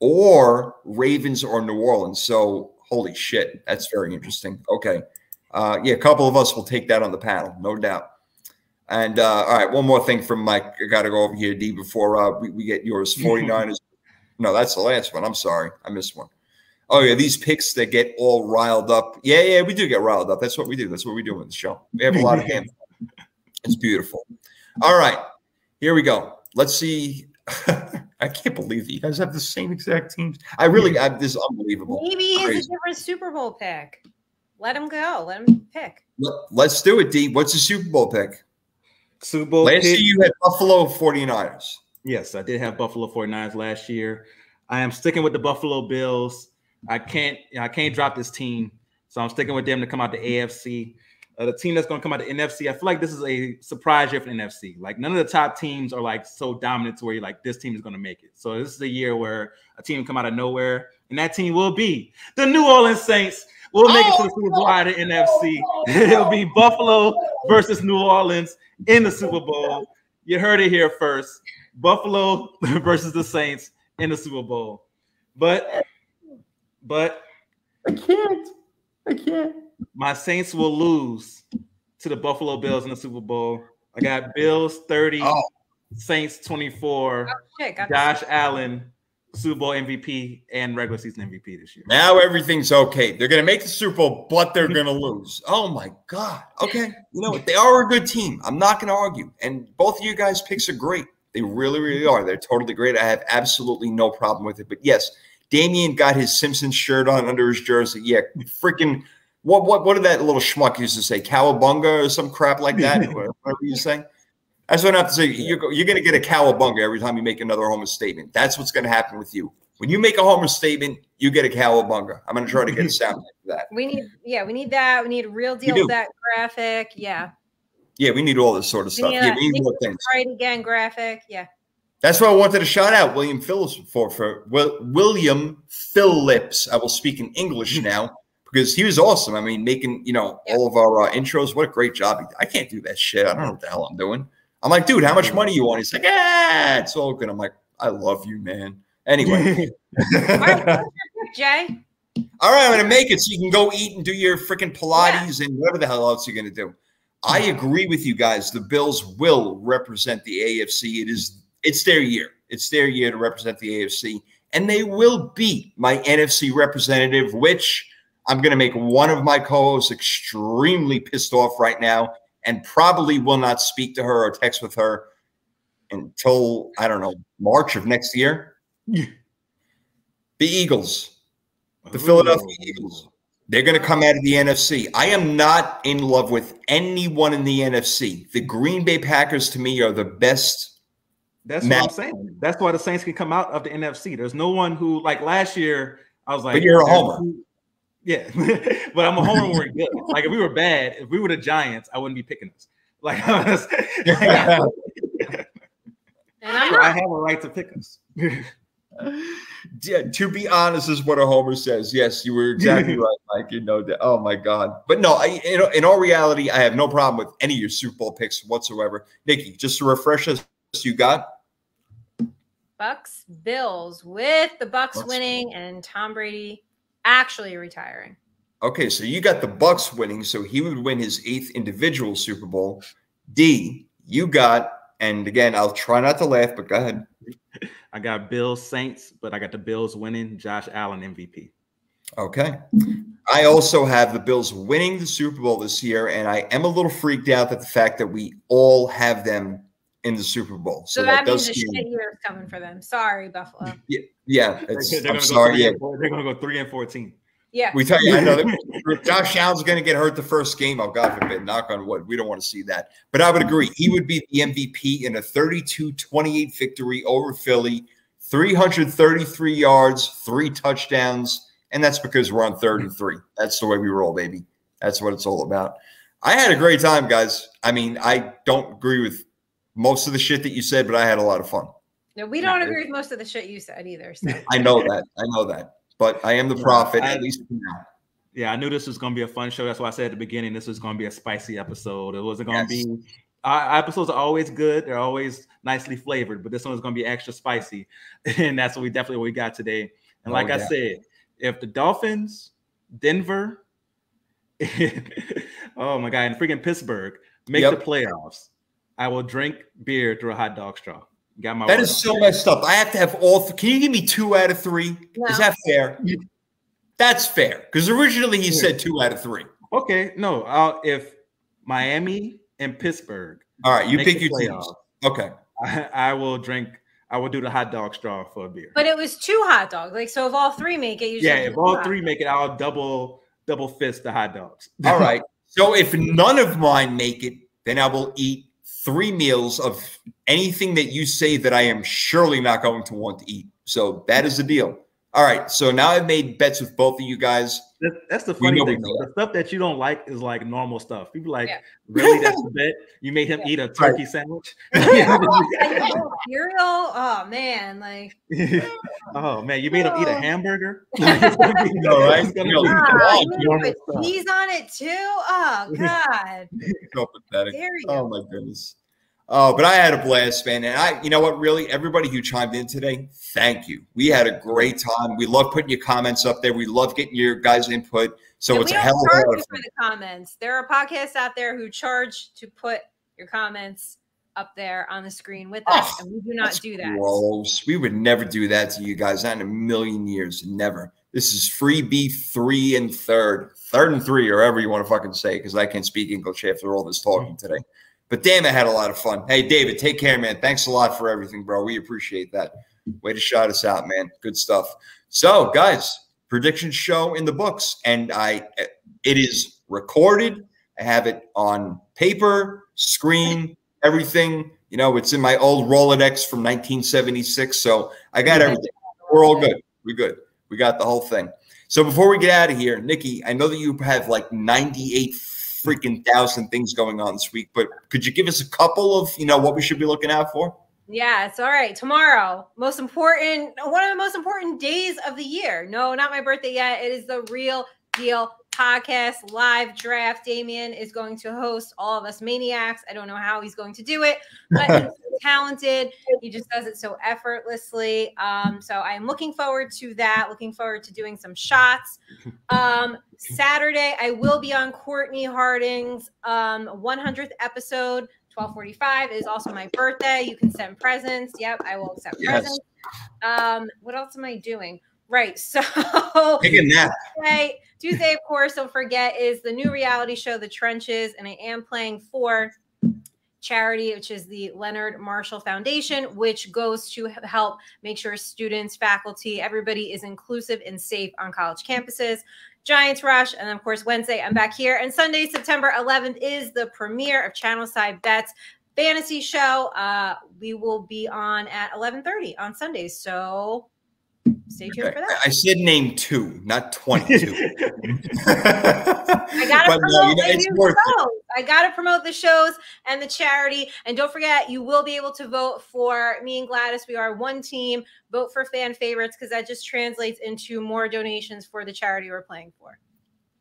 Or Ravens or New Orleans. So holy shit, that's very interesting. Okay, uh, yeah, a couple of us will take that on the panel, no doubt. And uh, all right, one more thing from Mike. I got to go over here, D, before uh, we, we get yours. 49ers. no, that's the last one. I'm sorry. I missed one. Oh, yeah, these picks that get all riled up. Yeah, yeah, we do get riled up. That's what we do. That's what we do in the show. We have a lot of games. It's beautiful. All right, here we go. Let's see. I can't believe you guys have the same exact teams. I really, I, this is unbelievable. Maybe it's Crazy. a different Super Bowl pick. Let him go. Let him pick. Let- Let's do it, D. What's the Super Bowl pick? Super Bowl Last pick. year you had Buffalo 49ers. Yes, I did have Buffalo 49ers last year. I am sticking with the Buffalo Bills. I can't I can't drop this team. So I'm sticking with them to come out the AFC. Uh, the team that's going to come out the NFC, I feel like this is a surprise year for the NFC. Like none of the top teams are like so dominant to where you're like this team is going to make it. So this is a year where a team come out of nowhere, and that team will be the New Orleans Saints. We'll make it to the Super Bowl out of the NFC. It'll be Buffalo versus New Orleans in the Super Bowl. You heard it here first. Buffalo versus the Saints in the Super Bowl. But but I can't. I can't. my Saints will lose to the Buffalo Bills in the Super Bowl. I got Bills 30, Oh. Saints 24, Oh, shit. Got the- Josh Allen, Super Bowl MVP and regular season MVP this year. Now everything's okay. They're going to make the Super Bowl, but they're going to lose. Oh my God. Okay. You know what? They are a good team. I'm not going to argue. And both of you guys' picks are great. They really, really are. They're totally great. I have absolutely no problem with it. But yes, Damian got his Simpsons shirt on under his jersey. Yeah, freaking. What what what did that little schmuck used to say? Cowabunga or some crap like that? Whatever you say. That's what I have to say. You're, you're going to get a cowabunga every time you make another homer statement. That's what's going to happen with you. When you make a homer statement, you get a cowabunga. I'm going to try to get a sound for that. We need, yeah, we need that. We need a real deal do. that graphic. Yeah. Yeah, we need all this sort of We stuff. need, Yeah, we need need more things. right again graphic. Yeah. That's why I wanted to shout out William Phillips for for Will, William Phillips. I will speak in English now because he was awesome. I mean, making you know Yeah. all of our uh, intros. What a great job! he did. I can't do that shit. I don't know what the hell I'm doing. I'm like, dude, how much money you want? He's like, ah, it's all good. I'm like, I love you, man. Anyway, All right, what's your pick, Jay. all right, I'm gonna make it so you can go eat and do your freaking Pilates and whatever the hell else you're gonna do. I agree with you guys. The Bills will represent the AFC. It is it's their year. It's their year to represent the AFC, and they will beat my NFC representative, which I'm gonna make one of my co-hosts extremely pissed off right now, and probably will not speak to her or text with her until I don't know March of next year. The Eagles. The Philadelphia Eagles. They're going to come out of the NFC. I am not in love with anyone in the NFC. The Green Bay Packers, to me, are the best. That's Matt- what I'm saying. That's why the Saints can come out of the NFC. There's no one who like last year. I was like, But you're a homer. Yeah, but I'm a homer. when We're good. Like if we were bad, if we were the Giants, I wouldn't be picking us. Like, I was- And I'm I have a right to pick us. Yeah, to be honest, is what a homer says. Yes, you were exactly right, Mike. You know that. Oh my God! But no, I, in, in all reality, I have no problem with any of your Super Bowl picks whatsoever. Nikki, just to refresh us, you got Bucs Bills with the Bucs Bucs winning and Tom Brady actually retiring. Okay, so you got the Bucs winning, so he would win his eighth individual Super Bowl. D, you got, and again, I'll try not to laugh, but go ahead. I got Bills Saints, but I got the Bills winning. Josh Allen MVP. Okay. I also have the Bills winning the Super Bowl this year, and I am a little freaked out at the fact that we all have them in the Super Bowl. So, that, means does a shit year is coming for them. Sorry, Buffalo. Yeah, They're, it's, they're I'm gonna go sorry. three Yeah, and four- they're gonna go three and fourteen. Yeah. We tell you, I know that Josh Allen's going to get hurt the first game. Oh, God forbid, knock on wood. We don't want to see that. But I would agree. He would be the MVP in a 32 28 victory over Philly, 333 yards, three touchdowns. And that's because we're on third and three. That's the way we roll, baby. That's what it's all about. I had a great time, guys. I mean, I don't agree with most of the shit that you said, but I had a lot of fun. No, we don't agree with most of the shit you said either. So. I know that. I know that. But I am the prophet, at least now. Yeah, I knew this was going to be a fun show. That's why I said at the beginning this was going to be a spicy episode. It wasn't going to yes. be. Our episodes are always good. They're always nicely flavored, but this one is going to be extra spicy, and that's what we definitely what we got today. And like oh, I said, if the Dolphins, Denver, oh my god, and freaking Pittsburgh make yep. the playoffs, I will drink beer through a hot dog straw. Got my that is so messed up. I have to have all. Th- Can you give me two out of three? No. Is that fair? That's fair because originally he said two out of three. Okay, no. Uh, if Miami and Pittsburgh, all right, you pick your teams. Okay, I, I, will drink. I will do the hot dog straw for a beer. But it was two hot dogs. Like so, if all three make it, yeah. If all three make it, I'll double double fist the hot dogs. All right. So if none of mine make it, then I will eat three meals of anything that you say that I am surely not going to want to eat. So that is the deal. All right. So now I've made bets with both of you guys. That's, the funny thing. The stuff that you don't like is like normal stuff. People like, yeah. really? That's the bet? You made him yeah. eat a turkey right. sandwich? cereal? Oh man, like. oh man, you made him eat a oh. hamburger? no, right? He's on it too. Oh god. so pathetic. Oh my goodness. Oh, but I had a blast, man. And I, you know what, really, everybody who chimed in today, thank you. We had a great time. We love putting your comments up there. We love getting your guys' input. So and it's a hell of a lot of fun. for the comments. There are podcasts out there who charge to put your comments up there on the screen with us, oh, and we do not do that. Gross. We would never do that to you guys, not in a million years. Never. This is free beef three and third, third and three, or whatever you want to fucking say, because I can't speak English after all this talking mm. today. But damn, I had a lot of fun. Hey, David, take care, man. Thanks a lot for everything, bro. We appreciate that. Way to shout us out, man. Good stuff. So, guys, prediction show in the books, and I it is recorded. I have it on paper, screen, everything. You know, it's in my old Rolodex from 1976. So I got everything. We're all good. We're good. We got the whole thing. So before we get out of here, Nikki, I know that you have like 98 freaking thousand things going on this week, but could you give us a couple of, you know, what we should be looking out for? Yeah, it's all right. Tomorrow, most important, one of the most important days of the year. No, not my birthday yet. It is the real deal podcast live draft. Damian is going to host all of us maniacs. I don't know how he's going to do it, but he's talented. He just does it so effortlessly. Um, so I am looking forward to that. Looking forward to doing some shots. Um, Saturday, I will be on Courtney Harding's um, 100th episode. 1245 is also my birthday. You can send presents. Yep, I will accept yes. presents. Um, what else am I doing? Right. So take a nap. Tuesday, Tuesday, of course, don't forget, is the new reality show, The Trenches, and I am playing for charity, which is the Leonard Marshall Foundation, which goes to help make sure students, faculty, everybody is inclusive and safe on college campuses. Giants Rush, and then of course Wednesday I'm back here, and Sunday September 11th is the premiere of Channel Side Bets fantasy show. Uh, we will be on at 11:30 on Sundays, so stay tuned for that. I said name two, not 22. I gotta but uh, promote no, you know, shows. I gotta promote the shows and the charity. And don't forget, you will be able to vote for me and Gladys. We are one team. Vote for fan favorites because that just translates into more donations for the charity we're playing for.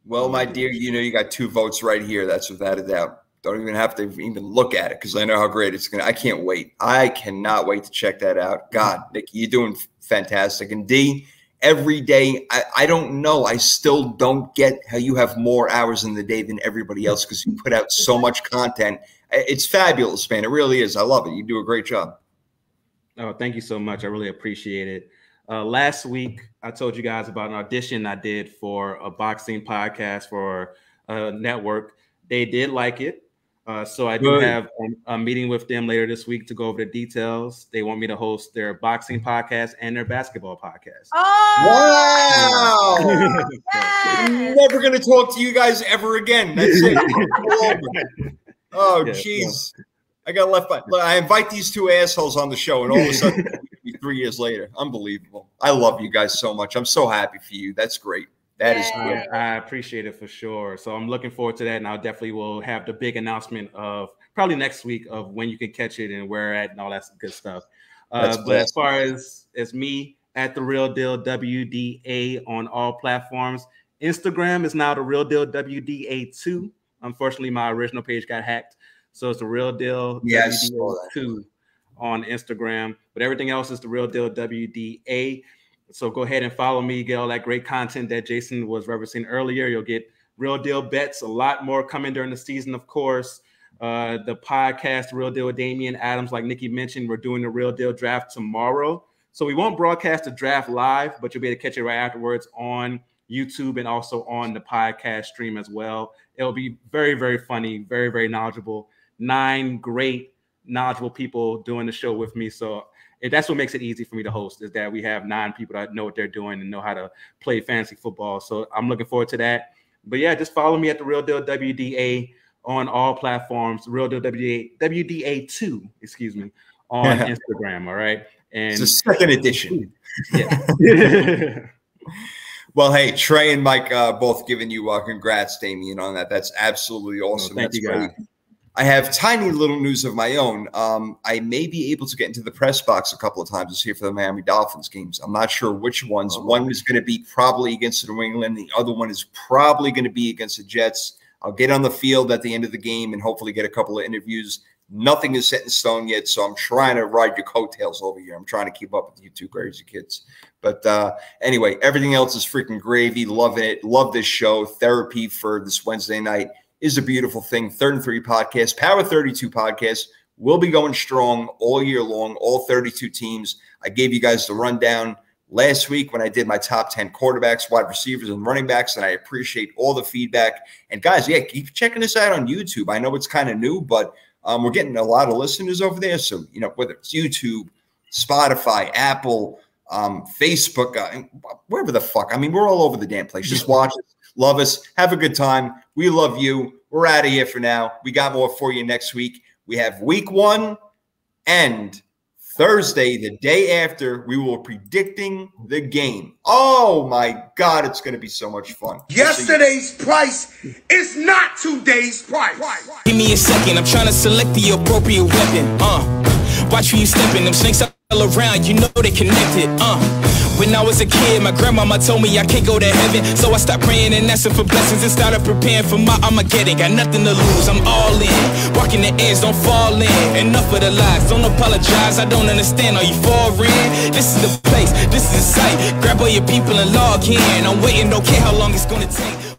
Well, my dear, you know you got two votes right here. That's without a doubt. Don't even have to even look at it because I know how great it's gonna. I can't wait. I cannot wait to check that out. God, Nick, you're doing fantastic. And D, every day, I, I don't know. I still don't get how you have more hours in the day than everybody else because you put out so much content. It's fabulous, man. It really is. I love it. You do a great job. Oh, thank you so much. I really appreciate it. Uh, last week, I told you guys about an audition I did for a boxing podcast for a network. They did like it. Uh, so I do Good. have a, a, meeting with them later this week to go over the details. They want me to host their boxing podcast and their basketball podcast. Oh, wow! yes. Never going to talk to you guys ever again. That's it. oh, jeez. Yeah, I got left by. I invite these two assholes on the show, and all of a sudden, three years later, unbelievable. I love you guys so much. I'm so happy for you. That's great. That is good. I appreciate it for sure. So I'm looking forward to that, and I'll definitely will have the big announcement of probably next week of when you can catch it and where at and all that good stuff. Uh, but as far as as me at the Real Deal WDA on all platforms, Instagram is now the Real Deal WDA two. Unfortunately, my original page got hacked, so it's the Real Deal yes, WDA two on Instagram. But everything else is the Real Deal WDA. So go ahead and follow me, get all that great content that Jason was referencing earlier. You'll get real deal bets, a lot more coming during the season, of course. Uh, the podcast, Real Deal with Damian Adams, like Nikki mentioned, we're doing the Real Deal draft tomorrow. So we won't broadcast the draft live, but you'll be able to catch it right afterwards on YouTube and also on the podcast stream as well. It'll be very, very funny, very, very knowledgeable. Nine great, knowledgeable people doing the show with me. So that's what makes it easy for me to host is that we have nine people that know what they're doing and know how to play fantasy football. So I'm looking forward to that. But yeah, just follow me at the Real Deal WDA on all platforms. Real Deal WDA WDA two, excuse me, on Instagram. All right, and it's a second edition. Yeah. well, hey, Trey and Mike uh, both giving you uh, congrats, Damian, on that. That's absolutely awesome. thank That's you, guys. Great. I have tiny little news of my own. Um, I may be able to get into the press box a couple of times this year for the Miami Dolphins games. I'm not sure which ones. Oh. One is going to be probably against the New England. The other one is probably going to be against the Jets. I'll get on the field at the end of the game and hopefully get a couple of interviews. Nothing is set in stone yet, so I'm trying to ride your coattails over here. I'm trying to keep up with you two crazy kids. But uh, anyway, everything else is freaking gravy. Loving it. Love this show. Therapy for this Wednesday night is a beautiful thing. Third and three podcast, Power 32 podcast will be going strong all year long, all 32 teams. I gave you guys the rundown last week when I did my top 10 quarterbacks, wide receivers, and running backs, and I appreciate all the feedback. And guys, yeah, keep checking us out on YouTube. I know it's kind of new, but um, we're getting a lot of listeners over there. So, you know, whether it's YouTube, Spotify, Apple, um, Facebook, uh, wherever the fuck. I mean, we're all over the damn place. Just watch us, love us, have a good time. We love you. We're out of here for now. We got more for you next week. We have week one and Thursday, the day after, we will be predicting the game. Oh my God, it's going to be so much fun. Yesterday's price is not today's price. Give me a second, I'm trying to select the appropriate weapon. Uh, watch who you stepping, them snakes all around, you know they connected. Uh, when I was a kid, my grandmama told me I can't go to heaven. So I stopped praying and asking for blessings and started preparing for my Armageddon. Got nothing to lose, I'm all in. Walking the edge, don't fall in. Enough of the lies, don't apologize. I don't understand, are you foreign? This is the place, this is the site. Grab all your people and log in. I'm waiting, don't care how long it's gonna take.